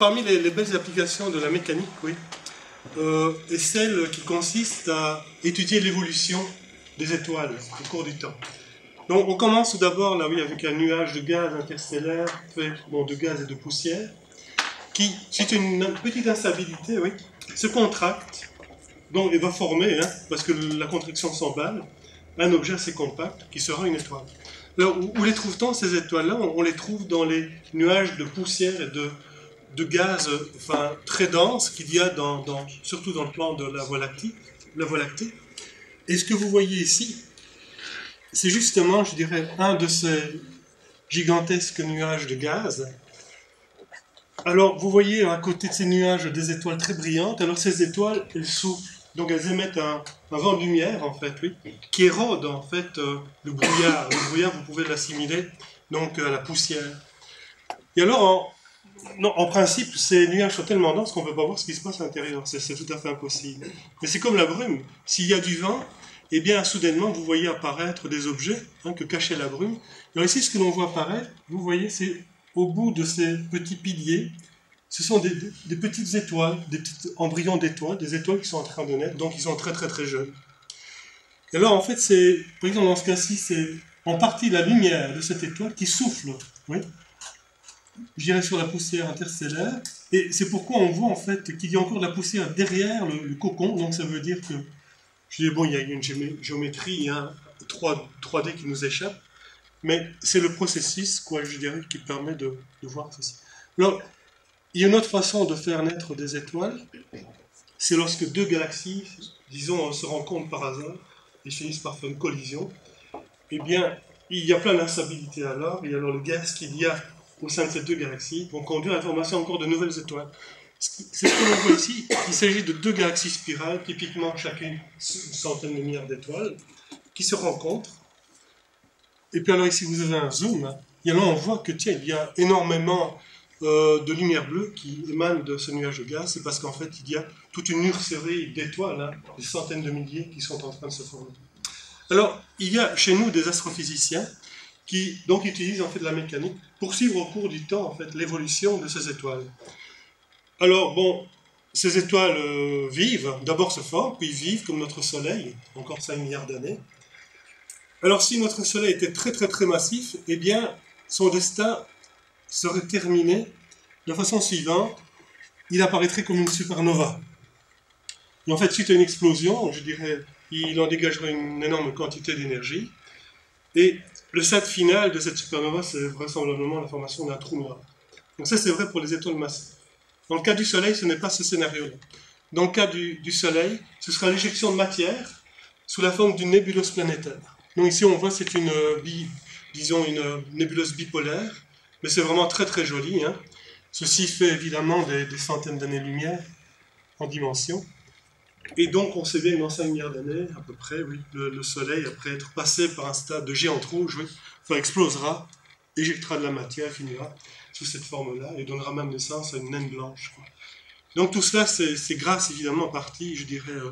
Parmi les, les belles applications de la mécanique, oui, euh, est celle qui consiste à étudier l'évolution des étoiles au cours du temps. Donc on commence tout d'abord là oui avec un nuage de gaz interstellaire fait bon, de gaz et de poussière qui, suite à une petite instabilité, oui, se contracte donc il va former, hein, parce que la contraction s'emballe, un objet assez compact qui sera une étoile. Alors, où, les trouve-t-on ces étoiles-là? On, les trouve dans les nuages de poussière et de, de gaz enfin, très denses qu'il y a dans, surtout dans le plan de la Voie lactée. La Voie lactée. Et ce que vous voyez ici, c'est justement, je dirais, un de ces gigantesques nuages de gaz. Alors, vous voyez à côté de ces nuages des étoiles très brillantes. Alors, ces étoiles, elles soufflent. Donc, elles émettent un, vent de lumière, en fait, oui, qui érode, en fait, euh, le brouillard. Le brouillard, vous pouvez l'assimiler, donc, à la poussière. Et alors, en, non, en principe, ces nuages sont tellement denses qu'on ne peut pas voir ce qui se passe à l'intérieur. C'est tout à fait impossible. Mais c'est comme la brume. S'il y a du vent, eh bien, soudainement, vous voyez apparaître des objets hein, que cachait la brume. Alors ici, ce que l'on voit apparaître, vous voyez, c'est au bout de ces petits piliers, ce sont des, petites étoiles, des petits embryons d'étoiles, des étoiles qui sont en train de naître, donc ils sont très très très jeunes. Et alors, en fait, c'est, par exemple, dans ce cas-ci, c'est en partie la lumière de cette étoile qui souffle. Oui j'irai sur la poussière interstellaire. Et c'est pourquoi on voit en fait qu'il y a encore de la poussière derrière le, cocon. Donc ça veut dire que, je dis, bon, il y a une géométrie, un 3, 3D qui nous échappe. Mais c'est le processus, quoi, je dirais, qui permet de, voir ceci. Alors, il y a une autre façon de faire naître des étoiles. C'est lorsque deux galaxies, disons, se rencontrent par hasard et finissent par faire une collision. Eh bien, il y a plein d'instabilité alors. Et alors, le gaz qu'il y a au sein de ces deux galaxies vont conduire à la formation encore de nouvelles étoiles. C'est ce que l'on voit ici. Il s'agit de deux galaxies spirales, typiquement chacune une centaine de milliards d'étoiles, qui se rencontrent. Et puis alors ici, vous avez un zoom. Et alors on voit que tiens, il y a énormément euh, de lumière bleue qui émane de ce nuage de gaz. C'est parce qu'en fait, il y a toute une série d'étoiles, hein, des centaines de milliers, qui sont en train de se former. Alors, il y a chez nous des astrophysiciens qui donc utilisent en fait la mécanique pour suivre au cours du temps en fait l'évolution de ces étoiles. Alors bon, ces étoiles euh, vivent, d'abord se forment, puis vivent comme notre Soleil, encore 5 milliards d'années. Alors si notre Soleil était très très très massif, eh bien son destin serait terminé de la façon suivante, il apparaîtrait comme une supernova. Et en fait, suite à une explosion, je dirais, il en dégagerait une énorme quantité d'énergie, et le stade final de cette supernova, c'est vraisemblablement la formation d'un trou noir. Donc ça, c'est vrai pour les étoiles massives. Dans le cas du Soleil, ce n'est pas ce scénario-là. Dans le cas du, Soleil, ce sera l'éjection de matière sous la forme d'une nébuleuse planétaire. Donc ici, on voit, c'est une, disons, une nébuleuse bipolaire, mais c'est vraiment très très joli. Hein. Ceci fait évidemment des, des centaines d'années-lumière en dimension. Et donc, on sait bien dans 5 milliards d'années, à peu près, oui, le, Soleil, après être passé par un stade de géante rouge, oui, enfin, explosera, éjectera de la matière, finira sous cette forme-là, et donnera même naissance à une naine blanche. Donc tout cela, c'est grâce évidemment en partie, je dirais, euh,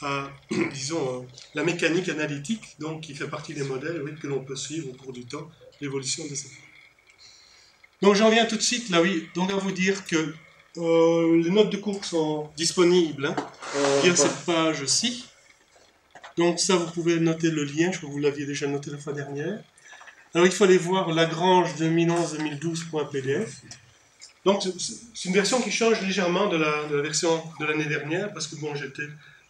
à, disons, euh, la mécanique analytique, donc qui fait partie des modèles que l'on peut suivre au cours du temps, l'évolution de ces Donc j'en viens tout de suite là, oui, donc à vous dire que euh, les notes de cours sont disponibles hein, via cette page-ci. Donc ça, vous pouvez noter le lien, je crois que vous l'aviez déjà noté la fois dernière. Alors il faut aller voir Lagrange 2011-2012.pdf. Donc c'est une version qui change légèrement de la, version de l'année dernière, parce que bon, j'ai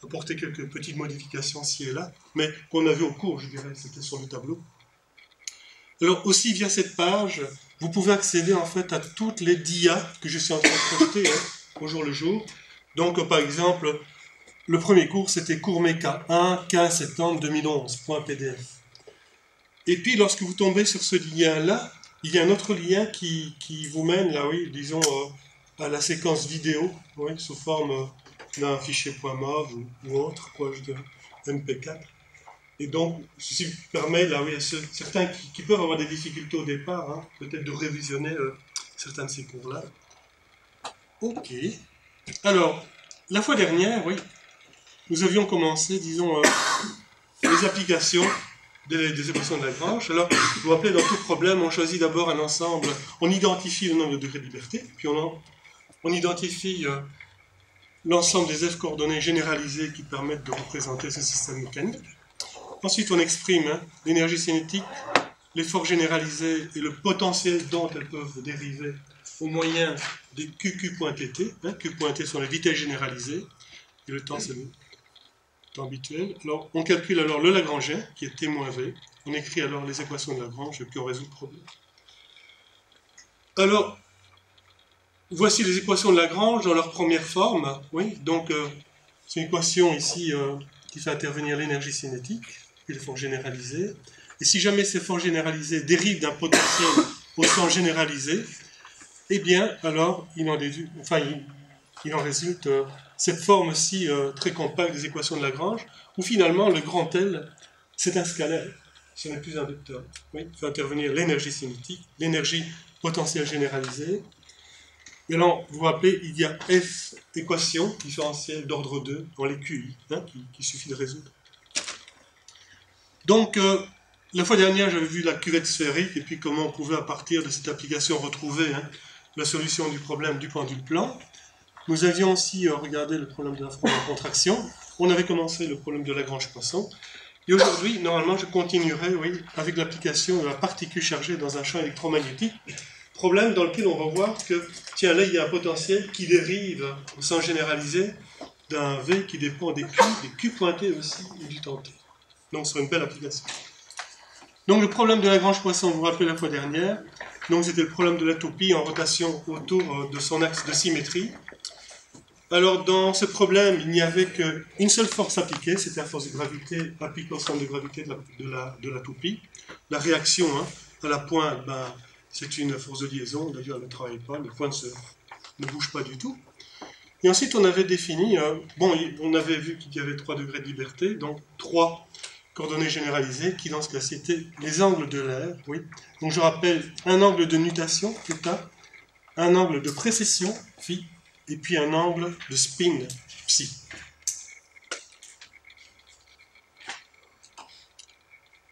apporté quelques petites modifications ci et là, mais qu'on a vu au cours, je dirais, c'était sur le tableau. Alors aussi via cette page, vous pouvez accéder en fait à toutes les dias que je suis en train de projeter hein, au jour le jour. Donc par exemple, le premier cours c'était cours MECA 1, 15 septembre 2011.pdf. Et puis lorsque vous tombez sur ce lien-là, il y a un autre lien qui, qui vous mène là, oui, disons, euh, à la séquence vidéo, oui, sous forme euh, d'un fichier .mov ou, ou autre, proche de MP4. Et donc, ceci permet, là, oui, à certains qui, peuvent avoir des difficultés au départ, hein, peut-être de révisionner euh, certains de ces cours-là. Ok. Alors, la fois dernière, oui, nous avions commencé, disons, euh, les applications des, des, équations de Lagrange. Alors, vous vous rappelez, dans tout problème, on choisit d'abord un ensemble, on identifie le nombre de degrés de liberté, puis on, on identifie euh, l'ensemble des f coordonnées généralisées qui permettent de représenter ce système mécanique. Ensuite, on exprime hein, l'énergie cinétique, l'effort généralisé et le potentiel dont elles peuvent dériver au moyen des QQ.tt. Hein, Q.t sont les vitesses généralisées, et le temps, c'est le temps habituel. Alors, on calcule alors le Lagrangien, qui est T-V. On écrit alors les équations de Lagrange, et puis on résout le problème. Alors, voici les équations de Lagrange dans leur première forme. Oui, donc, euh, c'est une équation ici euh, qui fait intervenir l'énergie cinétique, l'effort généralisé. Et si jamais ces forces généralisées dérivent d'un potentiel au sens généralisé, eh bien, alors, il en, résulte euh, cette forme-ci euh, très compacte des équations de Lagrange, où finalement, le grand L, c'est un scalaire, ce n'est plus un vecteur. Il fait intervenir l'énergie cinétique, l'énergie potentielle généralisée. Et alors, vous vous rappelez, il y a F équations différentielles d'ordre 2 dans les QI, hein, suffit de résoudre. Donc, euh, la fois dernière, j'avais vu la cuvette sphérique et puis comment on pouvait, à partir de cette application, retrouver hein, la solution du problème du pendule plan. Nous avions aussi euh, regardé le problème de la contraction. On avait commencé le problème de Lagrange-Poisson. Et aujourd'hui, normalement, je continuerai avec l'application de la particule chargée dans un champ électromagnétique. Problème dans lequel on va voir que, tiens, là, il y a un potentiel qui dérive au sens généralisé d'un V qui dépend des Q, des Q pointés aussi, et du temps T. Donc, c'est une belle application. Donc, le problème de Lagrange-Poisson, vous vous rappelez la fois dernière, donc c'était le problème de la toupie en rotation autour euh, de son axe de symétrie. Alors dans ce problème, il n'y avait qu'une seule force appliquée, c'était la force de gravité appliquée au centre de gravité de la, de la, toupie. La réaction hein, à la pointe, ben, c'est une force de liaison, d'ailleurs elle ne travaille pas, le point ne bouge pas du tout. Et ensuite on avait défini, euh, bon, on avait vu qu'il y avait 3 degrés de liberté, donc 3 coordonnées généralisées, qui dans ce cas c'était les angles de l'air. Oui. Donc je rappelle un angle de nutation, θ, un angle de précession, phi, et puis un angle de spin, psi.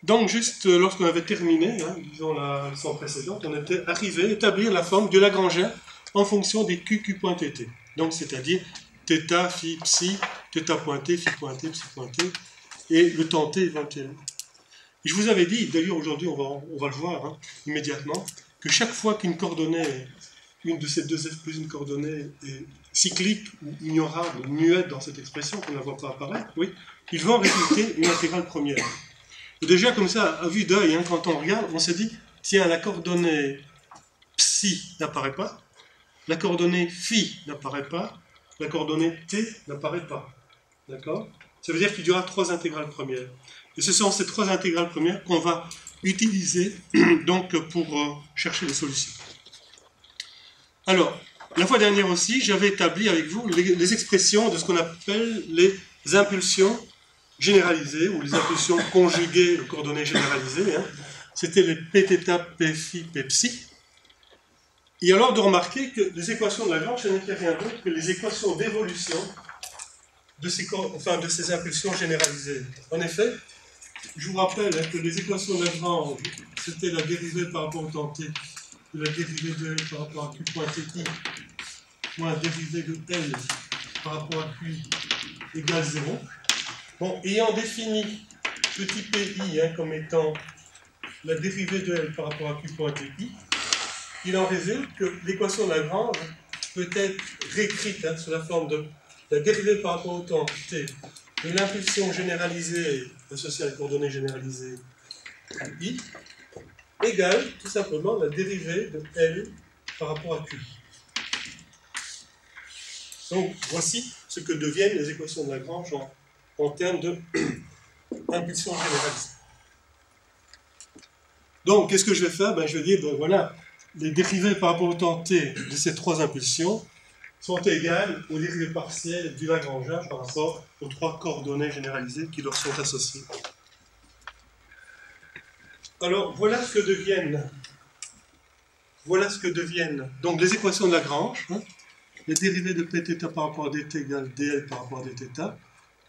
Donc, juste euh, lorsqu'on avait terminé, hein, disons la leçon précédente, on était arrivé à établir la forme de Lagrangien en fonction des QQ.tt. Donc, c'est-à-dire θ, phi, psi, θ pointé, phi pointé, psi pointé, et le tenter éventuellement. je vous avais dit, d'ailleurs aujourd'hui on va, on va le voir hein, immédiatement, que chaque fois qu'une coordonnée, une de ces deux f plus une coordonnée est cyclique ou ignorable, muette dans cette expression qu'on ne voit pas apparaître, oui, il va en résulter une intégrale première. Et déjà comme ça, à vue d'œil, hein, quand on regarde, on se dit, tiens, la coordonnée psi n'apparaît pas, la coordonnée phi n'apparaît pas, la coordonnée t n'apparaît pas. D'accord? ça veut dire qu'il y aura trois intégrales premières. Et ce sont ces trois intégrales premières qu'on va utiliser donc pour euh, chercher les solutions. Alors, la fois dernière aussi, j'avais établi avec vous les, expressions de ce qu'on appelle les impulsions généralisées ou les impulsions conjuguées aux coordonnées généralisées. Hein. C'était les Pθ, Pφ, Pψ. Et alors de remarquer que les équations de Lagrange, ce n'étaient rien d'autre que les équations d'évolution de ces, impulsions généralisées. En effet, je vous rappelle que les équations de Lagrange, c'était la dérivée par rapport au temps t de la dérivée de L par rapport à Q point Ti moins la dérivée de L par rapport à Q égale 0. Bon, ayant défini petit pi hein, comme étant la dérivée de L par rapport à Q point Ti, il en résulte que l'équation de Lagrange peut être réécrite hein, sous la forme de la dérivée par rapport au temps t de l'impulsion généralisée associée à la coordonnée généralisée i égale tout simplement la dérivée de L par rapport à Q. Donc voici ce que deviennent les équations de Lagrange en, termes d'impulsion généralisée. Donc qu'est-ce que je vais faire? Ben, Je vais dire, ben, voilà, les dérivées par rapport au temps t de ces trois impulsions sont égales aux dérivées partielles du Lagrangien par rapport aux trois coordonnées généralisées qui leur sont associées. Alors voilà ce que deviennent, voilà ce que deviennent donc les équations de Lagrange, hein. les dérivées de pθ par rapport à dt égale dl par rapport à dθ,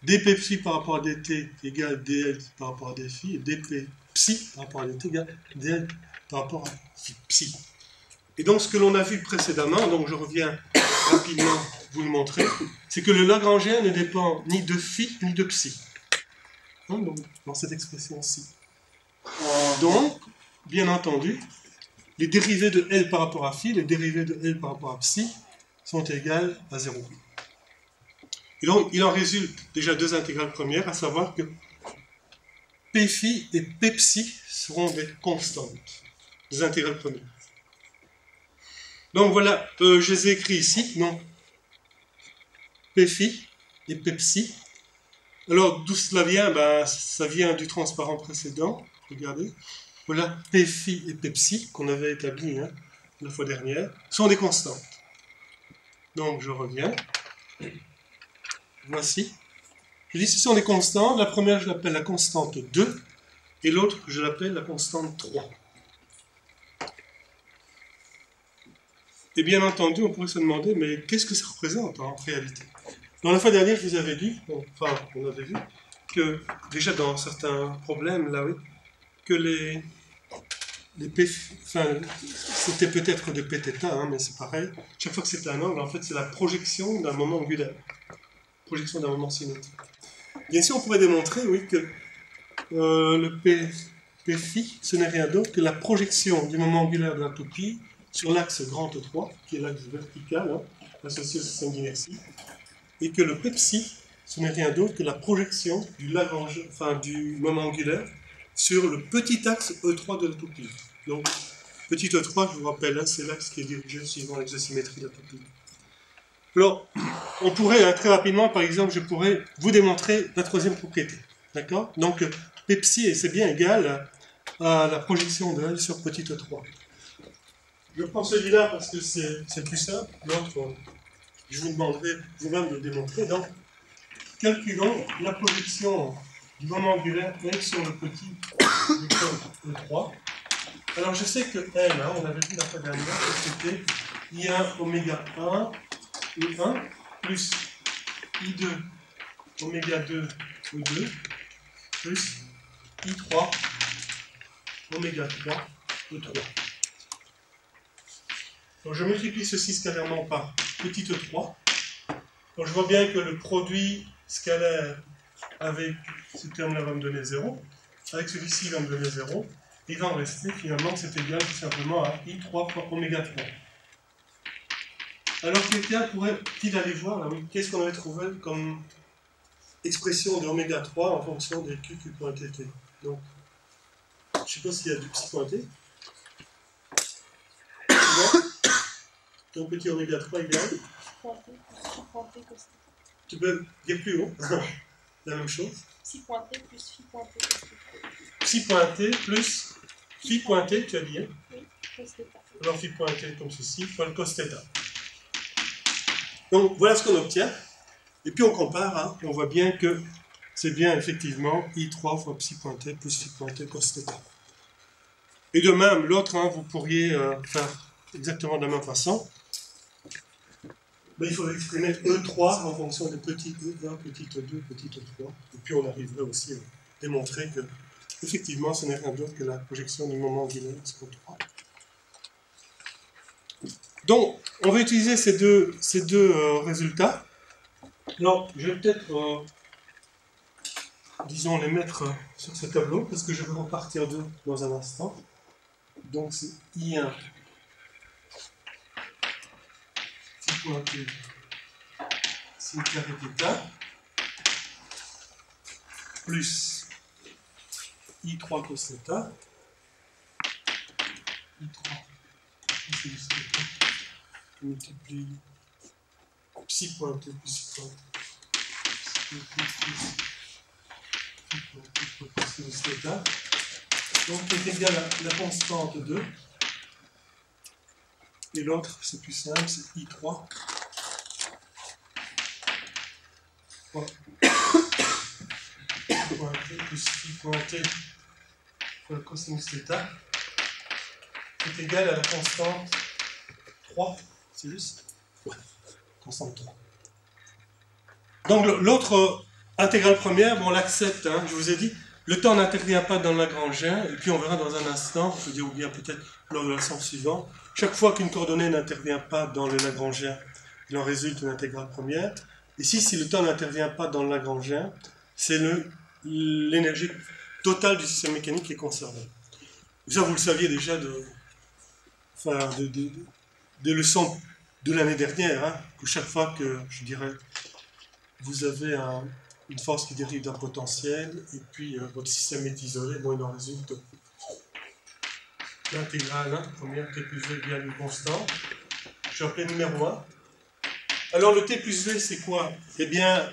dp par rapport à dt égale dl par rapport à dphi, et dp par rapport à dt égale dl par rapport à phi. Et donc ce que l'on a vu précédemment, donc je reviens rapidement vous le montrer, c'est que le Lagrangien ne dépend ni de phi ni de psi. Hein, donc, dans cette expression-ci. Donc, bien entendu, les dérivés de L par rapport à phi, les dérivés de L par rapport à psi sont égales à 0. Et donc, il en résulte déjà deux intégrales premières, à savoir que P phi et P seront des constantes, des intégrales premières. Donc voilà, euh, je les ai écrits ici, non P phi et P psi. Alors, d'où cela vient? Ben, Ça vient du transparent précédent, regardez. Voilà, P phi et P psi, qu'on avait établi hein, la fois dernière, sont des constantes. Donc, je reviens. Voici. Je dis ce sont des constantes. La première, je l'appelle la constante 2, et l'autre, je l'appelle la constante 3. Et bien entendu, on pourrait se demander, mais qu'est-ce que ça représente en réalité? Dans la fois dernière, je vous avais dit, enfin, on avait vu, que déjà dans certains problèmes, là oui, que les, les P, enfin, c'était peut-être des P hein, mais c'est pareil. Chaque fois que c'est un angle, en fait, c'est la projection d'un moment angulaire. Projection d'un moment cinétique. Bien sûr, on pourrait démontrer, oui, que euh, le P, ce n'est rien d'autre que la projection du moment angulaire de la sur l'axe grand 3, qui est l'axe vertical, hein, associé au système d'inertie, et que le P psi, ce n'est rien d'autre que la projection du du moment angulaire sur le petit axe E3 de la toupie. Donc, petit E3, je vous rappelle, hein, c'est l'axe qui est dirigé suivant l'exosymétrie de la toupie. Alors, on pourrait, hein, très rapidement, par exemple, je pourrais vous démontrer la troisième propriété. D'accord? Donc, P psi, c'est bien égal à la projection de L sur petit E3. Je prends celui-là parce que c'est plus simple. L'autre, je vous demanderai vous-même de le démontrer. Donc, calculons la projection du moment angulaire L sur le petit du 3. Alors, je sais que L, hein, on avait vu la fois dernière, c'était I1 oméga 1, I1, plus I2 oméga 2 E2, plus I3 oméga 3 E3. Donc je multiplie ceci scalairement par petite 3. Donc je vois bien que le produit scalaire avec ce terme-là va me donner 0. Avec celui-ci, il va me donner 0. Il va en rester finalement, c'est égal tout simplement à I3 fois oméga 3. Alors quelqu'un pourrait-il aller voir, qu'est-ce qu'on avait trouvé comme expression de oméga 3 en fonction des Q, Q pointé T? Donc, je suppose qu'il y a du psi pointé. Ton petit oméga 3 égale Tu peux dire plus haut La même chose. Psi pointé plus phi pointé Psi pointé plus phi pointé, tu as dit hein? Oui, cos Alors phi pointé comme ceci, fois le cos θ. Donc voilà ce qu'on obtient. Et puis on compare, hein, on voit bien que c'est bien effectivement I3 fois psi pointé plus phi pointé cos θ. Et de même, l'autre, hein, vous pourriez euh, faire exactement de la même façon il faut exprimer E3 en fonction de petit E1, petit E2, petit E3. Et puis on arriverait aussi à démontrer que, effectivement, ce n'est rien d'autre que la projection du moment angulaire sur 3. Donc, on va utiliser ces deux, ces deux euh, résultats. Alors, je vais peut-être, euh, disons, les mettre euh, sur ce tableau, parce que je vais repartir d'eux dans un instant. Donc, c'est I1 pointé sin carré θ plus i3 cos θ i3 plus θ multiplie psi pointé plus psi pointé plus psi pointé donc c'est égal à la constante 2 et l'autre, c'est plus simple, c'est I3. Voilà. plus I pointé fois le cosinus θ est égal à la constante 3. C'est juste Ouais, constante 3. Donc l'autre intégrale première, bon, on l'accepte, hein, je vous ai dit, le temps n'intervient pas dans le Lagrangien, et puis on verra dans un instant, je dire, ou bien peut-être lors de la leçon suivante, chaque fois qu'une coordonnée n'intervient pas dans le Lagrangien, il en résulte une intégrale première. Ici, si le temps n'intervient pas dans le Lagrangien, c'est l'énergie totale du système mécanique qui est conservée. Ça, vous le saviez déjà de, enfin, des leçons de l'année dernière, hein, que chaque fois que, je dirais, vous avez une force qui dérive d'un potentiel, et puis euh, votre système est isolé, bon, il en résulte l'intégrale, hein, première t plus v bien une constante. Je vais appeler numéro 1. Alors le t plus v, c'est quoi? Eh bien,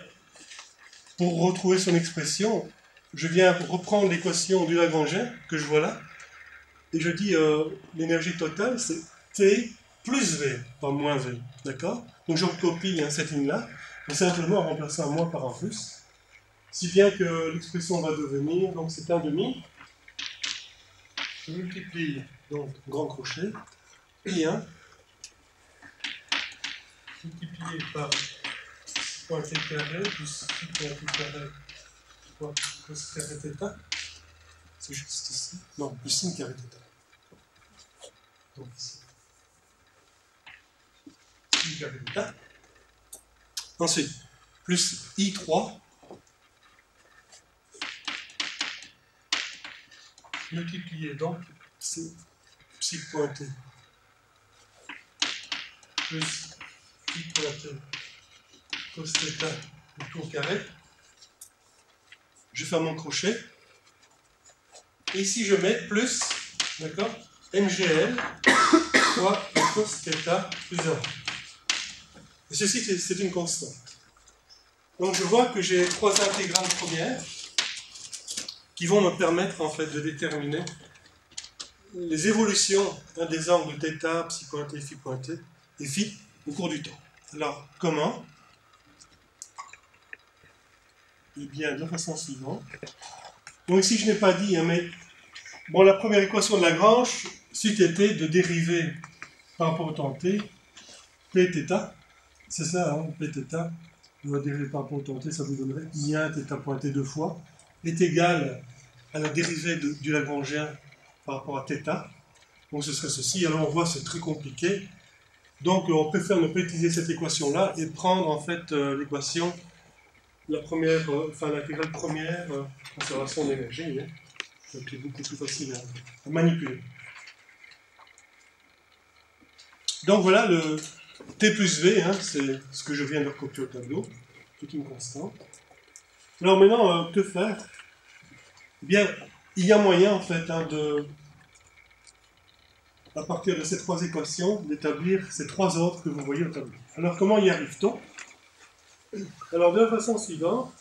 pour retrouver son expression, je viens reprendre l'équation du Lagrangien, que je vois là, et je dis euh, l'énergie totale, c'est T plus V, pas moins V. D'accord? Donc je recopie hein, cette ligne-là, et simplement en remplaçant un moins par un plus, si bien que l'expression va devenir, donc c'est un demi, je multiplie donc grand crochet, et 1, multiplié par point t carré plus 6 point t carré fois cos carré θ, c'est juste ici, non, plus sin carré θ. Donc ici. Sin carré θ. Ensuite, plus I3 multiplié donc c'est psi pointé plus i pointé cos θ au carré. Je fais mon crochet. Et ici je mets plus, d'accord, MGL fois cos θ plus 1. Et ceci c'est une constante. Donc je vois que j'ai trois intégrales premières qui vont me permettre en fait de déterminer les évolutions des angles θ, psi pointé, phi pointé et phi au cours du temps. Alors, comment Eh bien, de la façon suivante. Donc ici, je n'ai pas dit, hein, mais bon, la première équation de Lagrange, c'eût été de dériver par rapport au temps t, pθ, c'est ça, hein, pθ, on va dériver par rapport au temps t, ça vous donnerait I1 θ pointé deux fois, est égal à la dérivée du Lagrangien par rapport à θ. Donc ce serait ceci. Alors on voit c'est très compliqué. Donc on peut faire, on peut utiliser cette équation-là et prendre en fait euh, l'équation, la première, euh, enfin l'intégrale première, euh, conservation d'énergie, hein, qui est beaucoup plus facile à, manipuler. Donc voilà le T plus V, hein, c'est ce que je viens de recopier au tableau, c'est une constante. Alors maintenant, que faire? Eh bien, il y a moyen, en fait, hein, de, à partir de ces trois équations, d'établir ces trois autres que vous voyez au tableau. Alors, comment y arrive-t-on? Alors, de la façon suivante,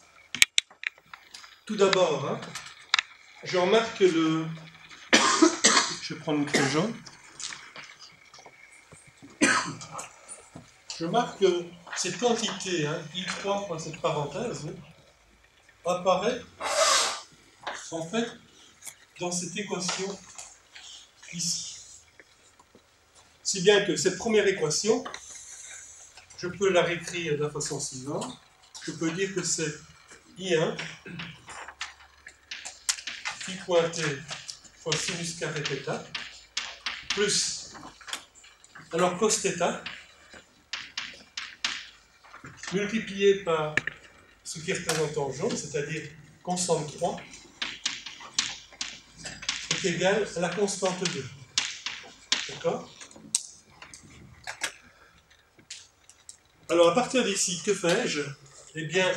tout d'abord, hein, je remarque que le... je vais prendre une crayon. Je remarque que cette quantité, hein, I3 pour cette parenthèse, apparaît en fait, dans cette équation ici. Si bien que cette première équation, je peux la réécrire de la façon suivante. Je peux dire que c'est I1 phi pointé fois sinus carré θ plus alors cos θ multiplié par ce qui est représenté en jaune, c'est-à-dire constante 3 égale à la constante 2. D'accord? Alors à partir d'ici, que fais-je? Eh bien,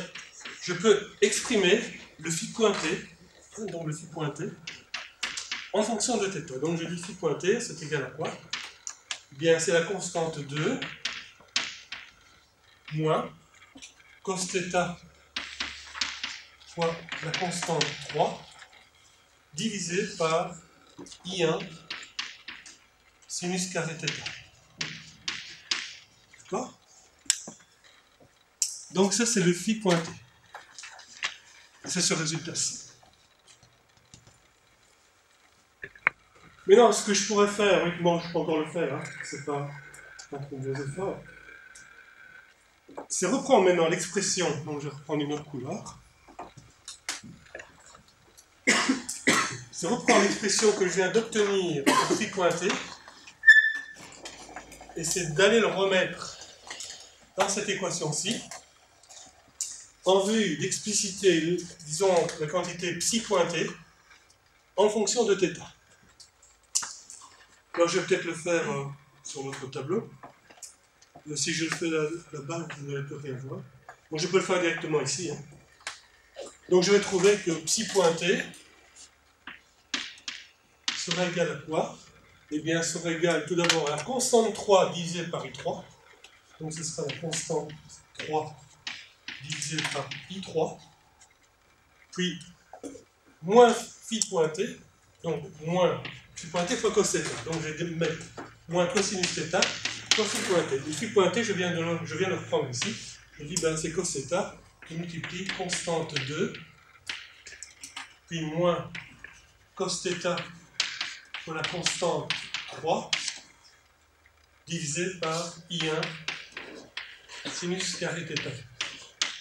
je peux exprimer le phi pointé, donc le phi pointé, en fonction de θ. Donc je dis phi pointé, c'est égal à quoi? Eh bien, c'est la constante 2 moins cos θ fois la constante 3 divisé par I1 sinus carré θ. D'accord? Donc ça, c'est le phi pointé. C'est ce résultat-ci. Maintenant, ce que je pourrais faire, oui, je peux encore le faire, hein, c'est pas un gros effort, c'est reprendre maintenant l'expression, donc je vais reprendre une autre couleur. C'est reprendre l'expression que je viens d'obtenir phi pointé, et c'est d'aller le remettre dans cette équation-ci, en vue d'expliciter, disons, la quantité psi pointée en fonction de θ. Alors je vais peut-être le faire euh, sur notre tableau. Euh, si je le fais là-bas, vous n'allez plus rien voir. Bon, je peux le faire directement ici. hein. Donc je vais trouver que psi pointé sera égal à quoi Eh bien, sera égal tout d'abord à la constante 3 divisée par I3. Donc ce sera la constante 3 divisé par I3. Puis moins phi pointé, donc moins phi pointé fois cos θ. Donc je vais mettre moins cosinus θ fois phi pointé. Le phi pointé, je viens de le, je viens de le prendre ici. Je dis ben c'est cos θ qui multiplie constante 2, puis moins cos θ la constante 3 divisé par I1 sinus carré θ.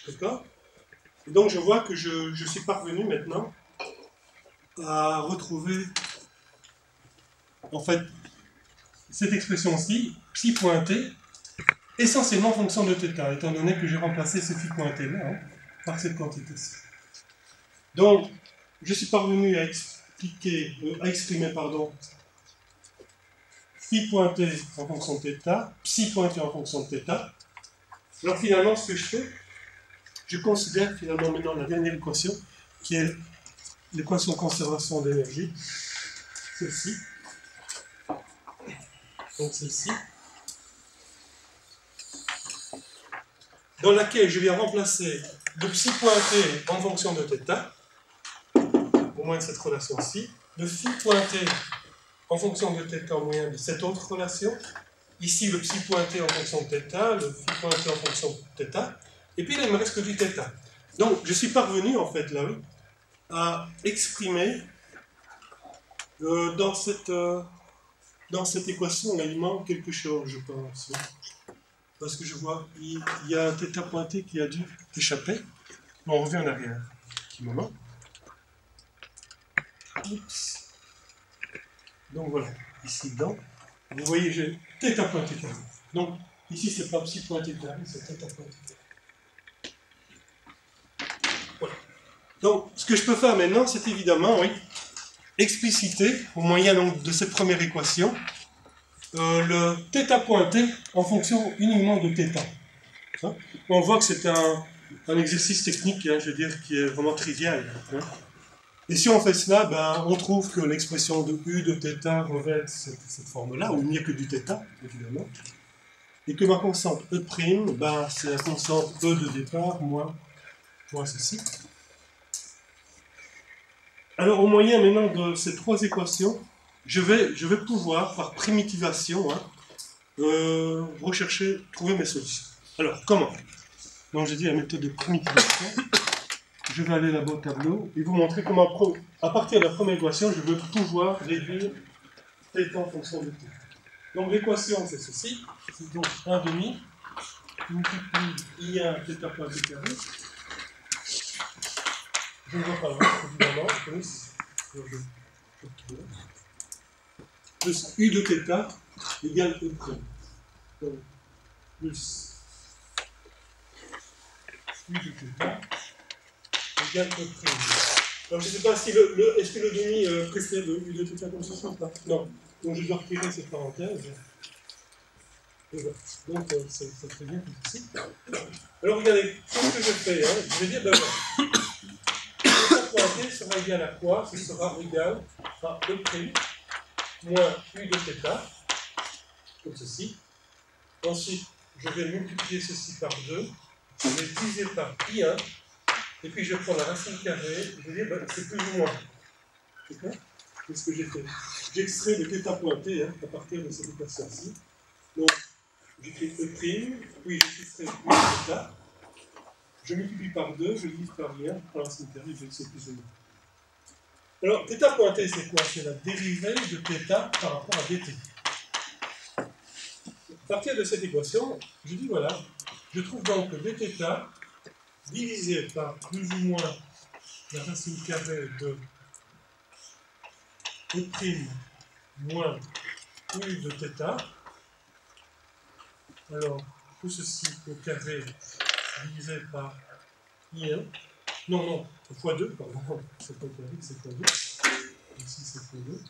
D'accord? Et donc je vois que je, je suis parvenu maintenant à retrouver en fait cette expression-ci, psi pointé, essentiellement en fonction de θ, étant donné que j'ai remplacé ce phi pointé là hein, par cette quantité-ci. Donc, je suis parvenu à expliquer, euh, à exprimer, pardon, phi pointé en fonction de θ, psi pointé en fonction de θ. Alors finalement, ce que je fais, je considère finalement maintenant la dernière équation, qui est l'équation de conservation d'énergie, celle-ci. Donc celle-ci. Dans laquelle je viens remplacer le psi pointé en fonction de θ, au moins de cette relation-ci, le phi pointé en fonction de θ au moyen de cette autre relation, ici le psi pointé en fonction de θ, le phi pointé en fonction de θ, et puis là il me reste que du θ. Donc je suis parvenu en fait là à exprimer euh, dans, cette, euh, dans cette équation, là, il manque quelque chose, je pense. Parce que je vois, il, il y a un θ pointé qui a dû échapper. Bon, on revient en arrière. Petit moment. Oups. Donc voilà, ici dedans. Vous voyez, j'ai θ pointé carré. Donc ici, c'est pas psi pointé carré, c'est θ pointé carré. Donc, ce que je peux faire maintenant, c'est évidemment, oui, expliciter, au moyen donc, de cette première équation, euh, le θ pointé en fonction uniquement de θ. Hein On voit que c'est un, un exercice technique, hein, je veux dire, qui est vraiment trivial. hein. Et si on fait cela, ben, on trouve que l'expression de U de θ revêt cette, cette forme-là, où il n'y a que du θ, évidemment. Et que ma constante E', ben, c'est la constante E de départ moins, moins ceci. Alors, au moyen maintenant de ces trois équations, je vais, je vais pouvoir, par primitivation, hein, euh, rechercher, trouver mes solutions. Alors, comment? Donc, j'ai dit la méthode de primitivation Je vais aller là-bas au tableau et vous montrer comment, pro- à partir de la première équation, je veux pouvoir réduire θ en fonction de t. Donc, l'équation, c'est ceci. C'est donc 1 demi multiplie I1 θ pointé carré je ne vois pas l'autre, évidemment, plus, je- je- plus U de θ égale E prime. Donc, plus U de θ bien compris. Alors je ne sais pas si le, est-ce que le demi euh, précède au milieu de toute la conversation ou pas Non. Donc je dois retirer cette parenthèse. Donc euh, c'est très bien ici. Alors regardez, qu'est-ce que je fais hein Je vais dire d'abord, θ sera égal à quoi? Ce sera égal à E' moins U de θ, comme ceci. Ensuite, je vais multiplier ceci par 2. Je vais diviser par I1 et puis je prends la racine carrée, je vais dire, ben, c'est plus ou moins. D'accord C'est ce que j'ai fait. J'extrais le θ pointé hein, à partir de cette équation-ci. Donc, j'écris E', puis j'extrais U de θ. Je multiplie par 2, je divise par rien, par la racine carrée, je vais c'est plus ou moins. Alors, θ pointé, c'est quoi C'est la dérivée de θ par rapport à dt. À partir de cette équation, je dis voilà, je trouve donc que dθ divisé par plus ou moins la racine carrée de E' moins U de θ. Alors, tout ceci au carré divisé par I1. Non, non, x2, pardon, c'est pas carré, c'est x2. Ici, c'est x2.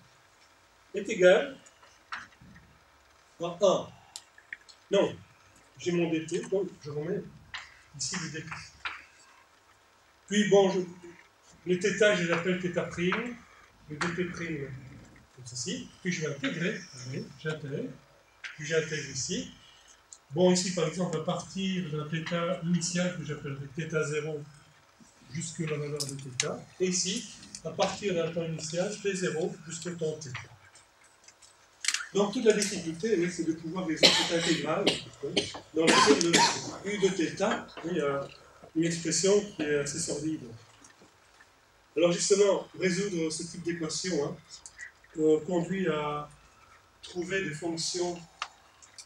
Est égal à 1. Non, j'ai mon dt, donc je remets ici le dt. Puis, bon, je, le θ, je l'appelle θ', le dt' comme ceci. Puis je vais intégrer, j'intègre, puis j'intègre ici. Bon, ici, par exemple, à partir d'un θ initial que j'appellerai θ0 jusque la valeur de θ. Et ici, à partir d'un temps initial, T0 jusqu'au temps θ. Donc toute la difficulté, c'est de pouvoir résoudre cette intégrale dans laquelle le u de θ, il y a une expression qui est assez sordide. Alors justement, résoudre ce type d'équation hein, euh, conduit à trouver des fonctions,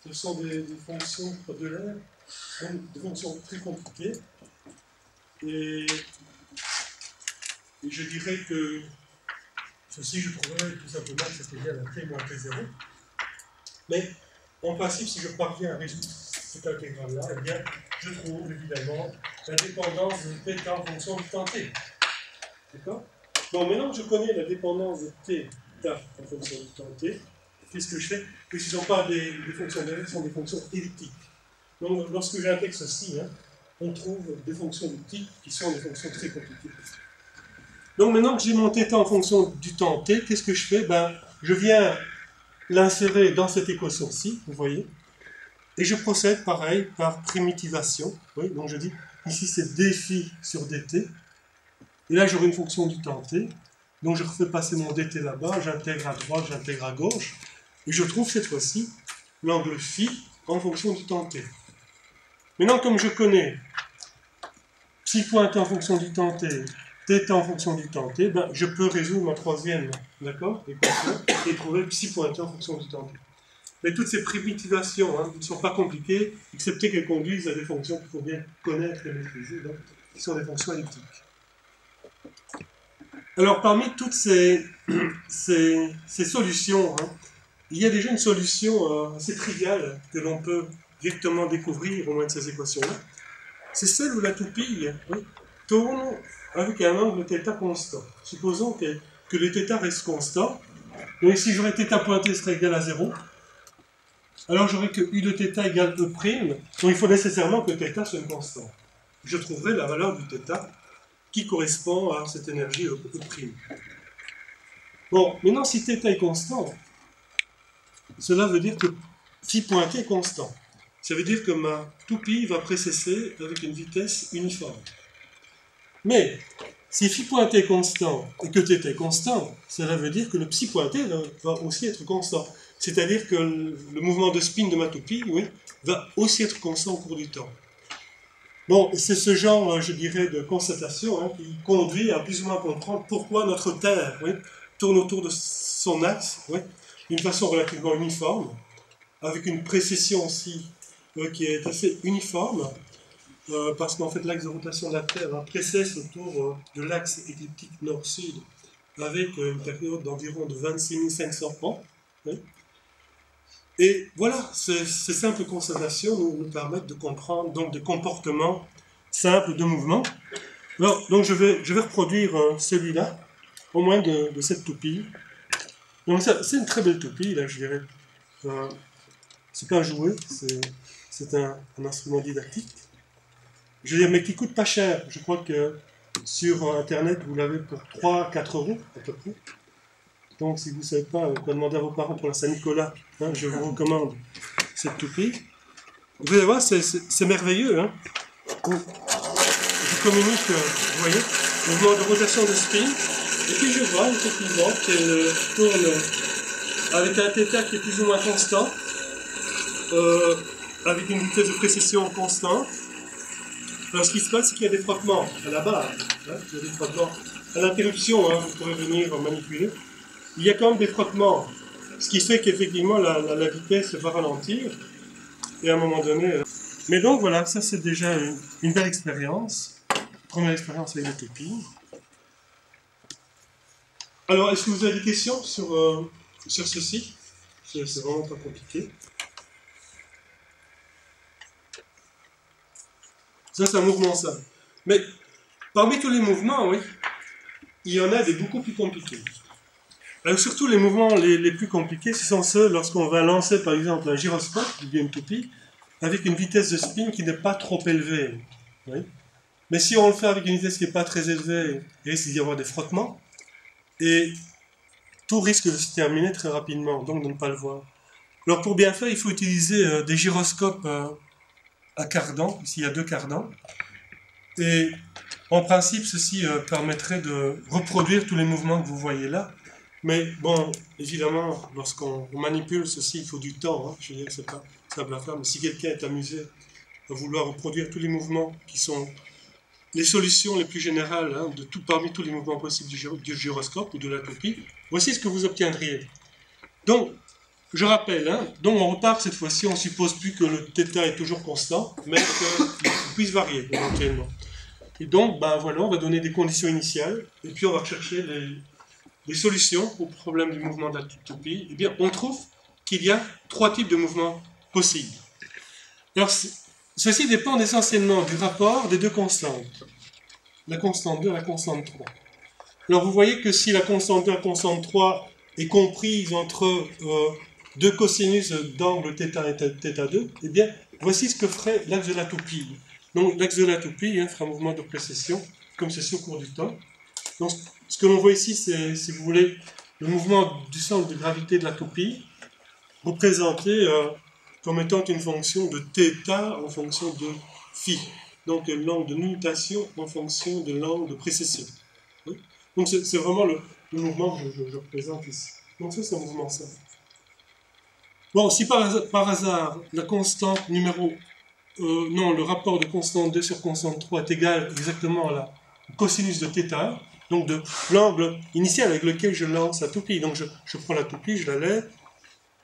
ce sont des, fonctions de l'air, des fonctions très compliquées. Et, et, je dirais que ceci, je trouverais tout simplement que c'est égal à t moins t0. Mais en principe, si je parviens à résoudre cette intégrale-là, eh bien, je trouve évidemment la dépendance de θ en fonction du temps t. D'accord? Bon, maintenant que je connais la dépendance de t en fonction du temps t, qu'est-ce que je fais? Puisque ce ne sont pas des, fonctions de ce sont des fonctions elliptiques. Donc, lorsque j'intègre ceci, hein, on trouve des fonctions elliptiques qui sont des fonctions très compliquées. Donc, maintenant que j'ai mon θ en fonction du temps t, qu'est-ce que je fais? Ben, Je viens l'insérer dans cette équation-ci, vous voyez, et je procède pareil par primitivation. Donc je dis, ici c'est dφ sur dt, et là j'aurai une fonction du temps t, donc je refais passer mon dt là-bas, j'intègre à droite, j'intègre à gauche, et je trouve cette fois-ci l'angle phi en fonction du temps t. Maintenant, comme je connais psi point en fonction du temps t, θ en fonction du temps t, ben, je peux résoudre ma troisième d'accord, équation et trouver psi point en fonction du temps t. Mais toutes ces primitivations hein, ne sont pas compliquées, excepté qu'elles conduisent à des fonctions qu'il faut bien connaître et maîtriser, donc, qui sont des fonctions elliptiques. Alors, parmi toutes ces, ces, solutions, hein, il y a déjà une solution euh, assez triviale que l'on peut directement découvrir au moins de ces équations-là. C'est celle où la toupille tourne avec un angle θ constant. Supposons que, que le θ reste constant. Donc si j'aurais θ pointé serait égal à 0, alors j'aurais que u de θ égale e', donc il faut nécessairement que θ soit une constante. Je trouverai la valeur du θ qui correspond à cette énergie E'. Bon, maintenant si θ est constant, cela veut dire que phi pointé est constant. Ça veut dire que ma toupie va précesser avec une vitesse uniforme. Mais si phi pointé est constant et que θ est constant, cela veut dire que le psi pointé va aussi être constant. C'est-à-dire que le mouvement de spin de ma va aussi être constant au cours du temps. Bon, c'est ce genre, euh, je dirais, de constatation hein, qui conduit à plus ou moins comprendre pourquoi notre Terre tourne autour de son axe d'une façon relativement uniforme, avec une précession aussi euh, qui est assez uniforme, euh, parce qu'en fait l'axe de rotation de la Terre hein, précède autour de l'axe écliptique nord-sud, avec une période d'environ de 26 500 ans. Et voilà, ces, simples constatations nous, permettent de comprendre donc des comportements simples de mouvement. Alors, donc je vais, je vais reproduire euh, celui-là, au moins de, cette toupie. Donc c'est une très belle toupie, là je dirais. Euh, c'est pas un jouet, c'est un, instrument didactique. Je veux dire, mais qui coûte pas cher. Je crois que sur Internet, vous l'avez pour 3-4 euros à peu près. Donc, si vous ne savez pas quoi demander à vos parents pour la Saint-Nicolas, hein, je vous recommande cette toupie. Vous allez voir, c'est merveilleux. Hein. Je communique, euh, vous voyez, mouvement de rotation de spin. Et puis je vois effectivement qu'elle tourne avec un θ qui est plus ou moins constant, euh, avec une vitesse de précision constante. Alors ce qui se passe, c'est qu'il y a des frottements à la barre. Hein, il y a des frottements à l'interruption, vous pourrez venir manipuler il y a quand même des frottements. Ce qui fait qu'effectivement la, vitesse va ralentir. Et à un moment donné. Euh, mais donc voilà, ça c'est déjà une, belle expérience. Première expérience avec la toupie. Alors, est-ce que vous avez des questions sur, euh, sur ceci? C'est vraiment pas compliqué. Ça, c'est un mouvement simple. Mais parmi tous les mouvements, oui, il y en a des beaucoup plus compliqués. Surtout les mouvements les, plus compliqués, ce sont ceux lorsqu'on va lancer par exemple un gyroscope, du BM2P, avec une vitesse de spin qui n'est pas trop élevée. Mais si on le fait avec une vitesse qui n'est pas très élevée, il risque d'y avoir des frottements. Et tout risque de se terminer très rapidement, donc de ne pas le voir. Alors pour bien faire, il faut utiliser euh, des gyroscopes euh, à cardan, ici il y a deux cardans. Et en principe, ceci euh, permettrait de reproduire tous les mouvements que vous voyez là. Mais bon, évidemment, lorsqu'on manipule ceci, il faut du temps. Hein. Je veux dire que c'est pas simple à faire. Mais si quelqu'un est amusé à vouloir reproduire tous les mouvements qui sont les solutions les plus générales hein, de parmi tous les mouvements possibles du gyroscope ou de la copie, voici ce que vous obtiendriez. Donc, je rappelle, hein, donc on repart cette fois-ci, on suppose plus que le θ est toujours constant, mais qu'il puisse varier éventuellement. Et donc, ben voilà, on va donner des conditions initiales, et puis on va rechercher les, les solutions au problème du mouvement de la copie. Eh bien, on trouve qu'il y a trois types de mouvements possibles. Alors, ceci dépend essentiellement du rapport des deux constantes, la constante 2 et la constante 3. Alors, vous voyez que si la constante 2 et la constante 3 est comprise entre euh, deux cosinus d'angle θ et θ2, eh bien, voici ce que ferait l'axe de la toupie. Donc, l'axe de la toupie hein, fera un mouvement de précession, comme ceci au cours du temps. Ce que l'on voit ici, c'est, si vous voulez, le mouvement du centre de gravité de la toupie, représenté euh, comme étant une fonction de θ en fonction de phi. Donc, l'angle de nutation en fonction de l'angle de précession. Donc, c'est, vraiment le, mouvement que je, représente ici. Donc, ça, c'est un mouvement simple. Bon, si par, par hasard, la constante numéro... euh, non, le rapport de constante 2 sur constante 3 est égal exactement à la cosinus de θ1, donc de l'angle initial avec lequel je lance la toupie. Donc, je, prends la toupie, je la lève,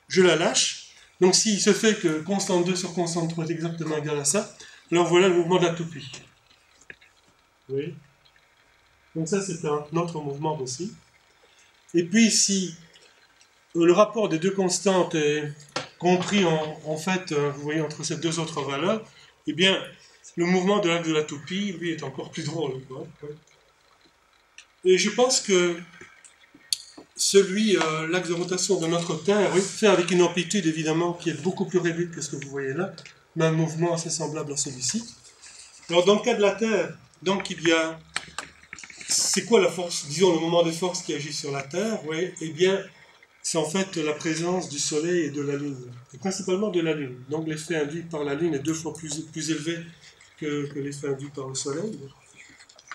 je la lâche. Donc, s'il se fait que constante 2 sur constante 3 est exactement égal à ça, alors voilà le mouvement de la toupie. Oui. Donc ça, c'est un autre mouvement aussi. Et puis, si euh, le rapport des deux constantes est compris en, fait, euh, vous voyez, entre ces deux autres valeurs, eh bien, le mouvement de l'axe de la toupie, lui, est encore plus drôle. Et je pense que celui, euh, l'axe de rotation de notre Terre, oui, fait avec une amplitude évidemment qui est beaucoup plus réduite que ce que vous voyez là, mais un mouvement assez semblable à celui-ci. Alors, dans le cas de la Terre, donc il y a. C'est quoi la force, disons le moment de force qui agit sur la Terre Oui, eh bien, c'est en fait la présence du Soleil et de la Lune, et principalement de la Lune. Donc l'effet induit par la Lune est deux fois plus, élevé que l'effet induit par le Soleil,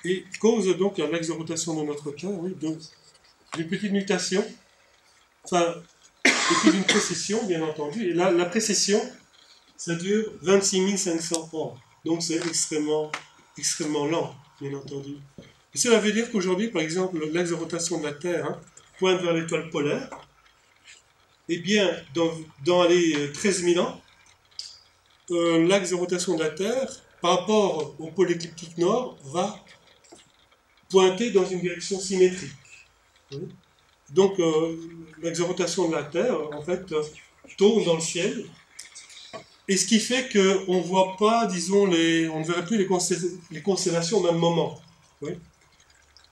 et cause donc un axe de rotation de notre Terre, oui, d'une petite mutation, enfin, et puis d'une précession, bien entendu. Et là, la précession, ça dure 26 500 ans. Donc c'est extrêmement, extrêmement lent, bien entendu. Et cela veut dire qu'aujourd'hui, par exemple, l'axe de rotation de la Terre hein, pointe vers l'étoile polaire. Eh bien, dans, les euh, 13 000 ans, euh, l'axe de rotation de la Terre, par rapport au pôle écliptique nord, va pointer dans une direction symétrique. Donc, euh, de la Terre, en fait, euh, tourne dans le ciel. Et ce qui fait qu'on ne voit pas, disons, on ne verrait plus les, constel- les constellations au même moment.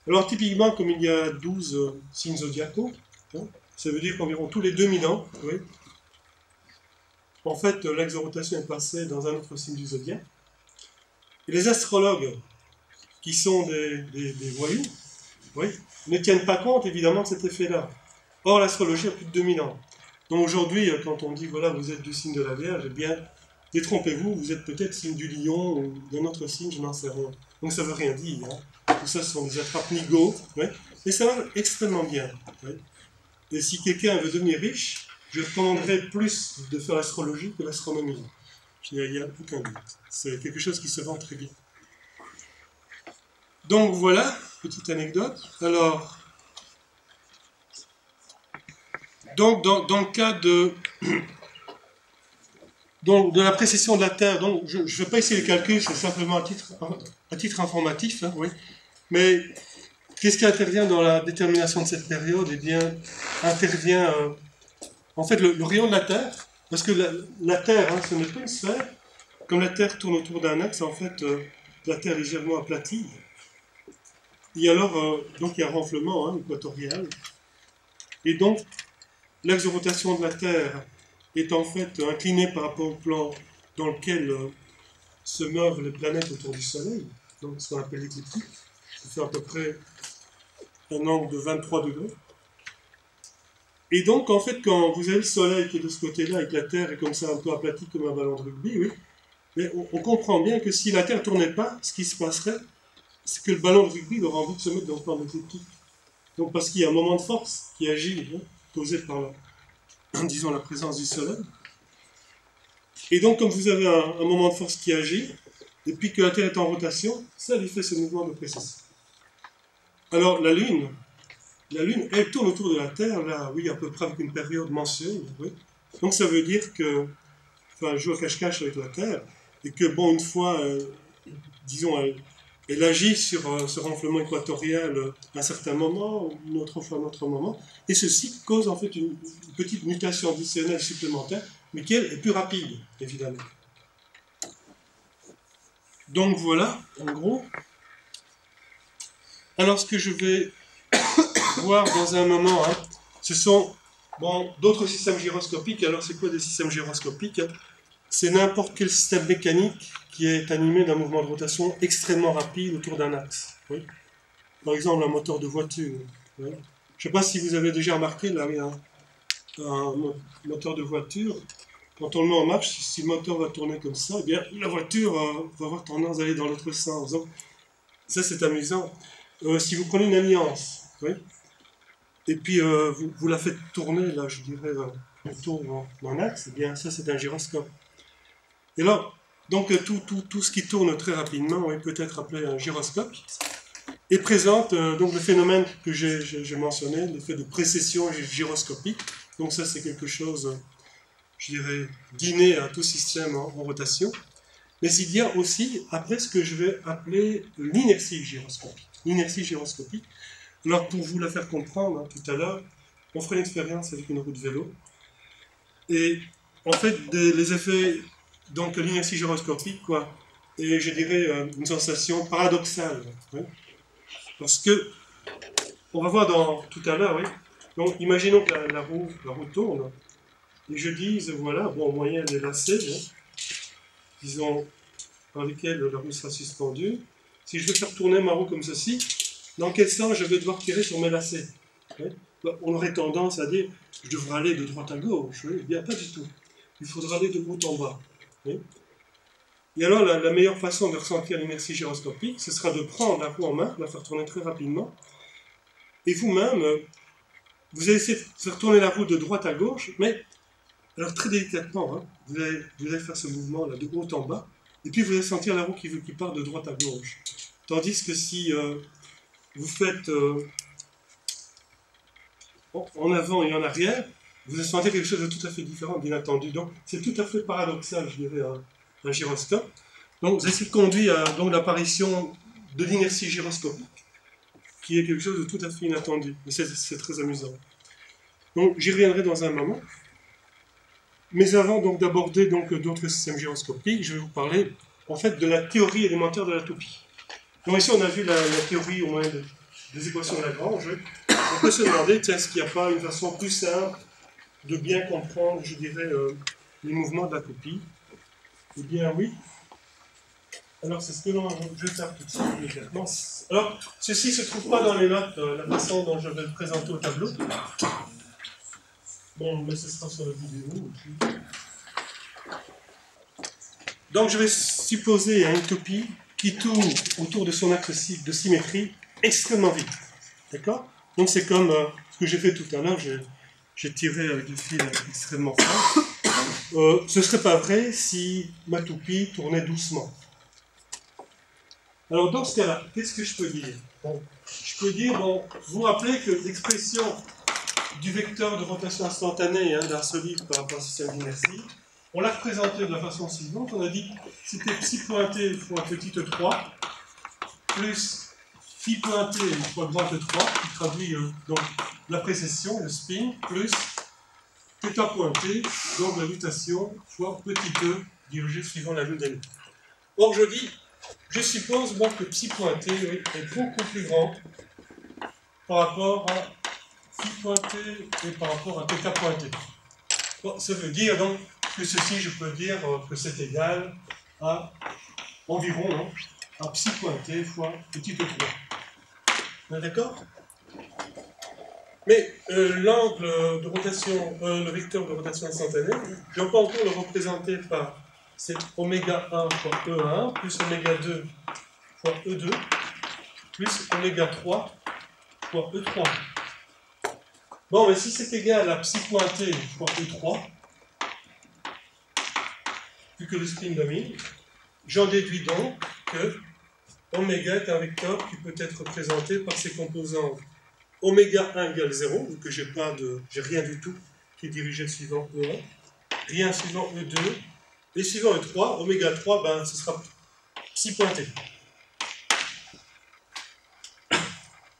Alors, typiquement, comme il y a 12 euh, signes zodiacaux, hein, ça veut dire qu'environ tous les 2000 ans, oui, en fait, rotation est passé dans un autre signe du zodiaque. Et les astrologues, qui sont des, des- voyous, oui, ne tiennent pas compte évidemment de cet effet-là. Or, l'astrologie a plus de 2000 ans. Donc aujourd'hui, euh, quand on dit voilà, vous êtes du signe de la Vierge, eh bien, détrompez-vous, vous êtes peut-être signe du lion ou d'un autre signe, je n'en sais rien. Donc ça veut rien dire. hein. Tout ça, ce sont des attrapes nigauds. ouais. Et ça va extrêmement bien. Et si quelqu'un veut devenir riche, je recommanderais plus de faire l'astrologie que l'astronomie. Il n'y a aucun doute. C'est quelque chose qui se vend très bien. Donc voilà, petite anecdote. Alors, donc dans, dans le cas de, donc, de la précession de la Terre, donc je ne vais pas essayer les calculs, c'est simplement à titre, à titre informatif, hein, oui. Mais qu'est-ce qui intervient dans la détermination de cette période? Eh bien, intervient euh, en fait le, rayon de la Terre, parce que la, Terre, hein, ce n'est pas une sphère. Comme la Terre tourne autour d'un axe, en fait, euh, la Terre légèrement aplatie. Et alors, euh, donc il y a un renflement hein, équatorial. Et donc, l'axe de rotation de la Terre est en fait incliné par rapport au plan dans lequel euh, se meuvent les planètes autour du Soleil, donc ce qu'on appelle l'écliptique. Ça fait à peu près un angle de 23 degrés. Et donc, en fait, quand vous avez le Soleil qui est de ce côté-là et que la Terre est comme ça un peu aplatie comme un ballon de rugby, oui, mais on, on comprend bien que si la Terre ne tournait pas, ce qui se passerait, c'est que le ballon de rugby aurait envie de se mettre dans le plan d'écliptique. Donc, parce qu'il y a un moment de force qui agit, hein, causé par la, disons, la présence du Soleil. Et donc, comme vous avez un, moment de force qui agit, et puis que la Terre est en rotation, ça lui fait ce mouvement de précession. Alors, la Lune, la Lune, elle tourne autour de la Terre, là, oui, à peu près avec une période mensuelle. Donc, ça veut dire que, enfin, elle joue au cache-cache avec la Terre, et que, bon, une fois, euh, disons, elle, elle agit sur euh, ce renflement équatorial euh, à un certain moment, une autre fois à un autre moment, et ceci cause en fait une, petite mutation additionnelle supplémentaire, mais qui est plus rapide, évidemment. Donc voilà, en gros. Alors ce que je vais voir dans un moment, hein, ce sont d'autres systèmes gyroscopiques. Alors c'est quoi des systèmes gyroscopiques C'est n'importe quel système mécanique qui est animé d'un mouvement de rotation extrêmement rapide autour d'un axe. Par exemple, un moteur de voiture. Je ne sais pas si vous avez déjà remarqué, là, il y a un, moteur de voiture. Quand on le met en marche, si le moteur va tourner comme ça, eh bien, la voiture euh, va avoir tendance à aller dans l'autre sens. Donc, ça, c'est amusant. Euh, si vous prenez une alliance, et puis euh, vous, vous, la faites tourner, là, je dirais, autour d'un axe, eh bien, ça, c'est un gyroscope. Et là, donc, tout, tout, tout, ce qui tourne très rapidement oui, peut être appelé un gyroscope et présente euh, donc le phénomène que j'ai mentionné, l'effet de précession gyroscopique. Donc ça, c'est quelque chose, je dirais, d'inné à tout système en, rotation. Mais il y a aussi, après, ce que je vais appeler l'inertie gyroscopique. L'inertie gyroscopique. Alors, pour vous la faire comprendre, hein, tout à l'heure, on ferait une expérience avec une roue de vélo. Et en fait, les effets, donc l'inertie gyroscopique, quoi, et je dirais euh, une sensation paradoxale. Oui. Parce que, on va voir dans, tout à l'heure. Donc, imaginons que la, roue, la roue tourne, et je dise, voilà, bon, en moyen des lacets, hein, disons, par lesquels la roue sera suspendue. Si je veux faire tourner ma roue comme ceci, dans quel sens je vais devoir tirer sur mes lacets oui. On aurait tendance à dire, je devrais aller de droite à gauche. Eh bien, pas du tout. Il faudra aller de haut en bas. Et alors, la, meilleure façon de ressentir l'inertie gyroscopique, ce sera de prendre la roue en main, la faire tourner très rapidement, et vous-même, vous allez essayer de faire tourner la roue de droite à gauche, mais alors très délicatement, hein, vous, allez, vous, allez, faire ce mouvement-là de haut en bas, et puis vous allez sentir la roue qui, qui part de droite à gauche. Tandis que si euh, vous faites euh, en avant et en arrière, vous sentir quelque chose de tout à fait différent, d'inattendu. Donc c'est tout à fait paradoxal, je dirais. Hein un gyroscope. Donc, ceci conduit à l'apparition de l'inertie gyroscopique, qui est quelque chose de tout à fait inattendu. Mais c'est très amusant. Donc, j'y reviendrai dans un moment. Mais avant d'aborder donc d'autres systèmes gyroscopiques, je vais vous parler en fait de la théorie élémentaire de la toupie. Donc ici, on a vu la, théorie au moins de, des équations de Lagrange. On peut se demander, est-ce qu'il n'y a pas une façon plus simple de bien comprendre, je dirais, euh, les mouvements de la toupie eh bien oui. Alors c'est ce que je vais faire tout de suite immédiatement. Alors ceci ne se trouve pas dans les notes, euh, la façon dont je vais le présenter au tableau. Bon, mais ce sera sur la vidéo. Donc je vais supposer une toupie qui tourne autour de son axe de symétrie extrêmement vite. D'accord? Donc c'est comme euh, ce que j'ai fait tout à l'heure, j'ai tiré avec le fil extrêmement fort. Euh, ce serait pas vrai si ma toupie tournait doucement. Alors dans ce cas-là, qu'est-ce que je peux dire? Je peux dire, bon, vous rappelez que l'expression du vecteur de rotation instantanée hein, d'un solide par rapport au système d'inertie, on l'a représenté de la façon suivante. On a dit c'était psi pointé fois petite 3 plus phi pointé fois grande 3 qui traduit euh, donc la précession, le spin, plus θ pointé, donc la mutation fois petit e dirigé suivant la d'année. Or, je dis, je suppose donc que psi pointé oui, est beaucoup plus grand par rapport à phi pointé et par rapport à θ pointé. Bon, ça veut dire donc que ceci, je peux dire euh, que c'est égal à environ hein, à psi pointé fois petit e 3. D'accord? Mais euh, l'angle de rotation, euh, le vecteur de rotation instantanée, je peux encore le représenter par c'est oméga 1 fois E1 plus oméga 2 fois E2 plus oméga 3 fois E3. Bon, mais si c'est égal à psi pointé fois E3, vu que le spin domine, j'en déduis donc que oméga est un vecteur qui peut être représenté par ses composantes oméga 1 égale 0, vu que j'ai pas de, j'ai rien du tout qui est dirigé suivant E1, rien suivant E2, et suivant E3, oméga 3, ben, ce sera psi pointé.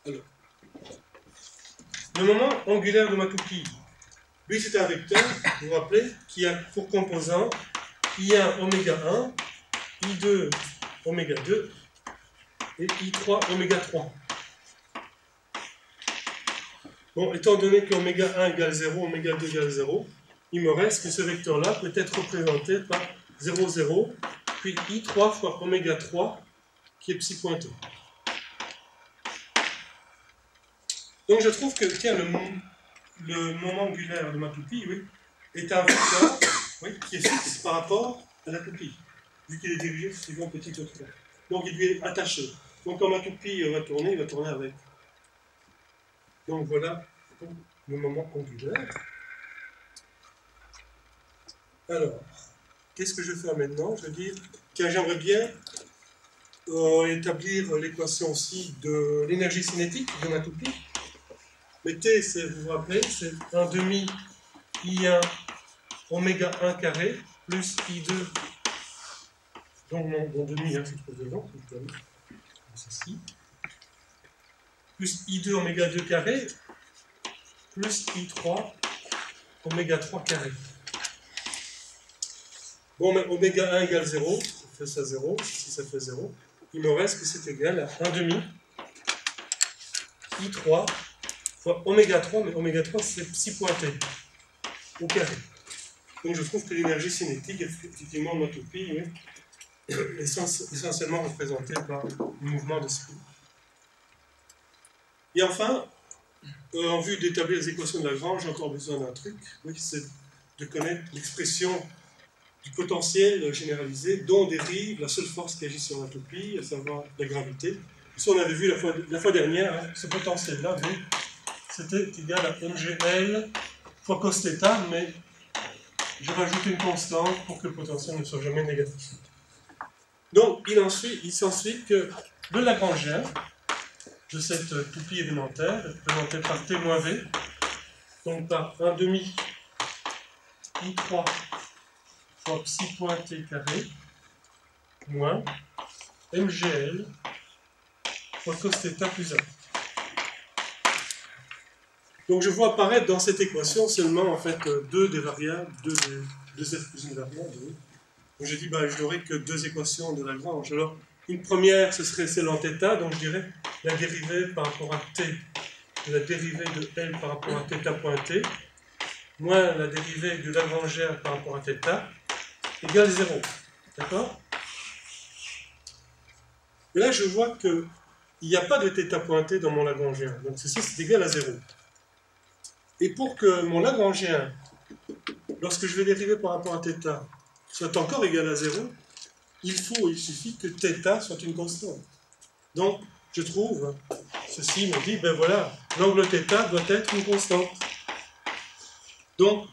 Alors, le moment angulaire de ma copie, lui c'est un vecteur, vous vous rappelez, qui a pour composant I1 oméga 1, I2 oméga 2 et I3 oméga 3. Bon, étant donné que oméga 1 égale 0, oméga 2 égale 0, il me reste que ce vecteur-là peut être représenté par 0, 0, puis I3 fois oméga 3, qui est psi. Donc je trouve que le, moment angulaire de ma toupie est un vecteur qui est fixe par rapport à la toupie, vu qu'il est dirigé suivant petit e 3. Donc il lui est attaché. Donc quand ma toupie va tourner, il va tourner avec. Donc voilà le moment angulaire. Alors, qu'est-ce que je vais faire maintenant? Je vais dire, tiens, j'aimerais bien euh, établir l'équation aussi de l'énergie cinétique de ma toupie. Mais T, vous vous rappelez, c'est 1 demi I1 oméga 1 carré plus I2, donc mon, demi, hein, c'est trop devant, c'est plus I2 oméga 2 carré plus I3 oméga 3 carré. Bon, mais oméga 1 égale 0, ça fait ça 0, si ça fait 0, il me reste que c'est égal à 1 demi I3 fois oméga 3, mais oméga 3 c'est psi pointé au carré. Donc je trouve que l'énergie cinétique, effectivement, en utopie, est essentiellement représentée par le mouvement de. Et enfin, euh, en vue d'établir les équations de Lagrange, j'ai encore besoin d'un truc, oui, c'est de connaître l'expression du potentiel généralisé dont dérive la seule force qui agit sur l'entropie, à savoir la gravité. Ça, on avait vu la fois, dernière, hein, ce potentiel-là, c'était égal à mgl fois cos mais je rajoute une constante pour que le potentiel ne soit jamais négatif. Donc, il s'ensuit que le Lagrangien de cette toupie élémentaire est représenté par T moins V, donc par 1 demi I3 fois psi point T carré moins MGL fois cos θ plus 1. Donc je vois apparaître dans cette équation seulement en fait deux des variables, deux, des, deux f plus une variable. Donc j'ai dit bah, je n'aurai que deux équations de Lagrange. Alors une première ce serait celle en θ, donc je dirais la dérivée par rapport à t de la dérivée de L par rapport à θ point t moins la dérivée du Lagrangien par rapport à θ égale 0. D'accord Et là je vois qu'il n'y a pas de θ pointé dans mon Lagrangien, donc ceci c'est égal à 0. Et pour que mon Lagrangien, lorsque je vais dériver par rapport à θ, soit encore égal à 0, il faut, il suffit que θ soit une constante. Donc, je trouve, ceci me dit, ben voilà, l'angle θ doit être une constante. Donc,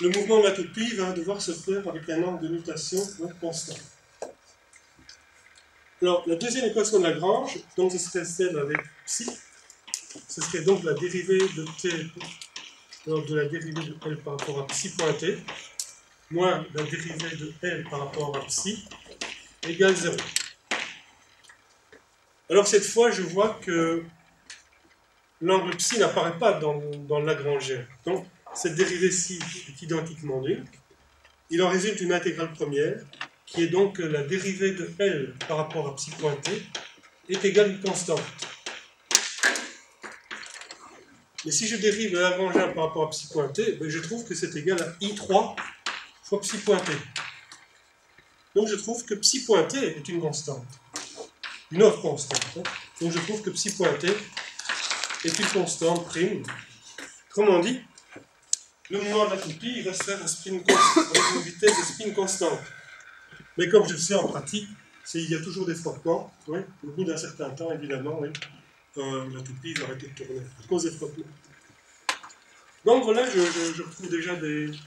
le mouvement toupie va devoir se faire avec un angle de mutation constant. Alors, la deuxième équation de Lagrange, donc ce serait celle avec psi, ce serait donc la dérivée de t de la dérivée de L par rapport à psi pointé, moins la dérivée de L par rapport à psi, égale 0. Alors cette fois, je vois que l'angle psi n'apparaît pas dans, dans. Donc cette dérivée-ci est identiquement nulle. Il en résulte une intégrale première qui est donc la dérivée de L par rapport à psi pointé, est égale à une constante. Et si je dérive le Lagrangean par rapport à psi pointé, ben, je trouve que c'est égal à I3 fois psi pointé. Donc je trouve que psi pointé est une constante. Une autre constante. hein. Donc je trouve que psi pointé est une constante prime. Comment dit Le mouvement de la toupie, il va se faire un spin avec une vitesse de spin constante. Mais comme je le sais en pratique, il y a toujours des frottements. Oui. Au bout d'un certain temps, évidemment. Euh, la toupie va arrêter de tourner à cause des. Donc voilà, je, je- je trouve déjà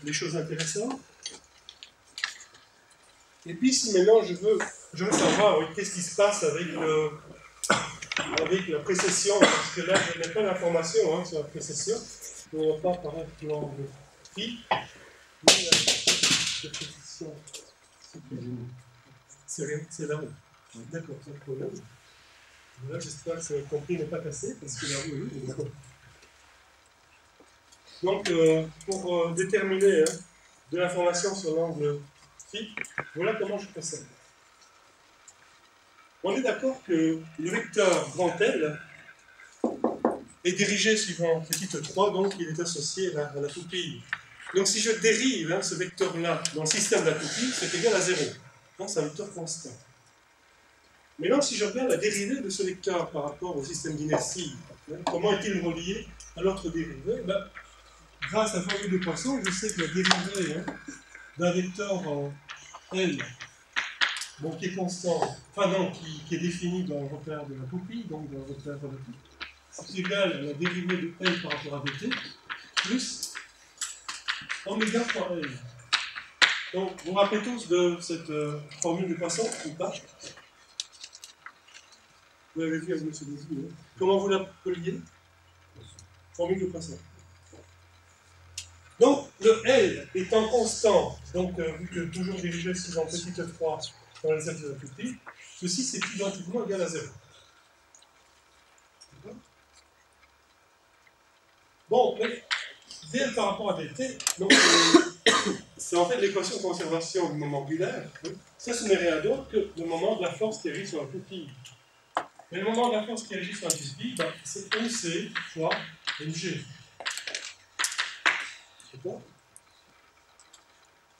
des choses intéressantes. Et puis si maintenant je veux, je veux savoir oui, qu'est-ce qui se passe avec, le, avec la précession, parce que là je n'ai pas d'information hein, sur la précession, on ne va pas apparaître dans le phi, mais la la précession, c'est c'est là-haut. D'accord, pas de problème. Là j'espère que le compris n'est pas cassé, parce que là-haut, oui, d'accord. Donc, euh, pour euh, déterminer hein, de l'information sur l'angle voilà comment je procède. On est d'accord que le vecteur grand L est dirigé suivant petite 3, donc il est associé à la, toupie. Donc si je dérive hein, ce vecteur-là dans le système de la toupie, c'est égal à 0. Donc c'est un vecteur constant. Maintenant, si je regarde la dérivée de ce vecteur par rapport au système d'inertie, hein, comment est-il relié à l'autre dérivée? Ben, Grâce à la formule de Poisson, je sais que la dérivée hein, d'un vecteur L, qui est constant, enfin non, qui, est défini dans le repère de la toupie, donc dans le repère relatif, c'est égal à la dérivée de L par rapport à dt, plus oméga fois L. Donc, vous vous rappelez tous de cette euh, formule de Poisson, ou pas? Vous l'avez vu avec M. Désy, hein Comment vous l'appeliez? Formule de Poisson. Donc, le L étant constant, donc euh, vu que toujours dirigé suivant petite 3 dans les axes de la toupie, ceci c'est identiquement égal à 0. D'accord Bon, mais dl par rapport à dt, euh, c'est en fait l'équation de conservation du moment angulaire. hein. Ça, ce n'est rien d'autre que le moment de la force qui agit sur la pupille. Mais le moment de la force qui agit sur la pupille, ben, c'est EC fois mg.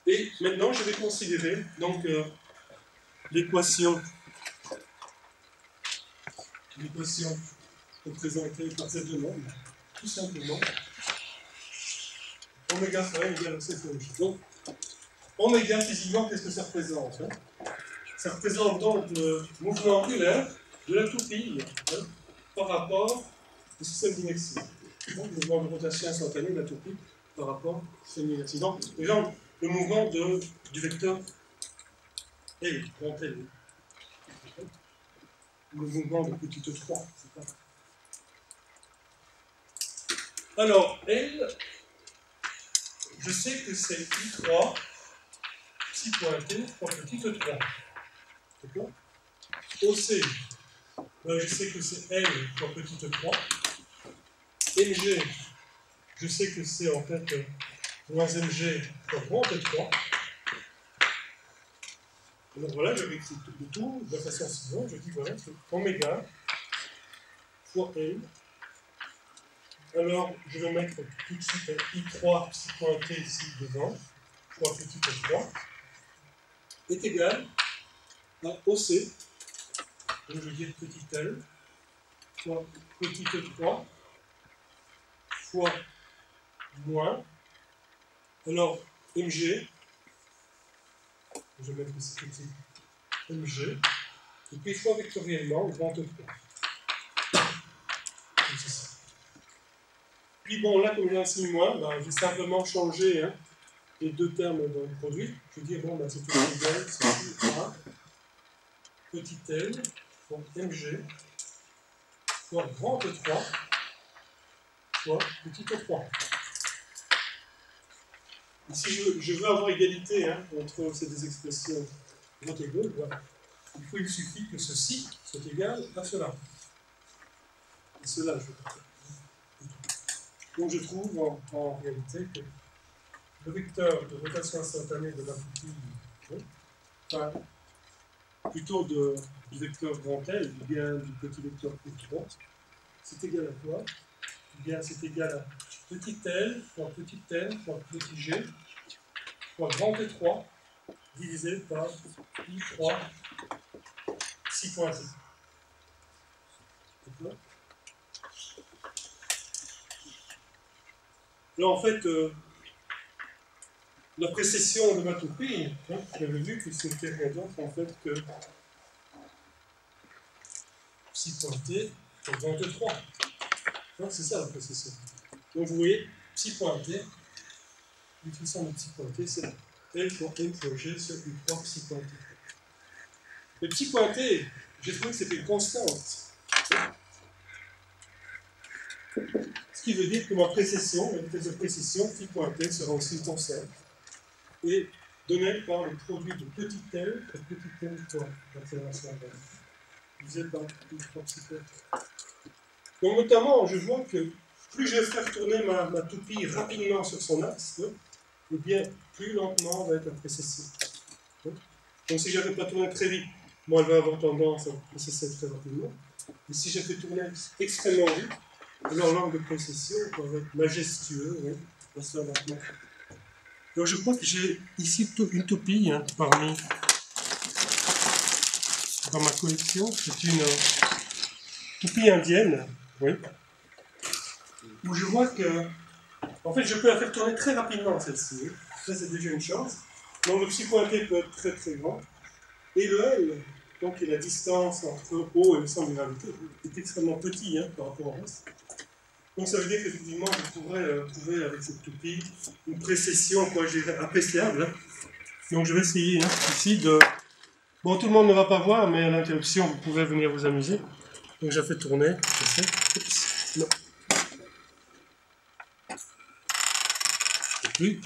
Et maintenant, je vais considérer donc euh, l'équation représentée par cette demande, tout simplement oméga m égale à. Donc, oméga physiquement, qu'est-ce que ça représente hein? Ça représente donc le mouvement angulaire de la toupille hein, par rapport au système d'inertie. Donc, le mouvement de rotation instantanée de la toupille par rapport système d'inertie. Donc, déjà, le mouvement du vecteur L, grand L. Le mouvement de petite 3. c'est pas- Alors, L, je sais que c'est I3, psi pointé, fois petite 3. D'accord? OC, ben, je sais que c'est L fois petite 3. MG, je sais que c'est en fait moins mg grand T3. Donc voilà, je tout le tout de façon suivante. Je dis voilà, c'est oméga fois L. Alors, je vais mettre tout de suite un I3 psi pointé ici devant, fois petite 3, est égal à OC. Donc je vais dire petit L fois petite 3 fois moins. Alors, mg, je vais mettre ici petit mg, et puis fois vectoriellement grand E3. Donc, c'est ça. Puis bon, là, comme j'ai un signe moins, ben, je vais simplement changer hein, les deux termes dans le produit. Je vais dire, bon, ben, c'est tout égal, c'est I1, petit l, fois mg, fois grand E3, fois petit E3. Si je, veux avoir égalité hein, entre ces deux expressions droite et gauche, voilà. il faut il suffit que ceci soit égal à cela. Et cela, je Donc je trouve en, réalité que le vecteur de rotation instantanée de la enfin, plutôt du vecteur grand L, du du petit vecteur U3, c'est égal à quoi? C'est égal à petit l fois petit n fois petit g fois grand T3 divisé par I3 6.0. D'accord? Là, en fait, euh, la précession de ma toupie, hein, j'avais vu que c'était en fait que 6 pointé pour 23. Donc c'est ça la précession. Donc vous voyez, psi pointé, l'utilisation de psi pointé, c'est L pour N fois G sur U3 psi pointé. Le psi pointé, j'ai trouvé que c'était une constante. Ce qui veut dire que ma précession, la vitesse de précession, phi pointé, sera aussi une constante. Et donnée par le produit de petit L et petit L fois l'accélération. Vous êtes dans U3 psi pointé. Donc notamment, je vois que plus je vais faire tourner ma, toupie rapidement sur son axe, hein, et bien plus lentement va être la précession. Donc si je ne fais pas tourner très vite, moi elle va avoir tendance à précesser très rapidement. Et si je fais tourner extrêmement vite, alors l'angle de précession va être majestueux, hein, va se faire lentement. Donc je crois que j'ai ici une toupie hein, parmi dans ma collection. C'est une euh, toupie indienne, oui. Où je vois que, en fait, je peux la faire tourner très rapidement celle-ci. Ça, c'est déjà une chose. Donc le psi pointé peut être très très grand. Et le L, donc est la distance entre O et le centre de gravité, est extrêmement petit hein, par rapport au reste. Donc ça veut dire qu'effectivement, je pourrais euh, trouver avec cette toupie une précession, appréciable. hein. Donc je vais essayer hein, ici de... Bon, tout le monde ne va pas voir, mais à l'interruption, vous pouvez venir vous amuser. Donc j'ai fait tourner, je sais. Oups, non. Et puis,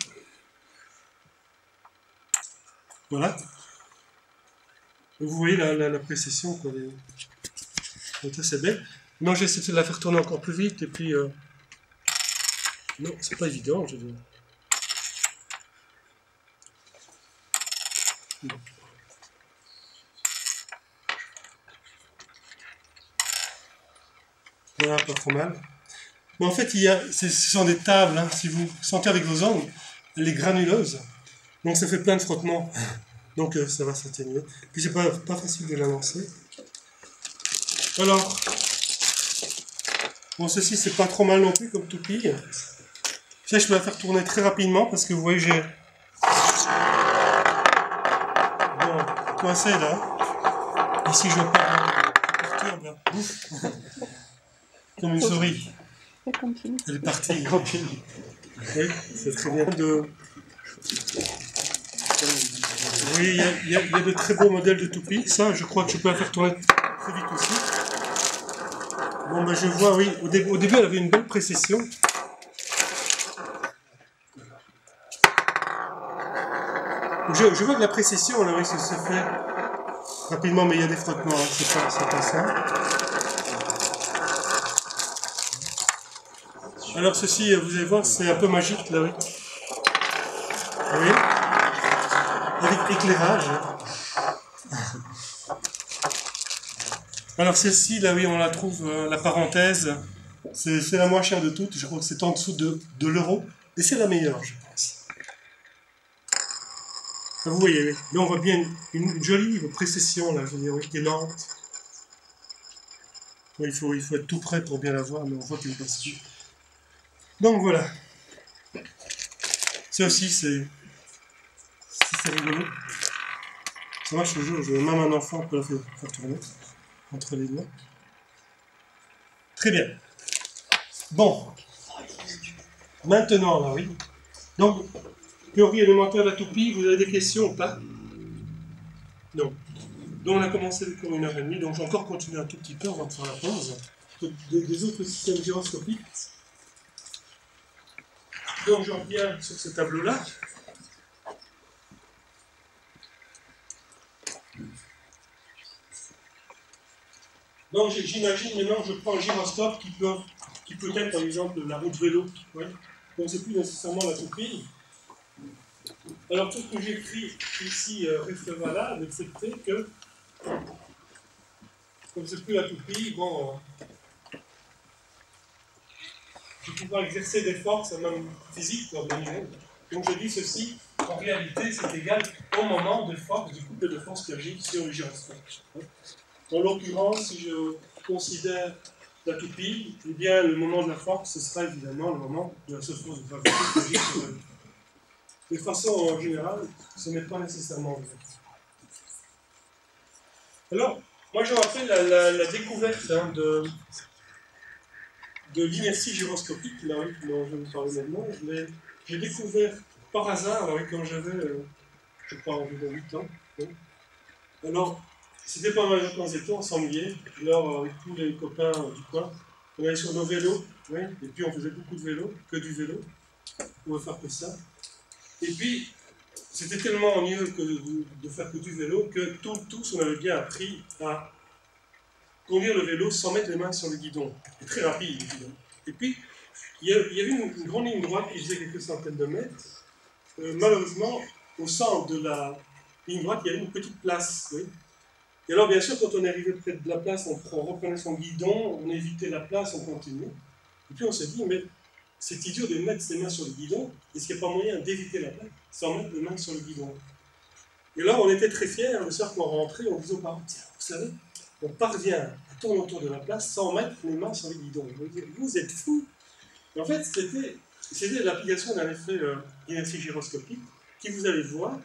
voilà. Donc, vous voyez la, la, la précession, quoi. c'est belle. Non, j'ai essayé de la faire tourner encore plus vite, et puis... euh, Non, c'est pas évident, je veux dire. Non. Pas trop mal. Mais en fait, il y a, ce sont des tables, hein. si vous sentez avec vos ongles, elle est granuleuse. Donc ça fait plein de frottements. Donc euh, ça va s'atténuer. Puis c'est pas, facile de la lancer. Alors, bon, ceci c'est pas trop mal non plus comme toupie. Ça, je peux la faire tourner très rapidement parce que vous voyez, j'ai. Bon, coincé là. Ici, je pas perturbe là. Ouf. Comme une souris. Elle est partie. Oui, c'est très bien de. Oui, il y, a- y y de très beaux modèles de toupies. Ça, je crois que je peux la faire tourner très vite aussi. Bon, ben je vois, oui, au, dé- au début, elle avait une belle précession. Je, je vois que la précession, là, oui, ça se fait rapidement, mais il y a des frottements, hein, c'est pas, c'est pas ça. Alors ceci, euh, vous allez voir, c'est un peu magique là, oui. Oui. Avec éclairage. Alors celle-ci, là oui, on la trouve, euh, la parenthèse, c'est la moins chère de toutes, je crois que c'est en dessous de, l'euro, et c'est la meilleure, je pense. Ah, Vous voyez, là on voit bien une, jolie précession, là, je veux dire, oui, qui est lente. Il, faut, être tout près pour bien la voir, mais on voit qu'elle passe. Donc voilà. Ça aussi, c'est. c'est- rigolo. Ça marche toujours, je- même un enfant peut la faire, tourner entre les doigts. Très bien. Bon. Maintenant, là, oui. Donc, théorie élémentaire de la toupie, vous avez des questions ou pas? Non. Donc, on a commencé le cours une heure et demie, donc je vais encore continuer un tout petit peu avant de faire la pause. Des, des autres systèmes gyroscopiques? Donc je reviens sur ce tableau-là. Donc j'imagine maintenant je prends un gyroscope qui peut, qui peut être par exemple la route vélo. ouais. Donc c'est plus nécessairement la toupie. Alors tout ce que j'écris ici euh, reste valable, que, comme c'est plus la toupie, bon, vais pouvoir exercer des forces, même physiques, comme Donc je dis ceci, en réalité, c'est égal au moment de force, du couple de force qui agit sur gyroscope. En l'occurrence, si je considère la toupie, eh bien, le moment de la force, ce sera évidemment le moment de la force de gravité qui agit sur De façon en générale, ce n'est pas nécessairement vrai. Alors, moi je rappelle la, découverte hein, de, de l'inertie gyroscopique, là, dont je vous parler maintenant. J'ai découvert par hasard, quand j'avais, euh, je crois, environ 8 ans. Alors, c'était pas mal quand on était, on s'ennuyait. Alors, avec tous les copains du coin, on allait sur nos vélos, et puis on faisait beaucoup de vélo, que du vélo. On va faire que ça. Et puis, c'était tellement ennuyeux que de, faire que du vélo que tout, tous, on avait bien appris à conduire le vélo sans mettre les mains sur le guidon. Et très rapide, le guidon. Et puis, il y avait une, grande ligne droite qui faisait quelques centaines de mètres. Euh, malheureusement, au centre de la ligne droite, il y avait une petite place. Et alors, bien sûr, quand on est arrivé près de la place, on, reprenait son guidon, on évitait la place, on continuait. Et puis on s'est dit, mais c'est idiot de mettre ses mains sur le guidon, est-ce qu'il n'y a pas moyen d'éviter la place sans mettre les mains sur le guidon? Et là, on était très fiers, le soir qu'on rentrait, on disait aux parents, tiens, vous savez, on parvient à tourner autour de la place sans mettre les mains sur le guidon. Vous êtes fous En fait, c'était l'application d'un effet euh, d'inertie gyroscopique qui, vous allez voir,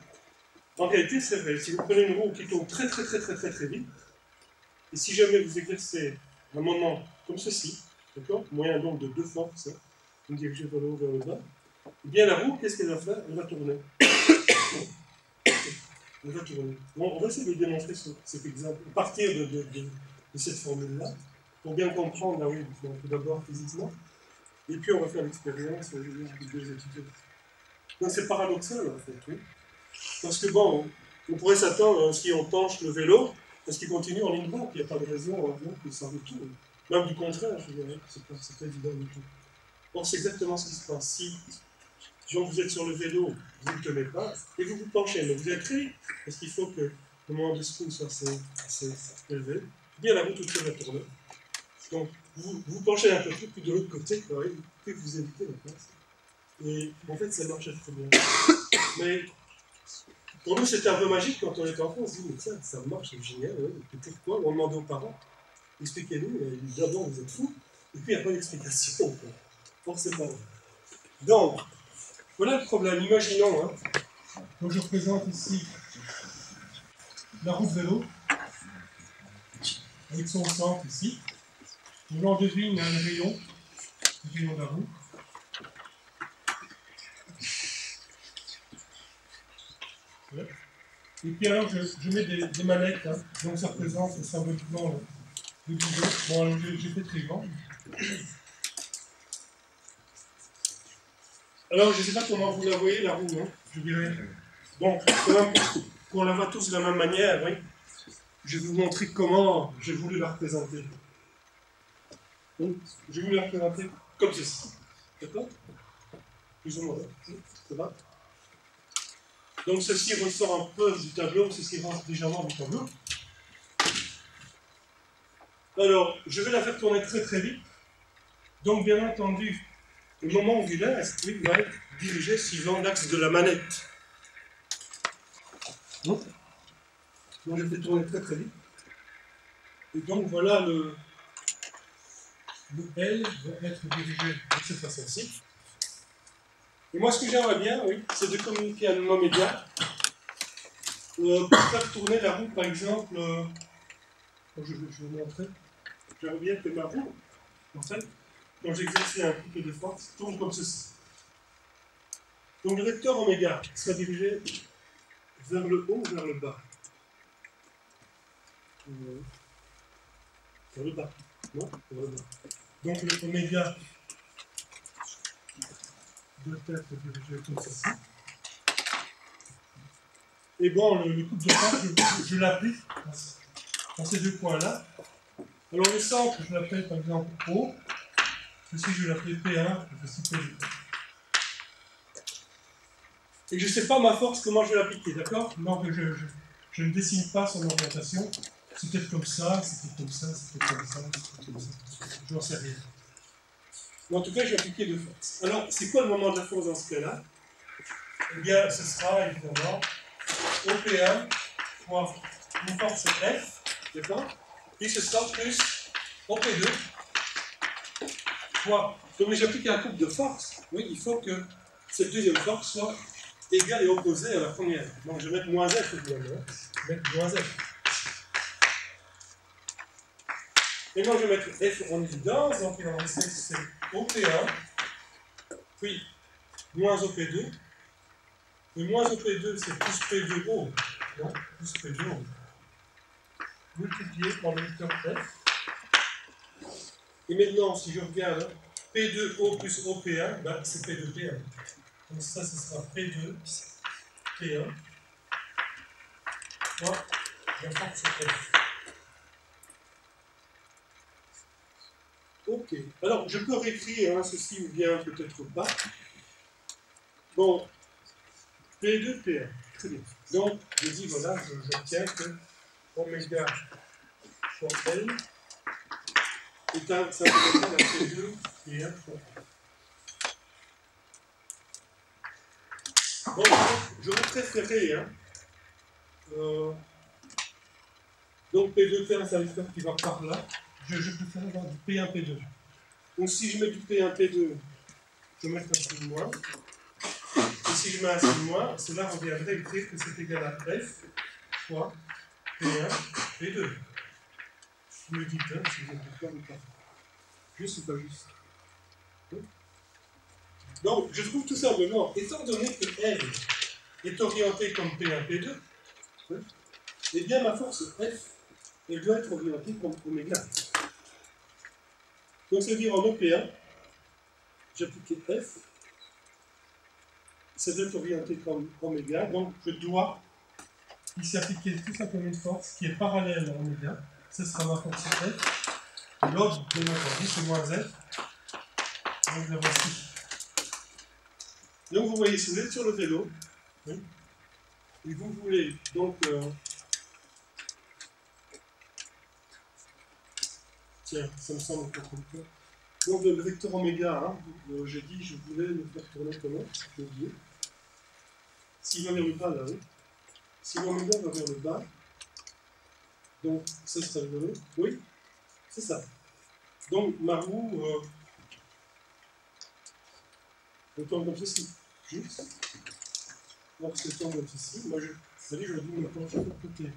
en réalité, c'est vrai. Si vous prenez une roue qui tourne très très très très très très vite, et si jamais vous exercez un moment comme ceci, d'accord Moyen donc de deux forces, hein, une dirigée vers le haut vers le bas, eh bien la roue, qu'est-ce qu'elle va faire? Elle va tourner. Bon, on va essayer de démontrer cet exemple, partir de, cette formule-là, pour bien comprendre, là oui, tout d'abord physiquement, et puis on va faire l'expérience avec deux étudiants. Donc c'est paradoxal en fait. Parce que bon, on pourrait s'attendre, si on penche le vélo, à ce qu'il continue en ligne droite, il n'y a pas de raison que ça retourne. Même du contraire, je dirais, c'est pas, pas évident du tout. Or c'est exactement ce qui se passe. Si vous êtes sur le vélo, vous ne tenez pas, et vous vous penchez, mais vous pris, parce qu'il faut que le moment de spin soit assez, élevé, bien la roue toute seule tourner. Donc vous vous penchez un peu plus, de l'autre côté, puis vous évitez la place. Et en fait, ça marche très bien. Mais pour nous, c'était un peu magique quand on était enfant. On se dit, mais ça, ça marche, c'est génial. Pourquoi On demandait aux parents, expliquez-nous. D'abord, vous êtes fous. Et puis, il n'y a pas d'explication. Forcément. Donc, voilà le problème. Imaginons. Hein. Donc, je représente ici la route vélo, avec son centre ici. Le long devine un rayon, le rayon de la roue. Et puis alors, je, mets des, manettes, hein. donc ça représente symboliquement le bidon. Bon, alors j'ai fait très grand. Alors, je ne sais pas comment vous la voyez, la roue, hein. je dirais. Bon, pour la voir tous de la même manière, oui. Je vais vous montrer comment j'ai voulu la représenter. je vais vous la représenter comme ceci. D'accord? Plus ou moins. Ça va? Donc ceci ressort un peu du tableau, ceci rentre légèrement du tableau. Alors, je vais la faire tourner très très vite. Donc, bien entendu, le moment où il est, l'esprit va être dirigé suivant l'axe de la manette. Donc, je vais tourner très très vite. Et donc, voilà le, le L va être dirigé de cette façon-ci. Et moi, ce que j'aimerais bien, oui, c'est de communiquer à nos médias euh, pour faire tourner la roue, par exemple. Euh, je, vais vous montrer. J'aimerais bien que ma roue, en fait, quand j'exerce un coup de force, tourne comme ceci. Donc le vecteur oméga sera dirigé vers le haut ou vers le bas? Euh, Vers le bas. Non Vers le bas. Donc le oméga doit être dirigé comme ceci. Et bon, le, coup de force, je, l'applique dans, ces deux points-là. Alors le centre, je l'appelle par exemple O. Je l'appelle P1, ceci P2. et je ne sais pas ma force, comment je vais l'appliquer, d'accord? Donc je, je, ne dessine pas son orientation. C'est peut-être comme ça, c'est peut-être comme ça, c'est peut-être comme ça, c'est peut-être comme ça. Je n'en sais rien. Mais en tout cas, je vais appliquer deux forces. Alors, c'est quoi le moment de la force dans ce cas-là? Eh bien, ce sera évidemment OP1 fois une force F, d'accord? Puis ce sera plus OP2 fois. Comme j'applique un couple de forces, oui, il faut que cette deuxième force soit égale et opposée à la première. Donc je vais mettre moins F évidemment. Je vais mettre moins F. Et donc je vais mettre F en évidence, donc il reste c'est OP1, puis moins OP2, et moins OP2 c'est plus P2O, donc plus P2O, multiplié par le vecteur F. Et maintenant, si je regarde P2O plus OP1, ben, c'est P2P1. Donc ça, ce sera P2, P1, fois la. Ok. Alors, je peux réécrire hein, ceci ou bien peut-être pas. Bon, P2, P1. Très bien. Donc, je dis, voilà, j'obtiens que oméga fois L un, la P2, P1 fois Bon, j'aurais préféré, hein, euh, donc P2, P1, ça veut dire qu'il va par là je, je préfère avoir du P1, P2. Donc si je mets du P1, P2, je vais mettre un signe moins. Et si je mets un signe moins, cela reviendrait écrire que c'est égal à F fois P1, P2. Me. Juste ou pas juste Donc, je trouve tout simplement, étant donné que L est orientée comme P1, P2, eh bien ma force F, elle doit être orientée comme oméga. Donc, c'est-à-dire en OP1, j'applique F, ça doit être orienté comme oméga, donc je dois ici appliquer tout simplement une force qui est parallèle à oméga, ce sera ma force F, l'autre c'est moins F, donc la voici. Donc vous voyez, si vous êtes sur le vélo, et vous voulez donc euh, Tiens, ça me semble peu trop Donc le vecteur oméga, euh, j'ai dit je voulais le faire tourner comment? J'ai oublié. S'il va vers le bas là, oui. Si l'oméga va vers le bas, donc ça sera le Oui, c'est ça. Donc ma roue, euh, elle tourne comme ceci. Juste. Donc elle tourne comme ceci. Moi je, vous savez, je le dis, me pencher de côté.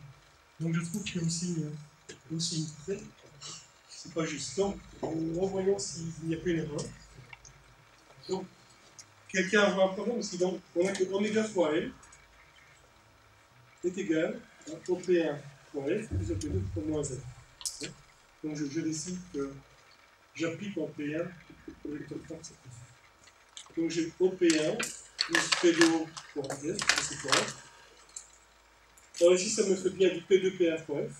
Donc je trouve qu'il y a aussi, euh, aussi une c'est pas juste. Donc, revoyons s'il n'y a plus une erreur. Donc, quelqu'un voit un problème aussi. Donc, on a que oméga fois L est égal à OP1 fois F plus OP2 fois moins F. Donc, je, décide que j'applique en P1 le vecteur. Donc, j'ai OP1 plus P2 fois F, c'est quoi Alors ici, ça me fait bien du P2 P1 fois F.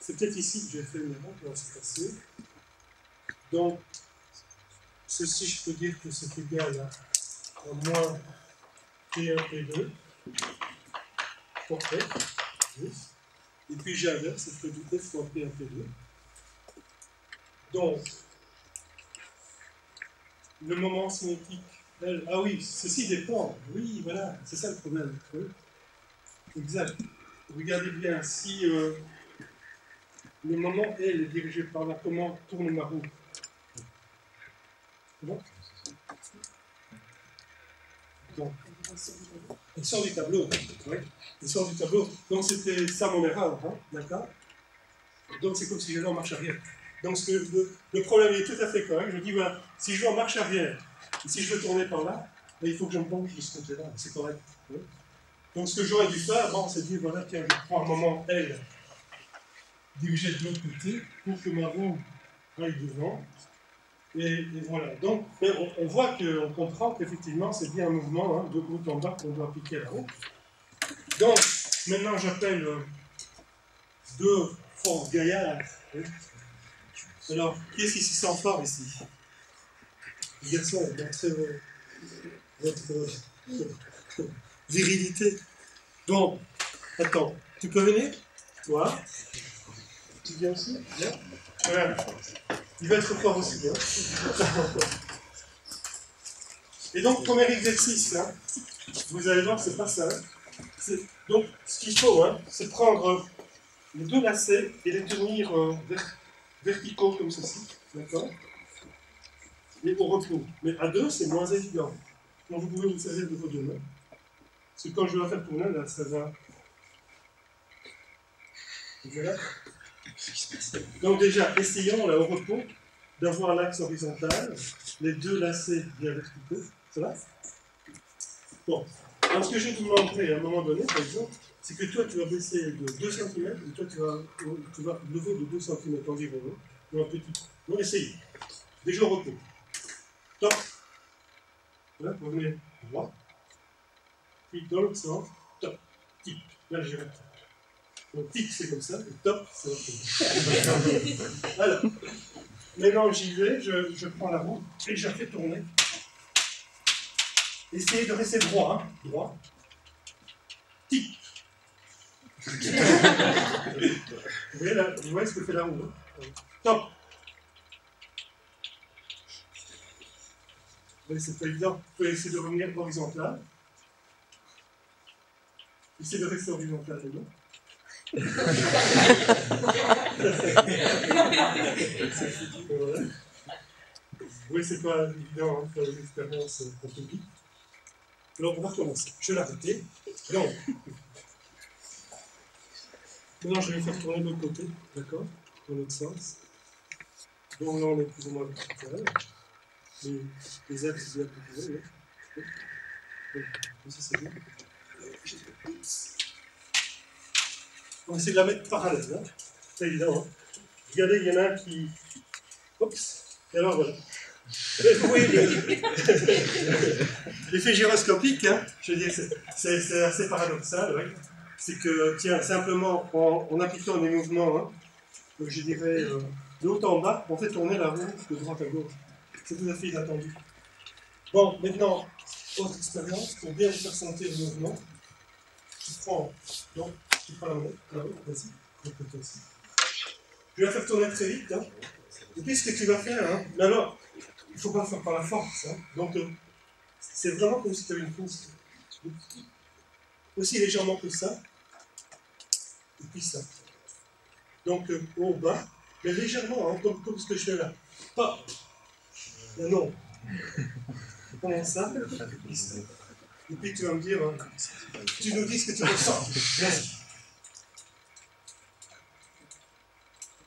C'est peut-être ici que j'ai fait une erreur dans ce passé. Donc, ceci, je peux dire que c'est égal à, moins P1, P2 pour F. Et puis j'inverse, ça fait du F fois P1, P2. Donc, le moment cinétique, L, ah oui, ceci dépend. Oui, voilà, c'est ça le problème. Exact. Regardez bien, si euh, le moment L est dirigé par là. Comment tourne ma roue Bon? Donc, elle sort du tableau. Oui, sort du tableau. Donc c'était ça mon erreur, hein d'accord Donc c'est comme si j'allais en marche arrière. Donc le, problème est tout à fait correct. Je dis, voilà, si je vais en marche arrière, et si je veux tourner par là, ben, il faut que je me penche de ce côté-là. C'est correct. Donc ce que j'aurais dû faire, bon, c'est dire, voilà, tiens, je prends un moment L diriger de l'autre côté pour que ma roue aille devant. Et, voilà. Donc, on, voit qu'on comprend qu'effectivement, c'est bien un mouvement hein, de haut en bas qu'on doit appliquer roue. Donc, maintenant, j'appelle euh, deux forces gaillardes. Alors, qui est-ce qui s'y sent fort ici? Les garçons, montrez votre. Virilité. Bon, attends, tu peux venir? Toi? Tu viens aussi? Viens. Voilà. Il va être fort aussi. Hein Et donc, premier exercice, là, vous allez voir, c'est pas simple. C'est- Donc, ce qu'il faut, hein, c'est prendre les deux lacets et les tenir euh, ver- verticaux comme ceci. D'accord Et au repos. Mais à deux, c'est moins évident. Donc, vous pouvez vous servir de vos deux mains. Parce que quand je vais faire tourner, là, ça va. Voilà. Donc, déjà, essayons, là, au repos, d'avoir l'axe horizontal, les deux lacets bien verticaux. Ça va? Bon. Alors, ce que je vais te montrer à un moment donné, par exemple, c'est que toi, tu vas baisser de 2 cm et toi, tu vas, tu vas lever de 2 cm environ. hein, ou un petit essayez. Déjà au repos. Top. Voilà, vous revenez droit. Puis dans l'autre sens, top. Tip. Là, j'ai Donc, tip, c'est comme ça, et top, c'est chose. Alors, maintenant, j'y vais, je, prends la roue et je la fais tourner. Essayez de rester droit, hein. droit. Tip. vous, voyez vous voyez ce que fait la roue hein Top. C'est pas évident. Vous pouvez essayer de revenir horizontal. Essayez de rester horizontal maintenant. Oui, c'est pas évident hein, de faire des expériences euh, en public. Alors, on va recommencer. Je vais l'arrêter. Donc, maintenant, je vais faire tourner de l'autre côté, d'accord Dans l'autre sens. Donc là, on est plus ou moins vertical. Les, les axes bien plus là. Donc, ça, c'est bien. On va essayer de la mettre parallèle. Hein. C'est évident. Hein. Regardez, il y en a un qui. Oups. Et alors voilà. Les- l'effet gyroscopique, hein, je veux dire, c'est- assez paradoxal, oui. C'est que, tiens, simplement en, en appliquant des mouvements, hein, je dirais, euh, de haut en bas, on fait tourner la roue de droite à gauche. C'est tout à fait inattendu. Bon, maintenant, autre expérience, pour bien vous faire sentir le mouvement. Tu prends, donc, Je vais la faire tourner très vite, hein. Et puis, ce que tu vas faire, hein, mais alors, il ne faut pas faire par la force. Hein. Donc, euh, c'est vraiment comme si tu avais une pousse. Aussi légèrement que ça. Et puis ça. Donc, euh, haut, bas. Mais légèrement, hein, comme, ce que je fais là. Pas. Non. Comment ça? Et puis tu vas me dire, tu nous dis ce que tu ressens.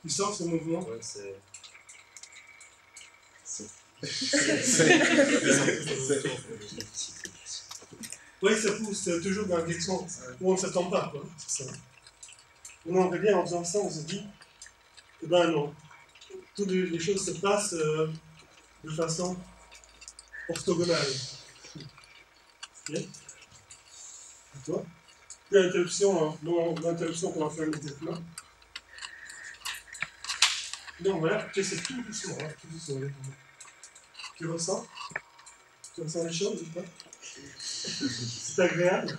Sens ce mouvement Ouais, c'est. Oui, ça pousse toujours dans la direction où on ne s'attend pas. Quoi. Ça. On bien en faisant ça, on se dit, eh ben non, toutes les choses se passent euh, de façon orthogonale. Ok Et toi? Puis l'interruption, hein, l'interruption qu'on va faire immédiatement. Donc voilà, tu c'est tout doucement, hein, tout doucement. Tu ressens? Tu ressens les choses ou pas? C'est agréable.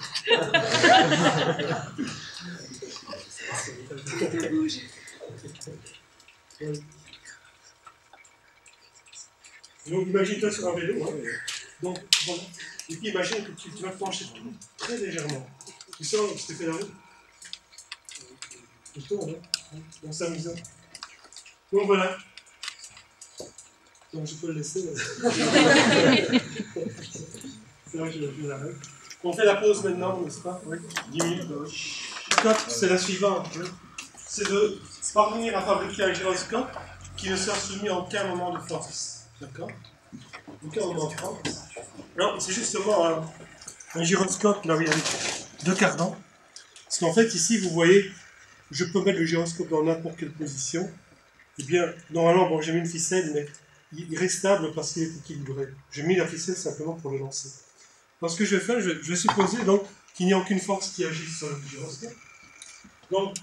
Donc imagine-toi sur un vélo. hein. Donc voilà. Et puis imagine que tu, vas te pencher tout très légèrement. Tu sens ce que fait la roue Tu tournes, hein, en. Donc voilà. Donc je peux le laisser. C'est vrai que je l'arrête. On fait la pause maintenant, n'est-ce pas? Oui. 10 minutes. Top, c'est la suivante. C'est de parvenir à fabriquer un gyroscope qui ne sera soumis à aucun moment de force. D'accord? Aucun moment de force. Non, c'est justement un, un gyroscope, là, oui, avec deux cardans. Parce qu'en fait, ici, vous voyez, je peux mettre le gyroscope dans n'importe quelle position. Eh bien, normalement, bon, j'ai mis une ficelle, mais il reste stable parce qu'il est équilibré. J'ai mis la ficelle simplement pour le lancer. Donc ce que je vais faire, je vais, supposer donc qu'il n'y a aucune force qui agit sur le gyroscope. Donc,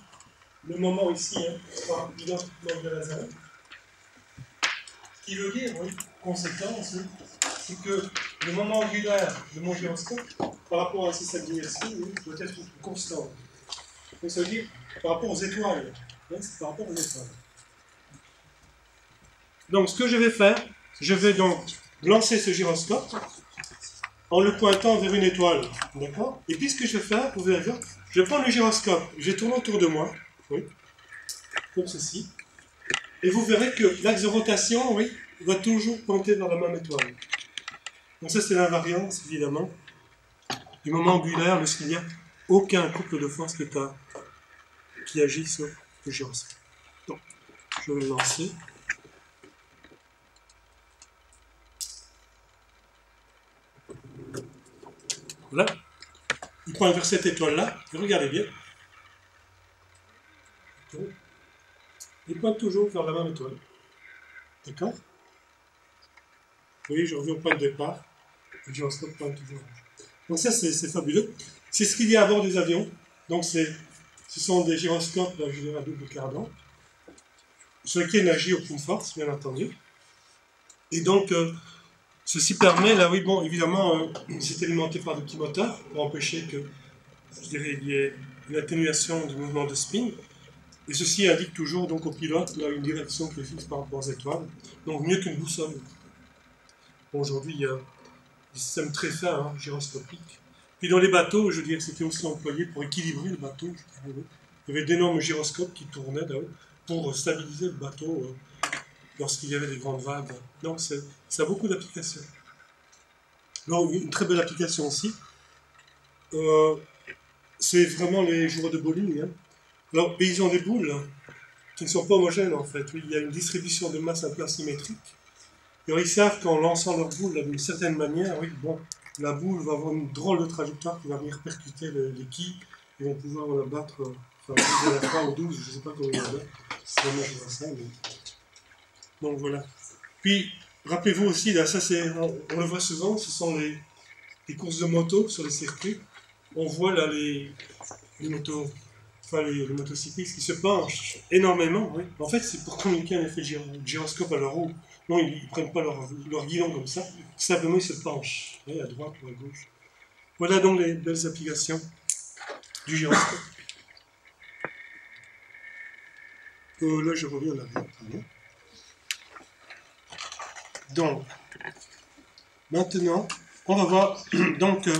le moment ici hein, sera identiquement de la zone. Ce qui veut dire, oui, conséquence, c'est que le moment angulaire de mon gyroscope, par rapport à un système d'inertie, doit être constant. Donc ça veut dire par rapport aux étoiles. C'est par rapport aux étoiles. Donc ce que je vais faire, je vais donc lancer ce gyroscope en le pointant vers une étoile. D'accord? Et puis ce que je vais faire, vous verrez, je vais prendre le gyroscope, je vais tourner autour de moi, oui, comme ceci. Et vous verrez que l'axe de rotation, oui, va toujours pointer vers la même étoile. Donc ça, c'est l'invariance, évidemment, du moment angulaire lorsqu'il n'y a aucun couple de force θ qui agit sur le gyroscope. Donc, je vais le lancer. Il pointe vers cette étoile-là. Regardez bien. Il pointe toujours vers la même étoile. D'accord? Oui, je reviens au point de départ. Le gyroscope pointe toujours. Donc ça, c'est fabuleux. C'est ce qu'il y a à bord des avions. Donc ce sont des gyroscopes, je à double cardan, sur lesquels n'agit aucune force, bien entendu. Et donc, euh, ceci permet, là, oui, bon, évidemment, euh, c'est alimenté par des petits moteurs pour empêcher que, je dirais, il y ait une atténuation du mouvement de spin. Et ceci indique toujours donc au pilote là, une direction qui est fixe par rapport aux étoiles. Donc mieux qu'une boussole. Aujourd'hui, il y a des systèmes très fins, hein, gyroscopiques. Puis dans les bateaux, je veux dire, c'était aussi employé pour équilibrer le bateau. Il y avait d'énormes gyroscopes qui tournaient pour stabiliser le bateau euh, lorsqu'il y avait des grandes vagues. Donc ça a beaucoup d'applications. Donc une très belle application aussi. Euh, c'est vraiment les joueurs de bowling. Hein. Alors, ils ont des boules qui ne sont pas homogènes en fait. Il y a une distribution de masse un peu asymétrique. Et ils savent qu'en lançant leur boule d'une certaine manière, oui, bon, la boule va avoir une drôle de trajectoire qui va venir percuter les quilles et vont pouvoir la battre, enfin, la 3 ou 12, je ne sais pas comment il y en a. C'est ça. Donc voilà. Puis, rappelez-vous aussi, là, ça on, le voit souvent, ce sont les, les, courses de moto sur les circuits. On voit là les, les motos les, motocyclistes qui se penchent énormément. En fait, c'est pour communiquer un effet gyroscope à leur roue. Non, ils ne prennent pas leur, guidon comme ça, simplement ils se penchent, à droite ou à gauche. Voilà donc les belles applications du gyroscope. Euh, là, je reviens là. Donc, maintenant, on va voir, donc, euh,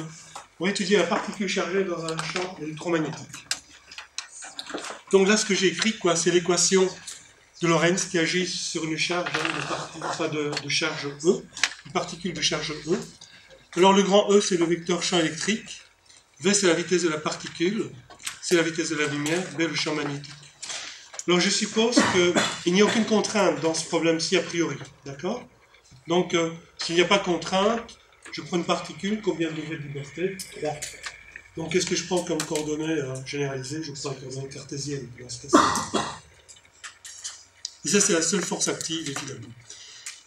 on va étudier la particule chargée dans un champ électromagnétique. Donc là, ce que j'ai écrit, quoi, c'est l'équation de Lorentz qui agit sur une charge de, charge E, une particule de charge E. Alors le grand E, c'est le vecteur champ électrique. V, c'est la vitesse de la particule. C'est la vitesse de la lumière. B, le champ magnétique. Alors je suppose qu'il n'y a aucune contrainte dans ce problème-ci a priori. D'accord? Donc euh, s'il n'y a pas contrainte, je prends une particule, combien de degrés de liberté? 3. Donc, qu'est-ce que je prends comme coordonnées euh, Je prends la coordonnée cartésienne Et ça, c'est la seule force active, évidemment.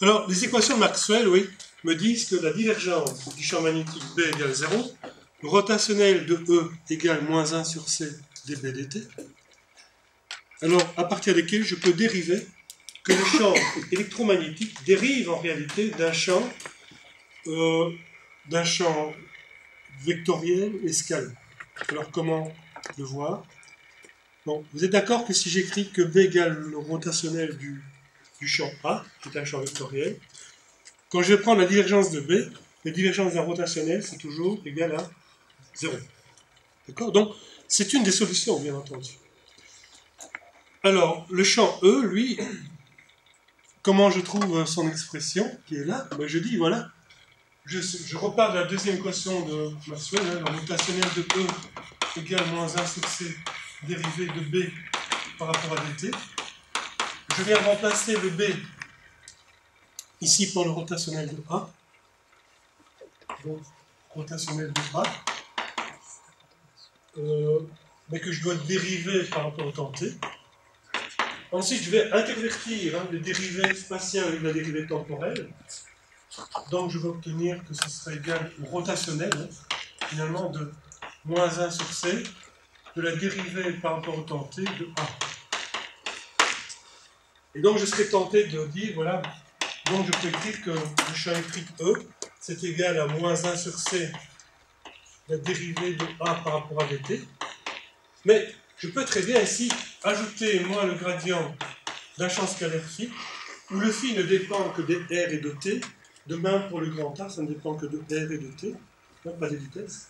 Alors, les équations de Maxwell, oui, me disent que la divergence du champ magnétique B égale 0, le rotationnel de E égale moins 1 sur C dB dt. Alors, à partir desquels je peux dériver que le champ électromagnétique dérive en réalité d'un champ, euh, champ vectoriel et scalaire. Alors comment le voir? Bon, vous êtes d'accord que si j'écris que B égale le rotationnel du, champ A, qui est un champ vectoriel, quand je vais prendre la divergence de B, la divergence d'un rotationnel, c'est toujours égal à 0. D'accord? Donc, c'est une des solutions, bien entendu. Alors, le champ E, lui, comment je trouve son expression qui est là ben, Je dis, voilà, je, repars de la deuxième équation de Maxwell, hein, le rotationnel de E égale moins 1 sur C dérivé de B par rapport à dt. Je viens remplacer le B ici par le rotationnel de A. Donc, rotationnel de A. Euh, mais que je dois dériver par rapport au temps t. Ensuite, je vais intervertir hein, les dérivées spatiales avec la dérivée temporelle. Donc je vais obtenir que ce serait égal au rotationnel, hein, finalement, de moins 1 sur C, de la dérivée par rapport au temps t de A. Et donc je serais tenté de dire, voilà, donc je peux écrire que le champ électrique E c'est égal à moins 1 sur C, la dérivée de A par rapport à dt. Mais je peux très bien ici ajouter, moi, le gradient d'un champ scalaire phi, où le phi ne dépend que des R et de T. De même, pour le grand A, ça ne dépend que de R et de T, pas des vitesses.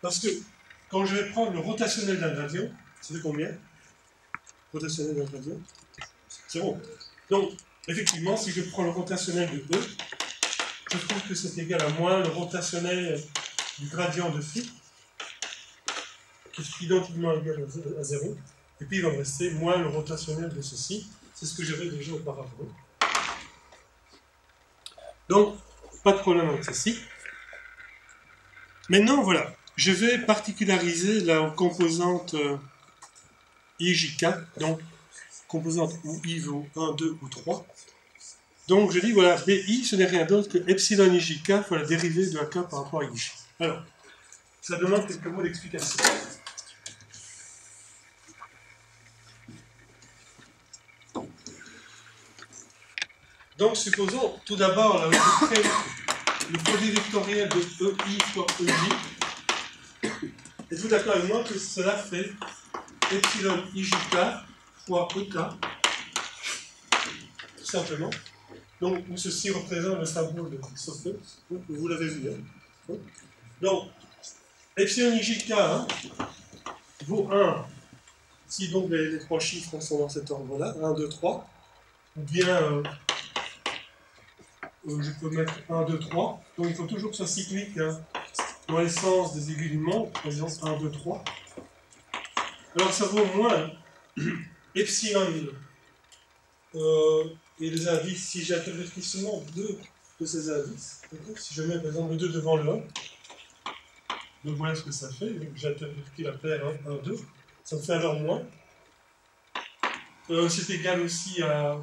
Parce que quand je vais prendre le rotationnel d'un gradient, ça fait combien? Rotationnel d'un gradient Zéro. Donc, effectivement, si je prends le rotationnel de E, je trouve que c'est égal à moins le rotationnel du gradient de phi, qui est identiquement égal à 0. Et puis il va me rester moins le rotationnel de ceci. C'est ce que j'avais déjà auparavant. Donc, pas de problème avec ceci. Maintenant, voilà. Je vais particulariser la composante euh, IJK, donc composante où I vaut 1, 2 ou 3. Donc je dis, voilà, BI, ce n'est rien d'autre que epsilon IJK fois la dérivée de AK par rapport à IJ. Alors, ça demande quelques mots d'explication. Donc, supposons tout d'abord le produit vectoriel de EI fois EJ. Tout d'accord avec moi que cela fait epsilon IJK fois EK, tout simplement. Donc, où ceci représente le symbole de Sophie. Vous l'avez vu. Hein? Donc, epsilon IJK hein, vaut 1. Si donc les, trois chiffres sont dans cet ordre-là, 1, 2, 3, ou bien euh, je peux mettre 1, 2, 3. Donc il faut toujours que ce soit cyclique hein, dans les sens des aiguilles du monde, par exemple 1, 2, 3. Alors ça vaut moins epsilon euh, et les indices, si j'intervertis seulement deux de ces indices, si je mets par exemple le 2 devant le 1, donc voilà ce que ça fait, j'intervertis la paire 1, 1, 2, ça me fait alors moins. Euh, C'est égal aussi à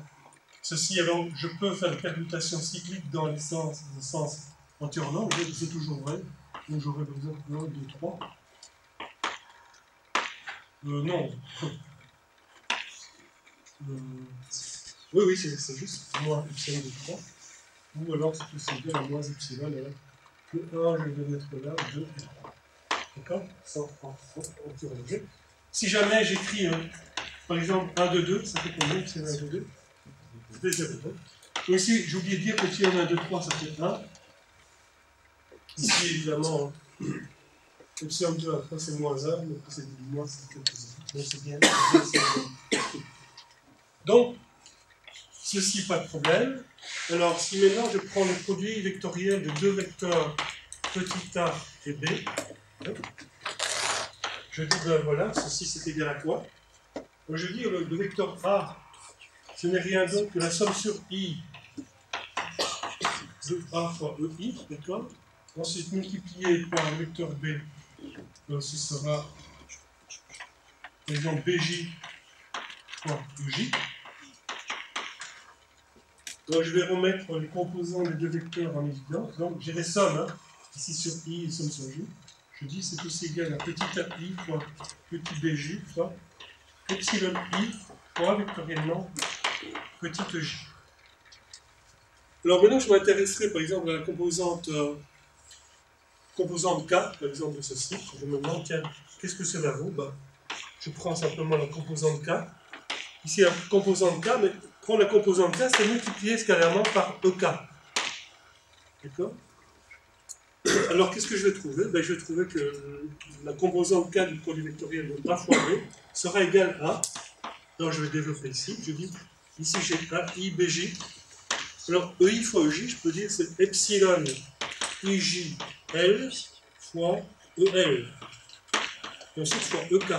Ceci, alors, je peux faire une permutation cyclique dans les sens, les sens entièrement, c'est toujours vrai. Donc j'aurais besoin de 1, 2, 3. Euh, non. Euh, oui, oui, c'est juste moins epsilon de 3. Ou alors c'est plus égal à moins epsilon. Alors, le 1, je vais le mettre là, 2 et 3. D'accord? Sans entièrement. Si jamais j'écris, euh, par exemple, 1, 2, 2, ça fait combien epsilon 1, 2, 2 J'ai oublié de dire que si on a 2, 3, ça fait 1. Ici, évidemment, epsilon 2 à 3, c'est moins 1, donc c'est moins, c'est quelque chose. Donc, c'est bien. Donc, ceci, pas de problème. Alors, si maintenant je prends le produit vectoriel de deux vecteurs petit a et b, je dis, ben voilà, ceci c'est égal à quoi je dis le, le vecteur a ce n'est rien d'autre que la somme sur i de a fois ei, d'accord Ensuite multiplié par le vecteur b, donc ce sera par exemple bj fois ej. Donc je vais remettre les composants des deux vecteurs en évidence. Donc j'ai les sommes, hein, ici sur i et somme sur j. Je dis c'est aussi égal à petit i fois petit bj fois epsilon i fois vectoriellement petite j. Alors maintenant, je m'intéresserai par exemple à la composante, euh, composante k, par exemple de ceci. Je me demande, tiens, qu'est-ce que cela vaut? Bah, Je prends simplement la composante k. Ici, la composante k, mais prendre la composante k, c'est multiplier scalairement par ek. D'accord? Alors, qu'est-ce que je vais trouver? Ben, Je vais trouver que la composante k du produit vectoriel de a fois b sera égale à. Donc, je vais développer ici. Je dis Ici, j'ai I, BJ. Alors, EI fois EJ, je peux dire c'est epsilon IJL fois EL. Et ensuite fois EK.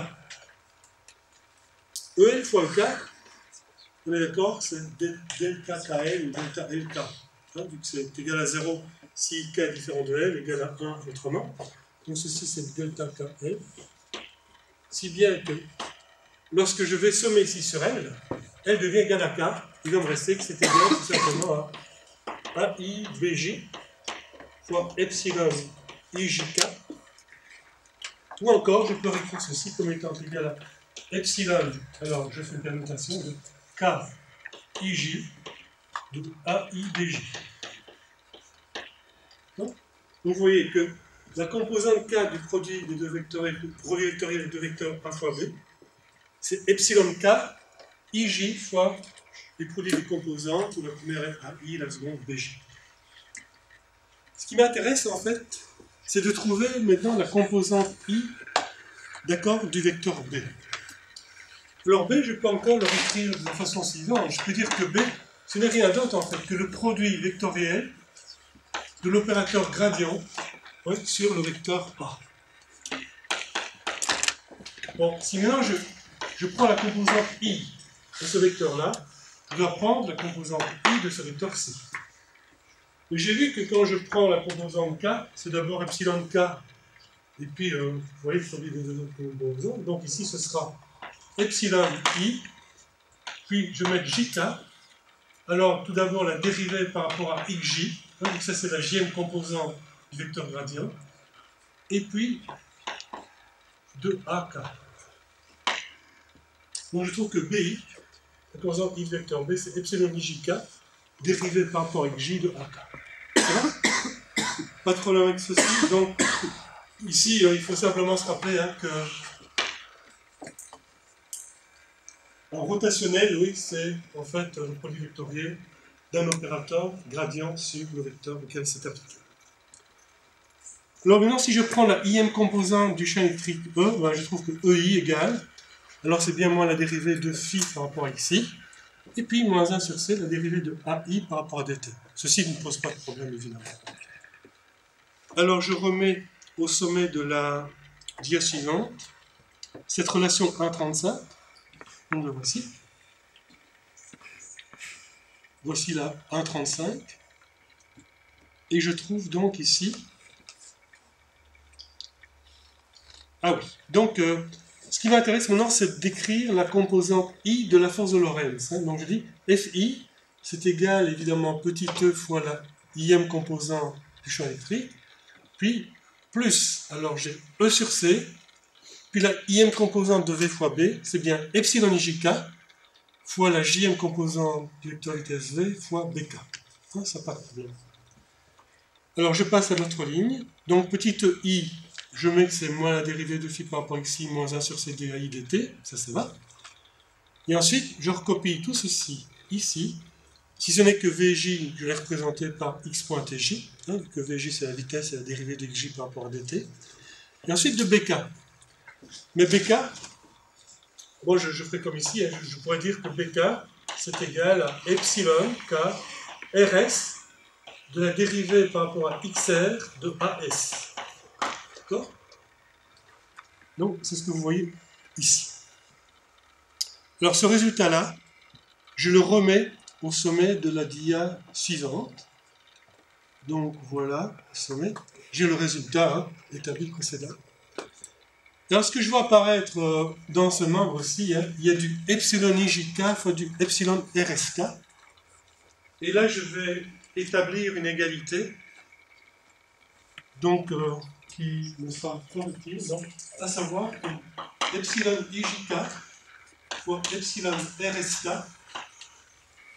EL fois EK, on est d'accord, c'est delta KL ou delta LK. Hein, c'est égal à 0 si K est différent de L, égal à 1 autrement. Donc ceci, c'est delta KL. Si bien que lorsque je vais sommer ici sur L, elle devient égale à 4. Il va me rester que c'est égal tout simplement à AIVJ fois epsilon IJK. Ou encore, je peux écrire ceci comme étant égal à epsilon. Alors, je fais une permutation de K IJ de AIBJ. vous voyez que la composante K du produit des deux vectoriels, produit vectoriel des deux vecteurs A fois B, c'est epsilon K, IJ fois les produits des composantes, où la première est AI, la seconde BJ. Ce qui m'intéresse en fait, c'est de trouver maintenant la composante I, d'accord, du vecteur B. Alors B, je peux encore le écrire de façon suivante. Je peux dire que B, ce n'est rien d'autre en fait que le produit vectoriel de l'opérateur gradient sur le vecteur A. Bon, si maintenant je, je prends la composante I de ce vecteur-là, je dois prendre la composante I de ce vecteur C. J'ai vu que quand je prends la composante K, c'est d'abord epsilon K, et puis, euh, vous voyez, le produit des autres composantes. Donc ici, ce sera epsilon I, puis je vais mettre. Alors, tout d'abord, la dérivée par rapport à XJ, donc ça c'est la jm composante du vecteur gradient, et puis de AK. Donc je trouve que BI, la composante I vecteur B, c'est epsilon dérivé par rapport à XJ de AK. Pas de problème avec ceci. Donc, ici, euh, il faut simplement se rappeler hein, que en rotationnel, oui, c'est en fait le produit vectoriel d'un opérateur gradient sur le vecteur auquel c'est appliqué. Alors maintenant, si je prends la im composante du champ électrique E, ben, je trouve que EI égale, alors c'est bien moins la dérivée de phi par rapport à xi, et puis moins 1 sur c, la dérivée de ai par rapport à dt. Ceci ne pose pas de problème, évidemment. Alors je remets au sommet de la dia suivante cette relation 1,35, donc la voici. Voici la 1,35. Et je trouve donc ici... Ah oui, donc euh, ce qui m'intéresse maintenant, c'est d'écrire la composante I de la force de Lorentz. Hein. Donc je dis Fi, c'est égal évidemment petit e fois la ième composante du champ électrique, puis plus, alors j'ai E sur C, puis la ième composante de V fois B, c'est bien epsilon ijk, fois la jm composante du vecteur ITSV fois bk. Hein, ça pas problème. Alors je passe à l'autre ligne. Donc petite i, je mets que c'est moins la dérivée de phi par rapport à xi moins 1 sur c dAi dt, ça ça va. Et ensuite, je recopie tout ceci ici. Si ce n'est que Vj, je l'ai représenté par x.tj, hein, que Vj c'est la vitesse et la dérivée de xj par rapport à dt. Et ensuite de bk. Mais bk, moi, je, je, ferai comme ici, hein, je, je, pourrais dire que BK, c'est égal à epsilon K RS de la dérivée par rapport à XR de AS. Donc, c'est ce que vous voyez ici. Alors, ce résultat-là, je le remets au sommet de la dia suivante. Donc, voilà, le sommet. J'ai le résultat hein, établi précédent. Alors, ce que je vois apparaître euh, dans ce membre aussi, hein, il y a du epsilon IJK fois du epsilon RSK. Et là, je vais établir une égalité, donc euh, qui me sera conductive, donc, à savoir que epsilon IJK fois epsilon RSK,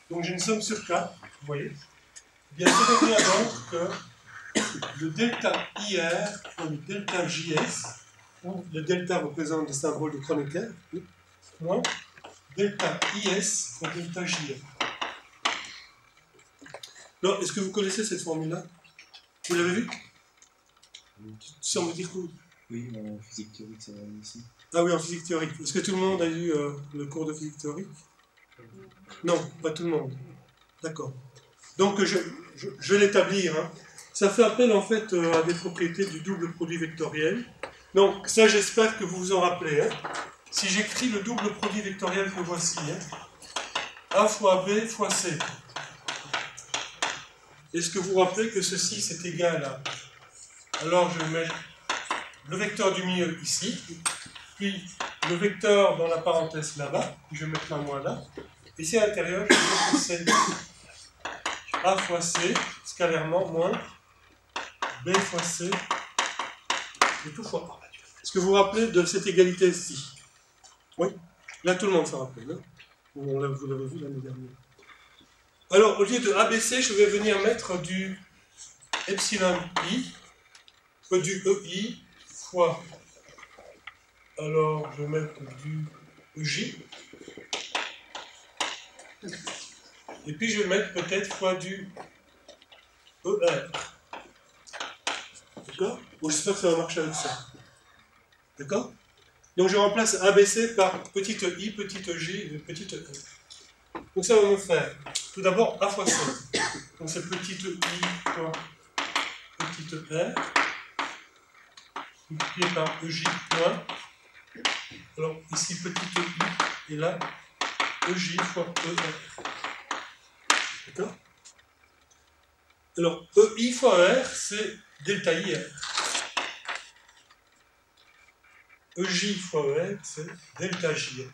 donc j'ai une somme sur K, vous voyez, eh bien ça devient donc que le delta IR fois le delta JS le delta représente le symbole de Kronecker, moins delta IS fois delta JR. Alors, est-ce que vous connaissez cette formule-là? Vous l'avez vue? Ça me dire quoi Oui, en physique théorique, ça va ici. Ah oui, en physique théorique. Est-ce que tout le monde a eu euh, le cours de physique théorique? Non, pas tout le monde. D'accord. Donc, je, je, je vais l'établir. Hein. Ça fait appel en fait euh, à des propriétés du double produit vectoriel. Donc ça, j'espère que vous vous en rappelez. Hein. Si j'écris le double produit vectoriel que voici, hein, A fois B fois C, est-ce que vous vous rappelez que ceci c'est égal à... Alors je vais mettre le vecteur du milieu ici, puis le vecteur dans la parenthèse là-bas, je vais mettre un moins là, et ici à l'intérieur, je vais mettre. A fois C, scalairement, moins B fois C, et tout fois A. Est-ce que vous vous rappelez de cette égalité-ci Oui Là, tout le monde s'en rappelle. Hein? Vous l'avez vu l'année dernière. Alors, au lieu de ABC, je vais venir mettre du epsilon i fois du EI fois. Alors, je vais mettre du EJ. Et puis, je vais mettre peut-être fois du ER. D'accord? Bon, j'espère que ça va marcher avec ça. D'accord? Donc, je remplace ABC par petite i, petite j et petite e. Donc, ça va me faire tout d'abord a fois c. Donc, c'est petite i fois petite r multiplié par ej moins. Alors, ici, petite i et là, ej fois er. D'accord Alors, EI fois R, c'est delta IR. EJ fois ER, c'est delta JR.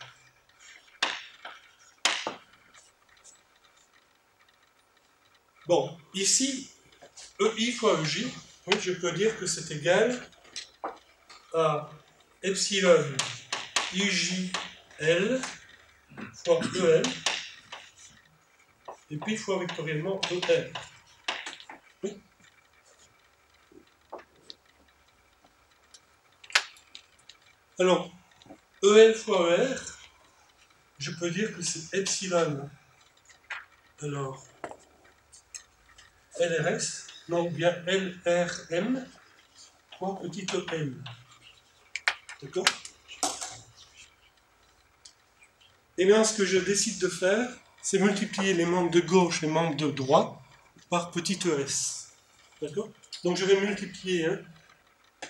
Bon, ici, EI fois EJ, oui, je peux dire que c'est égal à epsilon IJL fois EL et puis fois vectoriellement EL. Oui. Alors, EL fois ER, je peux dire que c'est epsilon. Alors, LRS, non, bien LRM, fois petit m. D'accord Et bien, ce que je décide de faire, c'est multiplier les membres de gauche et les membres de droite par petit es. D'accord Donc je vais multiplier hein,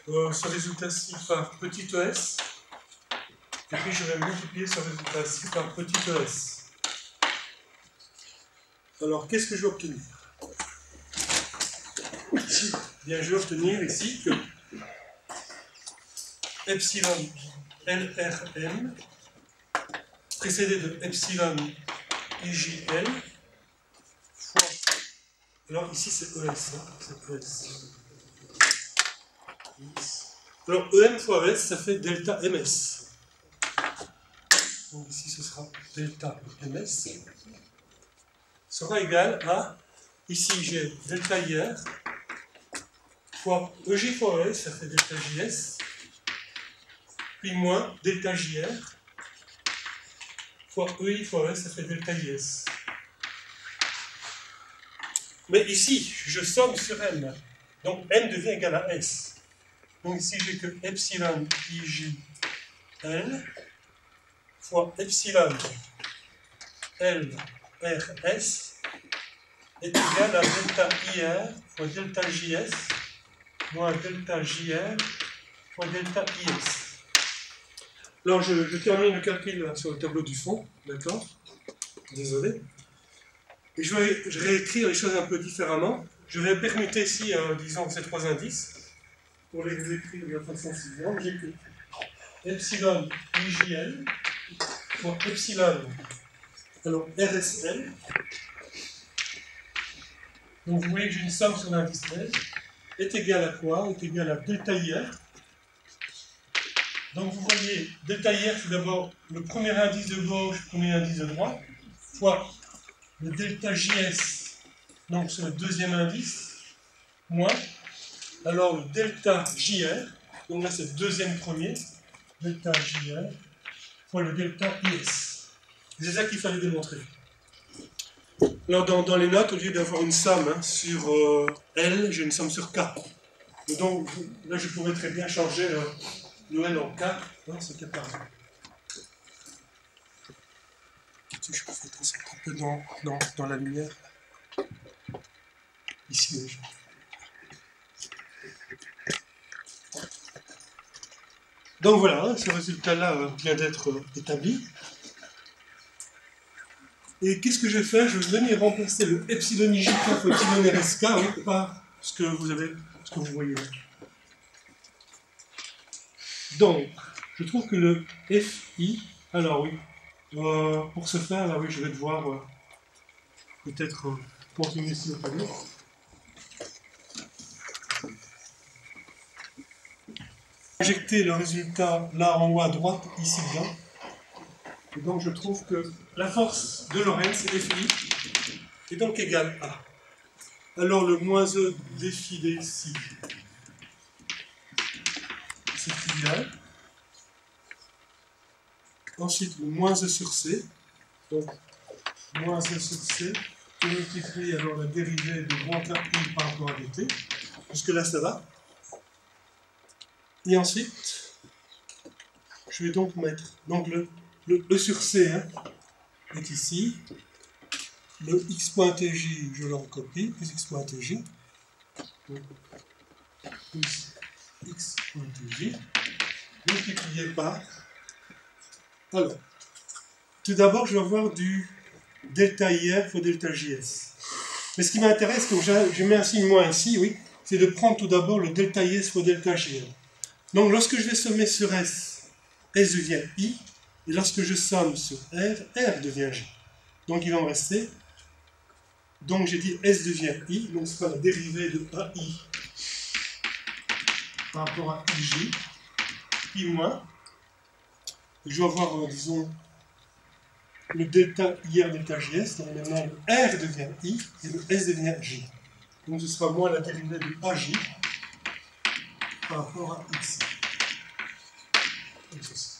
euh, ce résultat-ci par petit es, et puis je vais multiplier ce résultat-ci par petit es. Alors, qu'est-ce que je vais obtenir? Bien, je vais obtenir ici que epsilon LRM précédé de epsilon IJL fois. Alors ici c'est ES, hein, c'est ES. Alors EM fois ES, ça fait delta MS. Donc ici ce sera delta MS sera égal à, ici j'ai delta IR fois EJ fois ES, ça fait delta JS, puis moins delta JR fois EI fois ES, ça fait delta IS. Mais ici, je somme sur M. Donc M devient égal à S. Donc ici, j'ai que epsilon IJL fois epsilon LRS est égal à delta IR fois delta JS moins delta JR fois delta IS. Alors, je, termine le calcul là, sur le tableau du fond, d'accord? Désolé. Et je vais, je vais réécrire les choses un peu différemment. Je vais permuter ici, euh, disons, ces trois indices. Pour les écrire de la façon suivante, j'écris epsilon IJL fois epsilon alors RSL. Donc vous voyez que j'ai une somme sur l'indice est égal à quoi? Est égal à delta IR donc vous voyez, delta IR, c'est d'abord le premier indice de gauche, premier indice de droite, fois le delta JS, donc c'est le deuxième indice, moins, alors le delta JR, donc là c'est le deuxième premier, delta JR, fois le delta IS. C'est ça qu'il fallait démontrer. Alors dans, les notes, au lieu d'avoir une somme hein, sur euh, L, j'ai une somme sur K. Donc là je pourrais très bien changer... Euh, Noël en 4, non, c'est 14. Je peux faire un peu dans, dans, dans la lumière. Ici, déjà. Donc voilà, ce résultat-là euh, vient d'être euh, établi. Et qu'est-ce que je vais faire? Je venir remplacer le epsilon IJK par epsilon RSK hein, par ce que vous avez, ce que vous voyez là. Donc, je trouve que le FI, alors oui, euh, pour ce faire, là oui, je vais devoir euh, peut-être euh, continuer sur le tableau. Injecter le résultat là en haut à droite, ici bien. Et donc je trouve que la force de Lorentz, FI, est donc égale à. Alors le moins E défilé ici c'est trivial. Ensuite, le moins e sur c. Donc, moins e sur c, qui multiplie alors la dérivée de grand i par rapport à dt. Jusque-là, ça va. Et ensuite, je vais donc mettre donc le, le, le sur c hein, est ici. Le x.tj, je le recopie, plus x.tj. Plus x.tj multiplié par. Alors, tout d'abord, je vais avoir du delta IR fois delta JS. Mais ce qui m'intéresse, comme je, mets un signe moins ici, oui, c'est de prendre tout d'abord le delta IS fois delta JR. Donc, lorsque je vais sommer sur S, S devient I, et lorsque je somme sur R, R devient J. Donc, il va me rester. Donc, j'ai dit S devient I, donc ce sera la dérivée de AI par rapport à IJ, I. Je vais avoir, euh, disons, le delta IR delta JS, donc maintenant le R devient I et le S devient J. Donc ce sera moins la dérivée de AJ par rapport à X. Comme ceci.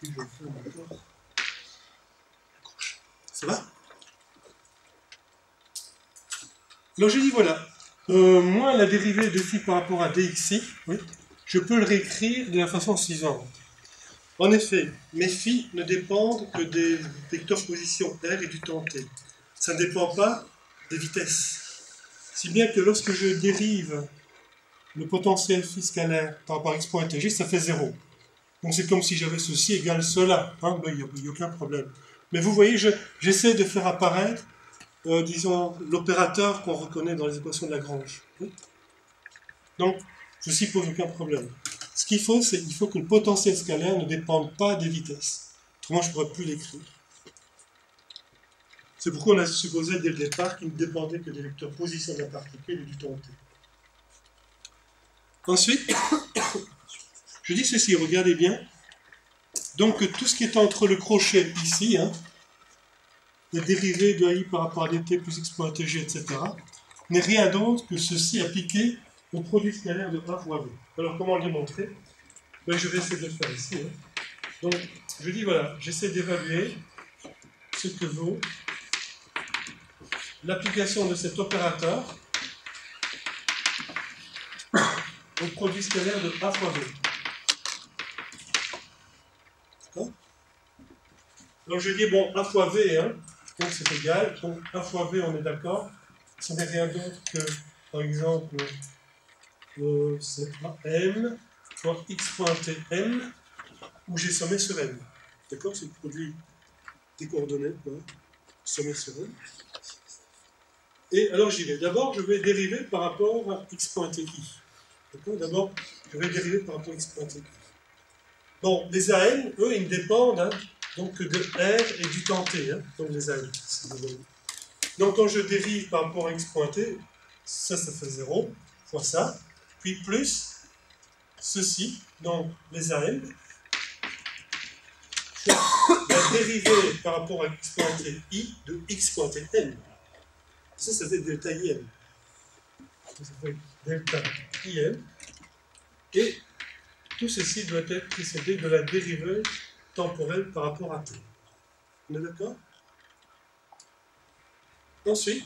Puis je faire encore. Ça va? Alors je dis voilà, euh, moins la dérivée de phi par rapport à dxi, oui, je peux le réécrire de la façon suivante. En effet, mes phi ne dépendent que des vecteurs position r et du temps t. Ça ne dépend pas des vitesses. Si bien que lorsque je dérive le potentiel phi scalaire par rapport à x point ça fait 0. Donc c'est comme si j'avais ceci égale cela. Hein, ben, il n'y a, aucun problème. Mais vous voyez, j'essaie de faire apparaître, euh, disons, l'opérateur qu'on reconnaît dans les équations de Lagrange. Donc, ceci pose aucun problème. Ce qu'il faut, c'est qu'il faut que le potentiel scalaire ne dépende pas des vitesses. Autrement, je ne pourrais plus l'écrire. C'est pourquoi on a supposé dès le départ qu'il ne dépendait que des vecteurs position de la particule et du temps t. Ensuite, je dis ceci, regardez bien. Donc tout ce qui est entre le crochet ici, hein, la dérivée de AI par rapport à dt plus x point tg, etc., n'est rien d'autre que ceci appliqué au produit scalaire de A fois V. Alors comment le démontrer? Ben, Je vais essayer de le faire ici. Hein. Donc je dis voilà, j'essaie d'évaluer ce que vaut l'application de cet opérateur au produit scalaire de A fois V. Donc je dis, bon, A fois V, hein, donc c'est égal. Donc A fois V, on est d'accord. Ce n'est rien d'autre que, par exemple, euh, c'est M fois x point où j'ai sommé sur M. D'accord C'est le produit des coordonnées, quoi. Sommé sur M. Et alors j'y vais. D'abord, je vais dériver par rapport à x point i. D'accord D'abord, je vais dériver par rapport à x i. Bon, les AM, eux, ils dépendent hein, donc de R et du temps t, hein, donc les AM. Donc quand je dérive par rapport à x pointé, ça, ça fait 0, fois ça, puis plus ceci, donc les AM, la dérivée par rapport à x pointé i de x pointé m. Ça, ça fait delta im. Ça fait delta im. Et tout ceci doit être précédé de la dérivée temporelle par rapport à t. On est d'accord? Ensuite,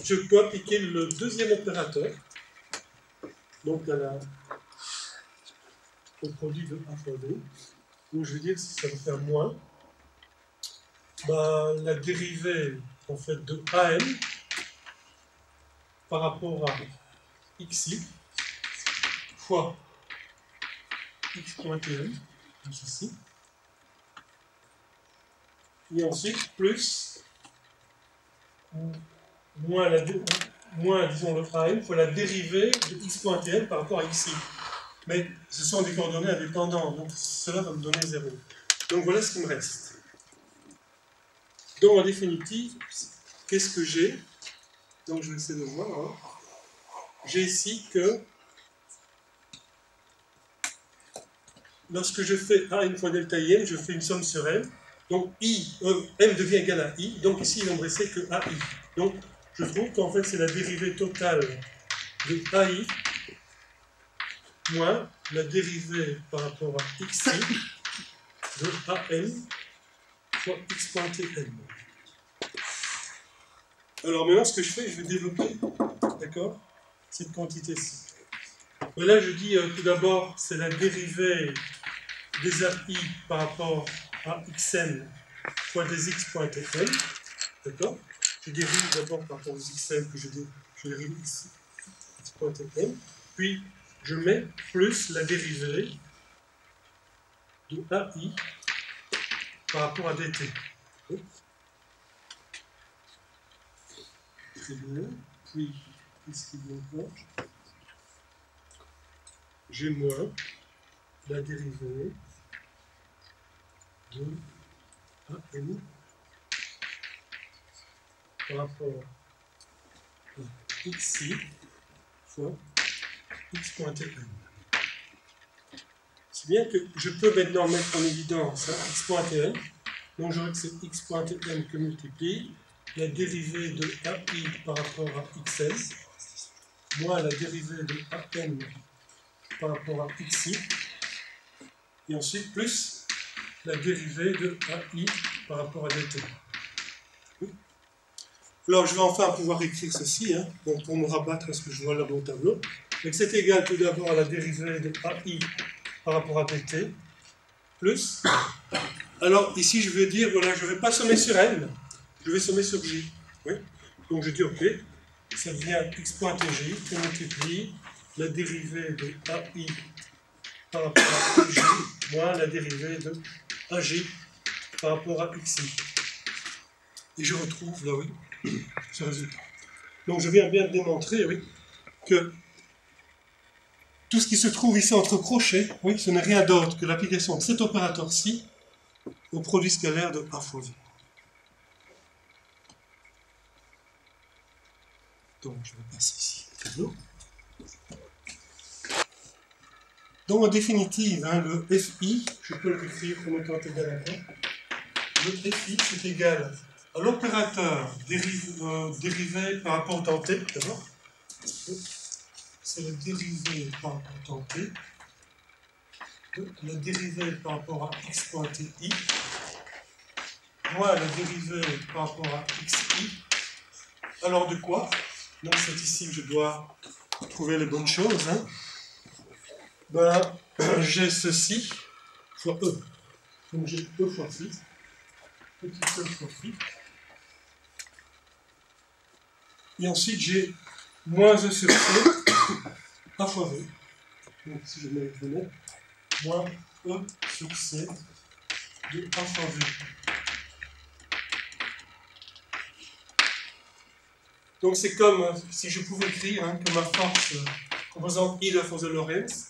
je peux appliquer le deuxième opérateur, donc à la, au produit de A fois B, où je veux dire si ça va faire moins, bah, la dérivée en fait de AM par rapport à xi fois x point tm, ici, et ensuite plus moins, la, moins disons le AM fois la dérivée de x point par rapport à xi. Mais ce sont des coordonnées indépendantes, donc cela va me donner 0. Donc voilà ce qui me reste. Donc en définitive, qu'est-ce que j'ai? Donc je vais essayer de voir. Hein. J'ai ici que lorsque je fais A une fois delta IM, je fais une somme sur M. Donc I, euh, M devient égal à I. Donc ici, il ne me restait que AI. Donc je trouve qu'en fait, c'est la dérivée totale de AI moins la dérivée par rapport à xi de an fois x. Alors maintenant, ce que je fais, je vais développer, d'accord, cette quantité-ci. Là, je dis euh, tout d'abord, c'est la dérivée des AI par rapport à xn fois des x point tn, d'accord. Je dérive d'abord par rapport aux xn, puis je, dé- je dérive puis je mets plus la dérivée de AI par rapport à dt. Très bien. Puis, qu'est-ce qu'il J'ai moins la dérivée de AN par rapport à xi fois x point tn. C'est bien que je peux maintenant mettre en évidence hein, x point tn. Donc j'aurai que c'est x point tn que multiplie la dérivée de AI par rapport à xn, moins la dérivée de AN par rapport à xi, et ensuite plus la dérivée de AI par rapport à dt. Alors je vais enfin pouvoir écrire ceci, hein, pour me rabattre à ce que je vois là dans le tableau. Donc c'est égal tout d'abord à la dérivée de AI par rapport à dt, plus. Alors ici je vais dire, voilà, je ne vais pas sommer sur n, je vais sommer sur j. Donc je dis ok, ça devient x point qui multiplie la dérivée de AI par rapport à j moins la dérivée de aj par rapport à xi. Et je retrouve là, oui, ce résultat. Donc je viens bien de démontrer, oui, que tout ce qui se trouve ici entre crochets, oui, ce n'est rien d'autre que l'application de cet opérateur-ci au produit scalaire de A fois V. Donc je vais passer ici le tableau. Donc en définitive, hein, le FI, je peux l'écrire comme étant égal à quoi? Le FI c'est égal à l'opérateur euh, dérivé par rapport temps t, d'abord. C'est le dérivé par rapport temps t. Le dérivé par rapport à x point ti, moins la dérivée par rapport à xi. Alors de quoi? Donc c'est ici que je dois trouver les bonnes choses. hein. Ben, j'ai ceci fois e. Donc j'ai e fois phi. Petit e fois phi. Et ensuite j'ai moins e sur c, a fois v. Donc si je mets les fenêtres, moins e sur c de a fois v. Donc c'est comme euh, si je pouvais écrire hein, que ma force euh, composante I de la force de Lorentz,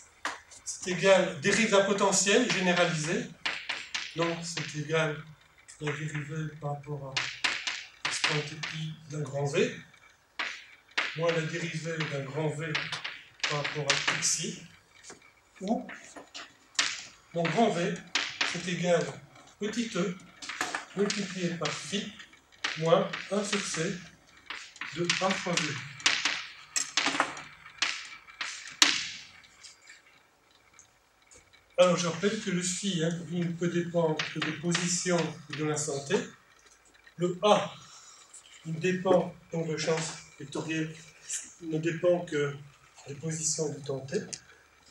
c'est égal dérive d'un potentiel généralisé. Donc c'est égal la dérivée par rapport à x I d'un grand V, moins la dérivée d'un grand V par rapport à xi, ou mon grand V, c'est égal petit e multiplié par phi moins 1 sur c de A fois V. Alors je rappelle que le phi hein, ne peut dépendre que des positions et de l'instant t. Le A il dépend, donc le champ vectoriel ne dépend que des positions du temps t.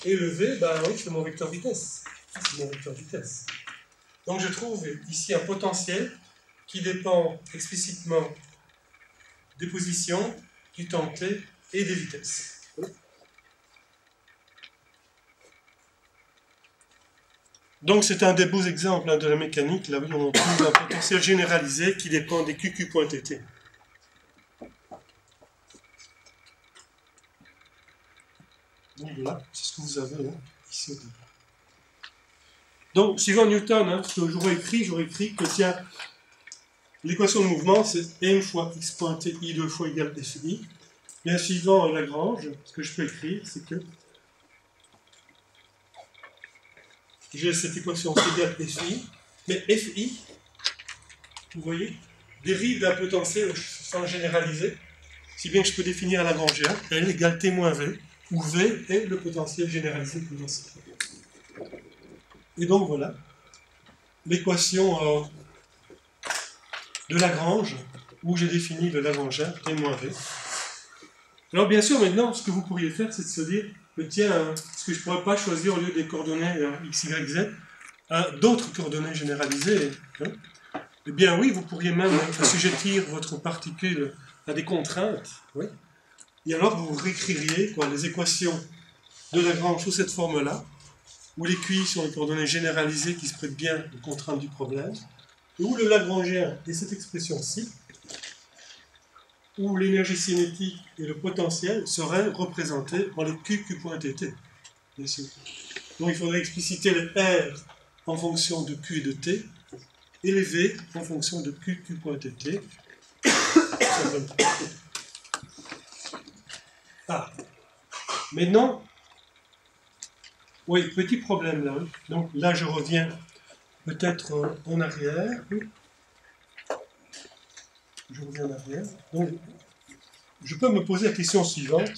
Et le V, ben oui, c'est mon vecteur vitesse. C'est mon vecteur vitesse. Donc je trouve ici un potentiel qui dépend explicitement des positions, du temps t et des vitesses. Donc c'est un des beaux exemples hein, de la mécanique, là où on trouve un potentiel généralisé qui dépend des QQ.tt. Donc voilà, c'est ce que vous avez hein, ici au. Donc, suivant Newton, hein, ce que j'aurais écrit, j'aurais écrit que tiens, l'équation de mouvement c'est m fois x point t i 2 fois égale fi. Bien suivant Lagrange, ce que je peux écrire, c'est que j'ai cette équation égal fi, mais fi, vous voyez, dérive d'un potentiel sans généraliser, si bien que je peux définir à Lagrangien, L égale t moins v, où V est le potentiel généralisé potentiel. Et donc voilà, l'équation euh, de Lagrange, où j'ai défini le Lagrangien T moins V. Alors bien sûr, maintenant, ce que vous pourriez faire, c'est de se dire, mais tiens, est-ce que je ne pourrais pas choisir au lieu des coordonnées euh, x, y, z, euh, d'autres coordonnées généralisées hein Eh bien oui, vous pourriez même assujettir votre particule à des contraintes, oui. Et alors vous réécririez les équations de Lagrange sous cette forme-là, où les QI sont les coordonnées généralisées qui se prêtent bien aux contraintes du problème, et où le Lagrangien est cette expression-ci, où l'énergie cinétique et le potentiel seraient représentés en les Q, Q.tt. Bien sûr. Donc il faudrait expliciter les R en fonction de Q et de T, et les V en fonction de Q, Q.tt. Ah. Maintenant, oui, petit problème là. Donc là, je reviens peut-être en arrière. Je reviens en arrière. Donc, je peux me poser la question suivante.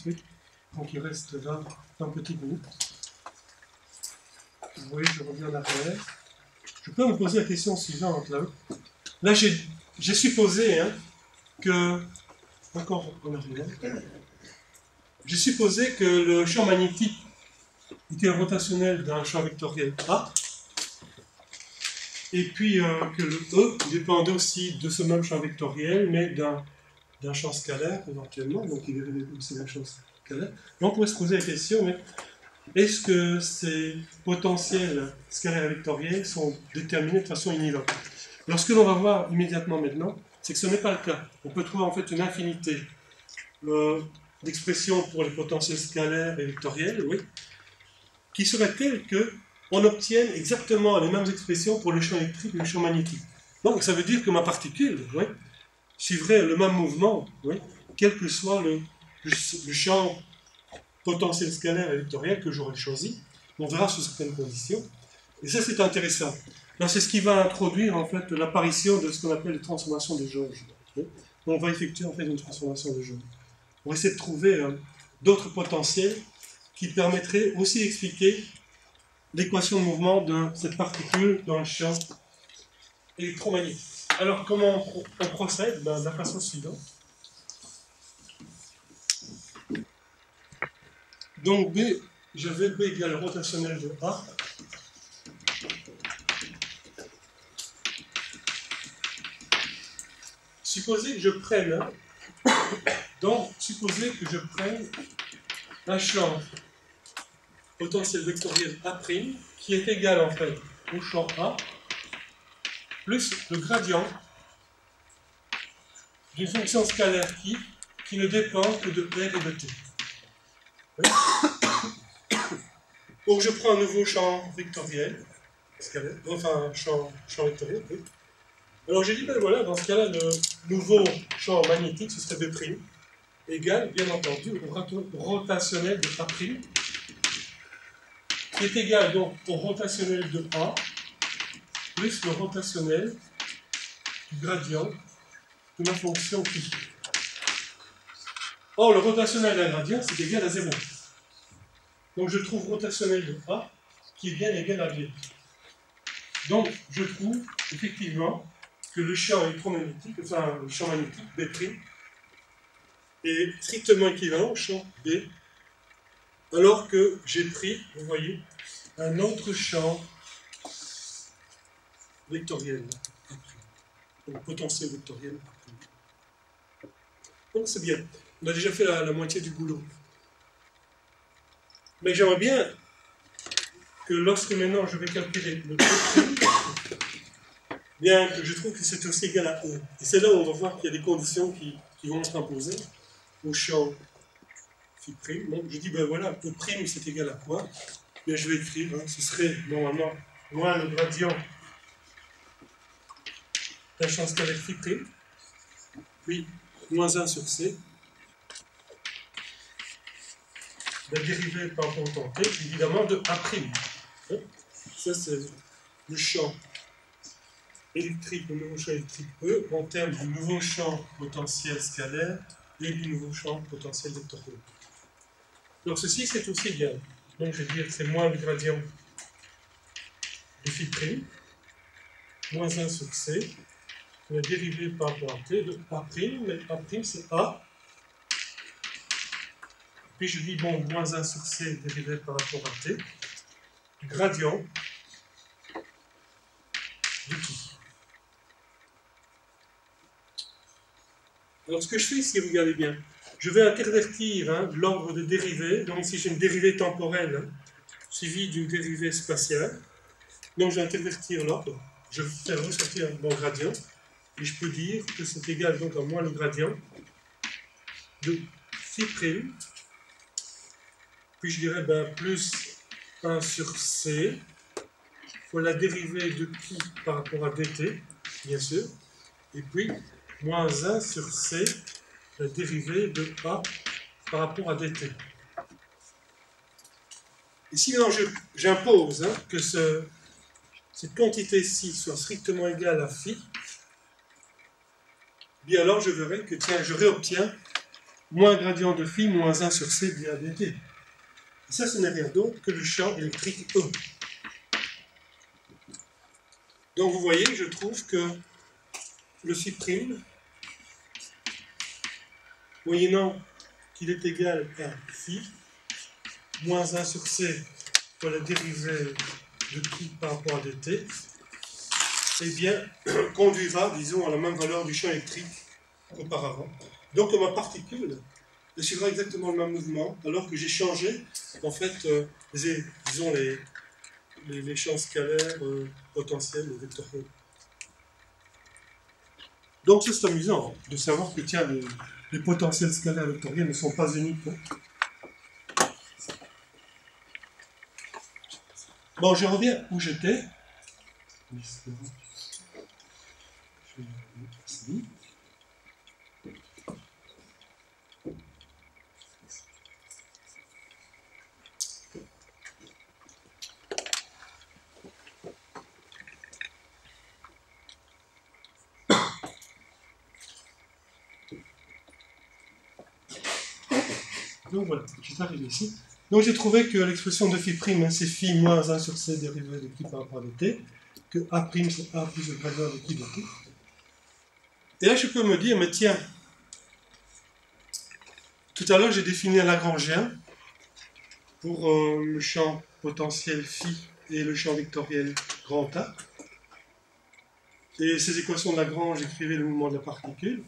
Donc, il reste 20, 20 petites minutes. Oui, je reviens en arrière. Je peux me poser la question suivante là. Là, j'ai supposé hein, que. Encore en arrière. J'ai supposé que le champ magnétique était rotationnel d'un champ vectoriel A, et puis euh, que le E dépendait aussi de ce même champ vectoriel, mais d'un champ scalaire éventuellement, donc il dérivait aussi d'un champ scalaire. On pourrait se poser la question, mais est-ce que ces potentiels scalaires et vectoriels sont déterminés de façon univoque Alors ce que l'on va voir immédiatement maintenant, c'est que ce n'est pas le cas. On peut trouver en fait une infinité euh, d'expressions pour les potentiels scalaires et vectoriels, oui, qui seraient telles que on obtienne exactement les mêmes expressions pour le champ électrique et le champ magnétique. Donc ça veut dire que ma particule oui, suivrait le même mouvement, oui, quel que soit le, champ potentiel scalaire et vectoriel que j'aurais choisi. On verra sous certaines conditions. Et ça, c'est intéressant. C'est ce qui va introduire en fait l'apparition de ce qu'on appelle les transformations de jauge. On va effectuer en fait une transformation de jauge. On va essayer de trouver euh, d'autres potentiels qui permettraient aussi d'expliquer l'équation de mouvement de cette particule dans le champ électromagnétique. Alors, comment on, procède? Ben, De la façon suivante. Donc, B, j'avais B égale rotationnel de A. Supposez que je prenne, donc, supposez que je prenne un champ potentiel vectoriel A', qui est égal en fait au champ A, plus le gradient d'une fonction scalaire qui, qui ne dépend que de R et de T. Donc je prends un nouveau champ vectoriel, enfin un champ, champ vectoriel, Alors j'ai dit, ben voilà, dans ce cas-là, le nouveau champ magnétique, ce serait B', égal, bien entendu, au rotationnel de A', est égal donc au rotationnel de A plus le rotationnel du gradient de ma fonction phi. Or, le rotationnel d'un gradient, c'est égal à 0. Donc, je trouve rotationnel de A qui est bien égal à B. Donc, je trouve effectivement que le champ électromagnétique, enfin le champ magnétique B' est strictement équivalent au champ B, alors que j'ai pris, vous voyez, un autre champ vectoriel, donc potentiel vectoriel. Donc c'est bien. On a déjà fait la, moitié du boulot. Mais j'aimerais bien que lorsque maintenant je vais calculer le bien que je trouve que c'est aussi égal à 1. Et c'est là où on va voir qu'il y a des conditions qui, qui vont être imposées au champ phi prime. Donc je dis, ben voilà, E prime c'est égal à quoi? Bien, je vais écrire, hein, ce serait normalement moins le gradient d'un champ scalaire phi prime, puis moins 1 sur C, la dérivée par temps t, évidemment, de A'. Hein? Ça, c'est le champ électrique, le nouveau champ électrique E, en termes du nouveau champ potentiel scalaire et du nouveau champ potentiel vectoriel. Donc ceci, c'est aussi égal. Donc je vais dire c'est moins le gradient de phi prime, moins 1 sur c, la dérivée par rapport à t de a prime, mais a prime c'est a. Puis je dis, bon, moins 1 sur c dérivé par rapport à t, gradient de qui Alors ce que je fais ici, regardez bien, je vais intervertir hein, l'ordre de dérivée. Donc ici j'ai une dérivée temporelle hein, suivie d'une dérivée spatiale. Donc je vais intervertir l'ordre. Je vais faire ressortir mon gradient. Et je peux dire que c'est égal donc à moins le gradient de phi prime. Puis je dirais ben, plus 1 sur c fois la dérivée de qui par rapport à dt, bien sûr. Et puis moins 1 sur c, la dérivée de a par rapport à dt. Et si maintenant j'impose hein, que ce, cette quantité-ci soit strictement égale à phi, bien alors je verrai que tiens, je réobtiens moins gradient de phi moins 1 sur c dA dt. Et ça, ce n'est rien d'autre que le champ électrique E. Donc vous voyez, je trouve que le phi moyennant qu'il est égal à phi, moins 1 sur c pour la dérivée de pi par rapport à dt, eh bien, conduira, disons, à la même valeur du champ électrique qu'auparavant. Donc, ma particule suivra exactement le même mouvement, alors que j'ai changé, en fait, euh, les, disons, les, les, champs scalaires euh, potentiels vectoriels. Donc, c'est amusant de savoir que, tiens, les, les potentiels scalaires vectoriels ne sont pas uniques. Bon, je reviens où j'étais. Donc voilà, suis arrivé ici. Donc j'ai trouvé que l'expression de phi prime, c'est phi moins 1 sur c dérivé de qui par rapport à dt, que a prime c'est a plus le gradient de qui dt. Et là je peux me dire, mais tiens, tout à l'heure j'ai défini un Lagrangien pour euh, le champ potentiel phi et le champ vectoriel grand A. Et ces équations de Lagrange écrivaient le mouvement de la particule.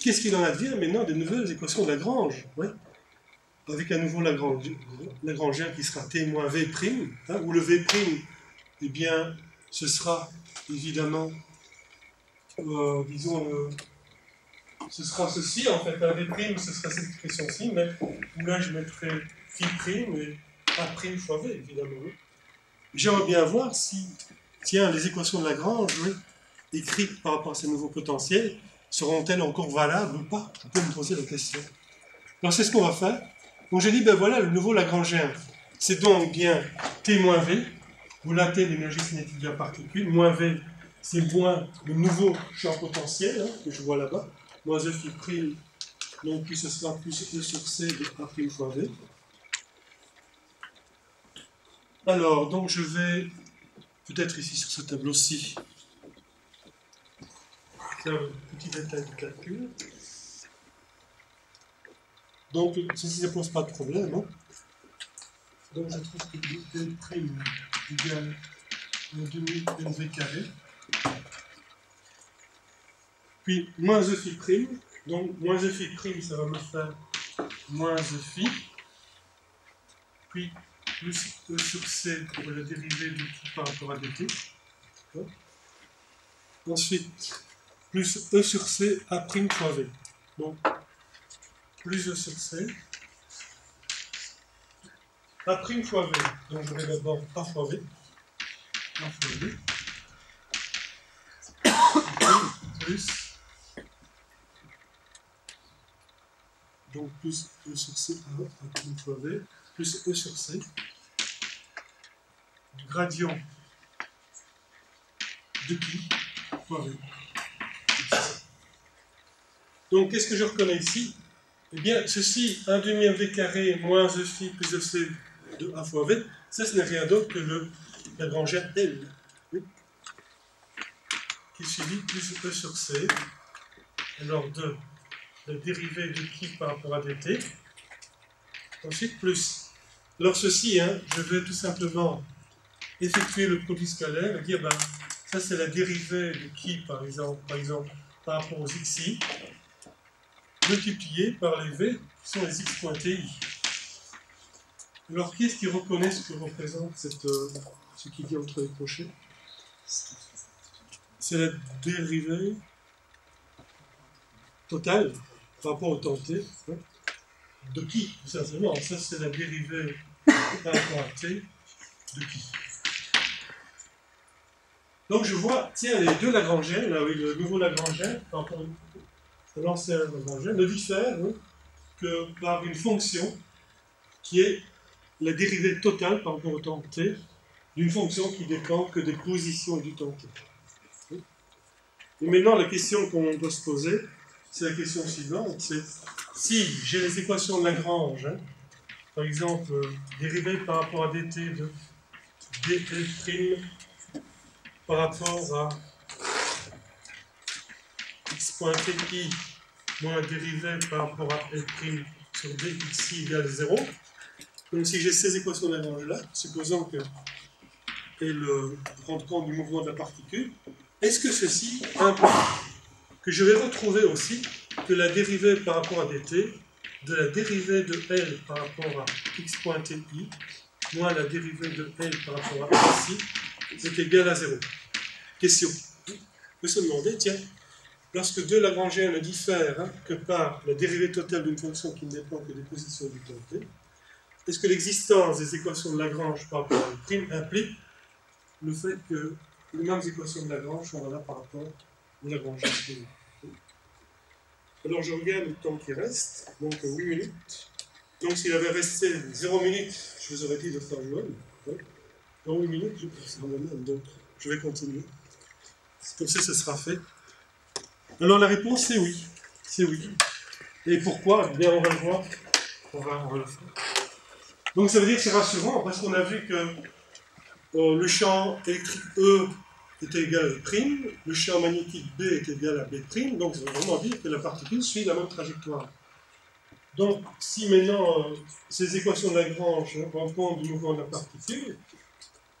Qu'est-ce qu'il en advient maintenant des nouvelles équations de Lagrange? Avec à nouveau Lagrangien qui sera T moins V', hein, où le V', eh bien, ce sera évidemment, euh, disons, ce sera ceci, en fait, un V', ce sera cette expression-ci, mais où là, je mettrai prime et A fois V, évidemment. J'aimerais bien voir si, tiens, les équations de Lagrange, écrites par rapport à ces nouveaux potentiels, seront-elles encore valables ou pas? Je peux me poser la question. Alors, c'est ce qu'on va faire. Donc j'ai dit, ben voilà, le nouveau Lagrangien, c'est donc bien T moins V, où la T, l'énergie cinétique de la particule, moins V, c'est moins le nouveau champ potentiel, hein, que je vois là-bas, moins E phi prime, donc puis ce sera plus E sur C de A prime fois V. Alors, donc je vais, peut-être ici sur ce tableau-ci, faire un petit détail de calcul. Donc, ceci ne pose pas de problème. Hein. Donc, je trouve que dt prime égale 1 demi mv carré. Puis, moins e phi prime. Donc, moins e phi prime, ça va me faire moins e phi. Puis, plus e sur c pour la dérivée de tout par rapport à dt. Ensuite, plus e sur c a prime fois v. Donc, plus E sur C. A prime fois V. Donc je vais d'abord A fois V. A fois V. Plus. Donc plus E sur C, A, A prime fois V. Plus E sur C. Gradient de pi fois V. Donc qu'est-ce que je reconnais ici? Eh bien, ceci, 1 demi mv carré moins e phi plus e c de a fois v, ça, ce n'est rien d'autre que le Lagrangien L. Qui suffit plus e sur c. Alors, de la dérivée de qui par rapport à dt. Ensuite, plus. Alors, ceci, hein, je vais tout simplement effectuer le produit scalaire et dire, ben, ça, c'est la dérivée de qui, par exemple, par exemple, par rapport aux xi, multiplié par les v qui sont les x pointés i. Alors, qui est-ce qui reconnaît ce que représente cette, euh, ce qui vient entre les crochets? C'est la dérivée totale par rapport au temps t. hein, De qui, tout. Ça, c'est la dérivée par rapport à t de qui? Donc, je vois, tiens, les deux Lagrangiens, là, oui, le nouveau Lagrangien, à l'ancien Lagrangien, ne diffèrent hein, que par une fonction qui est la dérivée totale par rapport au temps t d'une fonction qui dépend que des positions du temps t. Et maintenant, la question qu'on doit se poser, c'est la question suivante, c'est si j'ai les équations de Lagrange, hein, par exemple, euh, dérivée par rapport à dt de dl' par rapport à x point ti moins la dérivée par rapport à l' sur dxi égale 0, donc si j'ai ces équations de Lagrange là, supposons que elles rendent compte du mouvement de la particule, est-ce que ceci implique que je vais retrouver aussi que la dérivée par rapport à dt de la dérivée de L par rapport à x point ti moins la dérivée de L par rapport à xi est égale à 0 Question. On peut se demander, tiens, lorsque deux Lagrangiens ne diffèrent que par la dérivée totale d'une fonction qui ne dépend que des positions du temps t, est-ce que l'existence des équations de Lagrange par rapport à prime implique le fait que les mêmes équations de Lagrange sont là par rapport au Lagrangien Alors je regarde le temps qui reste, donc 8 minutes. Donc s'il avait resté 0 minutes, je vous aurais dit de faire. Dans 8 minutes, je donc je vais continuer. Comme ça, ce sera fait. Alors la réponse, c'est oui. C'est oui. Et pourquoi? Bien, on va le voir. On va, le faire. Donc ça veut dire que c'est rassurant parce qu'on a vu que euh, le champ électrique E était égal à prime, le champ magnétique B est égal à B', donc ça veut vraiment dire que la particule suit la même trajectoire. Donc si maintenant euh, ces équations de Lagrange hein, rendent compte du mouvement de la particule,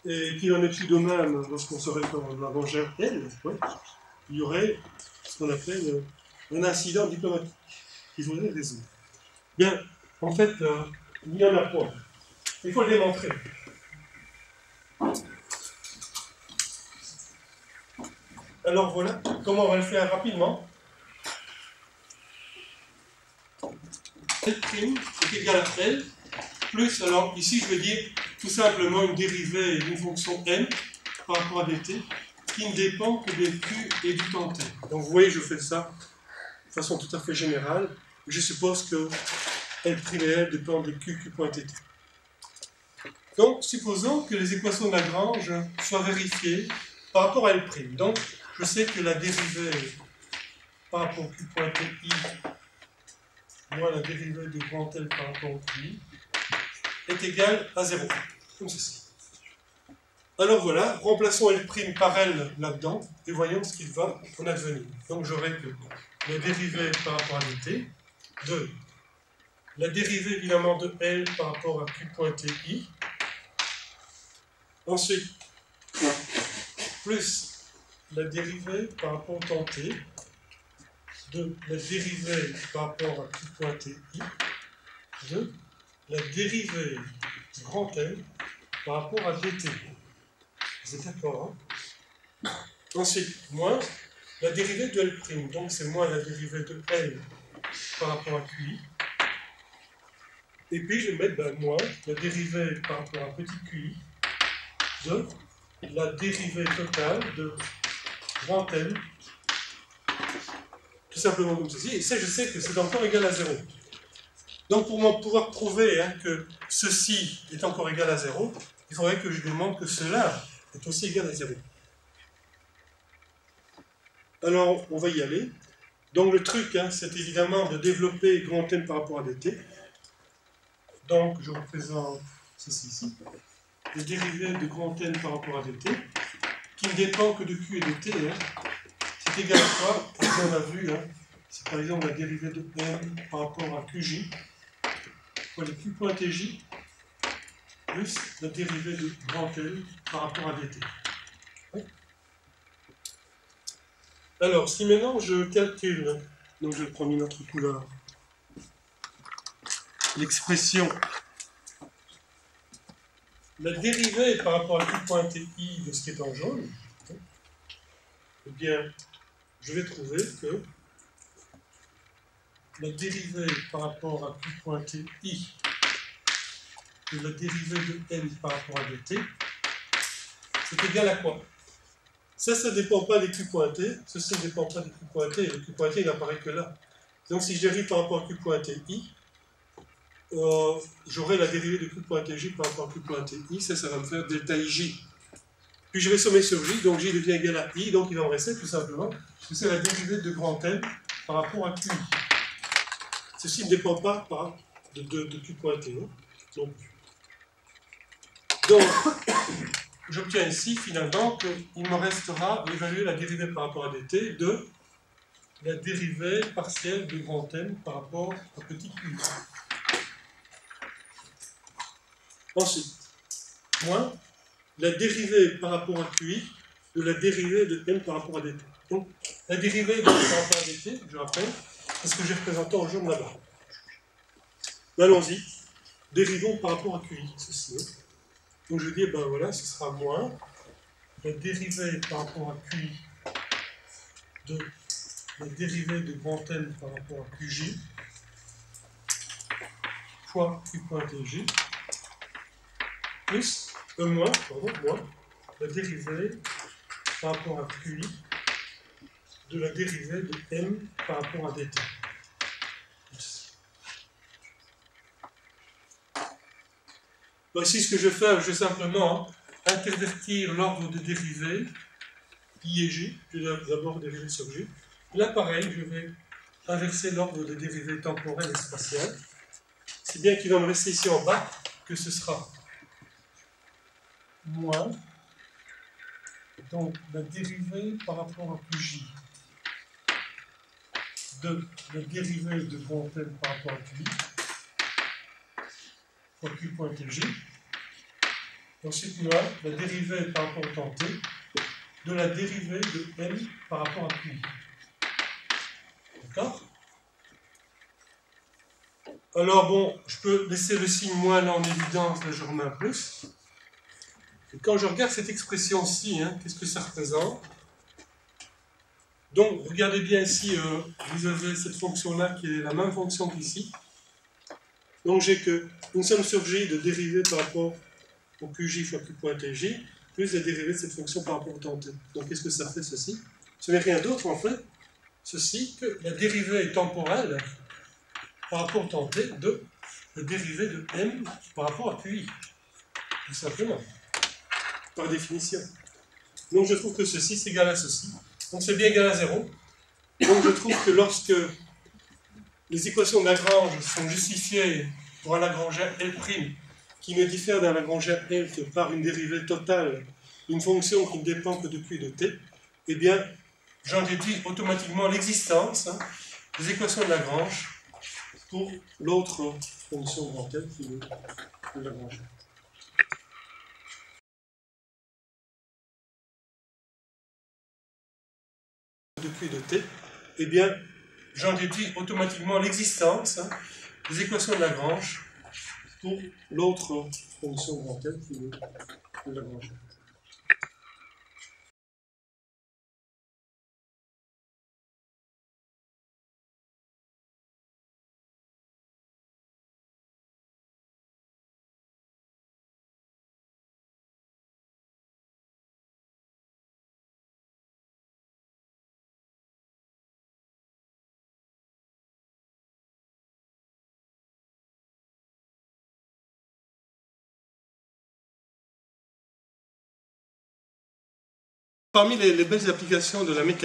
et qu'il en est plus de même lorsqu'on serait dans la rangère L, il y aurait qu'on appelle euh, un incident diplomatique qu'il faudrait résoudre. Bien, en fait, euh, il n'y en a pas. Il faut le démontrer. Alors voilà, comment on va le faire rapidement L' est égal à L, plus, alors ici je vais dire tout simplement une dérivée d'une fonction n par rapport à dt qui ne dépend que des q et du temps t. Donc vous voyez, je fais ça de façon tout à fait générale. Je suppose que L' et L dépendent de q, q. Donc, supposons que les équations de Lagrange soient vérifiées par rapport à L'. Donc, je sais que la dérivée par rapport au Q point TI moins la dérivée de grand L par rapport au QI est égale à 0. Comme ceci. Alors voilà, remplaçons L' par L là-dedans et voyons ce qu'il va en advenir. Donc j'aurai que la dérivée par rapport à dt de la dérivée évidemment de L par rapport à Q point TI Ensuite, plus la dérivée par rapport au t de la dérivée par rapport à q point de la dérivée grand L par rapport à dt. Êtes d'accord hein? Ensuite, moins la dérivée de L', donc c'est moins la dérivée de L par rapport à QI. Et puis je vais mettre ben, moins la dérivée par rapport à petit QI de la dérivée totale de grand L, tout simplement comme ceci, et ça je sais que c'est encore égal à 0. Donc pour pouvoir prouver hein, que ceci est encore égal à 0, il faudrait que je demande que cela est aussi égal à 0. Alors on va y aller. Donc le truc, hein, c'est évidemment de développer grand n par rapport à dt. Donc je représente ceci ici. Les dérivés de grand n par rapport à dt, qui ne dépend que de q et de t. hein. C'est égal à quoi? On a vu, hein, c'est par exemple la dérivée de m par rapport à qj, les q point plus la dérivée de grand n par rapport à dt. Alors, si maintenant je calcule, donc je vais prendre une autre couleur, l'expression, la dérivée par rapport à q point ti de ce qui est en jaune, eh bien, je vais trouver que la dérivée par rapport à q point ti de la dérivée de n par rapport à dt, c'est égal à quoi? Ça, ça ne dépend pas des Q pointés. Ceci ne dépend pas des Q pointés. Et le Q pointé, il n'apparaît que là. Donc, si je dérive par rapport à Q pointé I, euh, j'aurai la dérivée de Q pointé J par rapport à Q pointé I. Ça, ça va me faire delta IJ. Puis je vais sommer sur J, donc J devient égal à I. Donc, il va me rester tout simplement c'est la dérivée de grand N par rapport à QI. Ceci ne dépend pas de, de, Q pointé. hein. Donc, donc j'obtiens ici finalement qu'il me restera à évaluer la dérivée par rapport à dt de la dérivée partielle de grand n par rapport à petit q. Ensuite, moins la dérivée par rapport à qi de la dérivée de n par rapport à dt. Donc, la dérivée de par rapport à dt, je rappelle, c'est ce que j'ai représenté en jaune là-bas. Allons-y. Dérivons par rapport à qi, ceci. hein. Donc je dis, ben voilà, ce sera moins la dérivée par rapport à QI de la dérivée de grand N par rapport à QJ fois Q point TJ plus E moins, pardon, moins la dérivée par rapport à QI de la dérivée de M par rapport à dt. Bon, ici, ce que je faire, je vais simplement intervertir l'ordre de dérivés, I et J. Je vais d'abord dériver sur J. Là, pareil, je vais inverser l'ordre de dérivés temporel et spatial. C'est bien qu'il va me rester ici en bas que ce sera moins donc la dérivée par rapport à QJ de la dérivée de N par rapport à QI fois Q point TG. Ensuite, moi, la dérivée par rapport au temps T de la dérivée de M par rapport à QI. D'accord? Alors bon, je peux laisser le signe moins là en évidence, là je remets un plus. Et quand je regarde cette expression-ci, hein, qu'est-ce que ça représente? Donc, regardez bien ici, euh, vous avez cette fonction-là qui est la même fonction qu'ici. Donc j'ai que une somme sur j de dérivée par rapport au qj fois q point tj, plus la dérivée de cette fonction par rapport au temps t. Donc qu'est-ce que ça fait ceci? Ce n'est rien d'autre en fait, ceci que la dérivée temporelle par rapport au temps t de la dérivée de m par rapport à qi. Tout simplement. Par définition. Donc je trouve que ceci c'est égal à ceci. Donc c'est bien égal à 0. Donc je trouve que lorsque les équations de Lagrange sont justifiées pour un Lagrangien L' qui ne diffère d'un Lagrangien L que par une dérivée totale d'une fonction qui ne dépend que de Q et de T, eh bien, j'en déduis automatiquement l'existence des équations de Lagrange pour l'autre fonction grand L qui est le Lagrangien. de Q et de T, eh bien, j'en déduis automatiquement l'existence des équations de Lagrange pour l'autre fonction grand qui est Lagrange. Parmi les, les belles applications de la mécanique,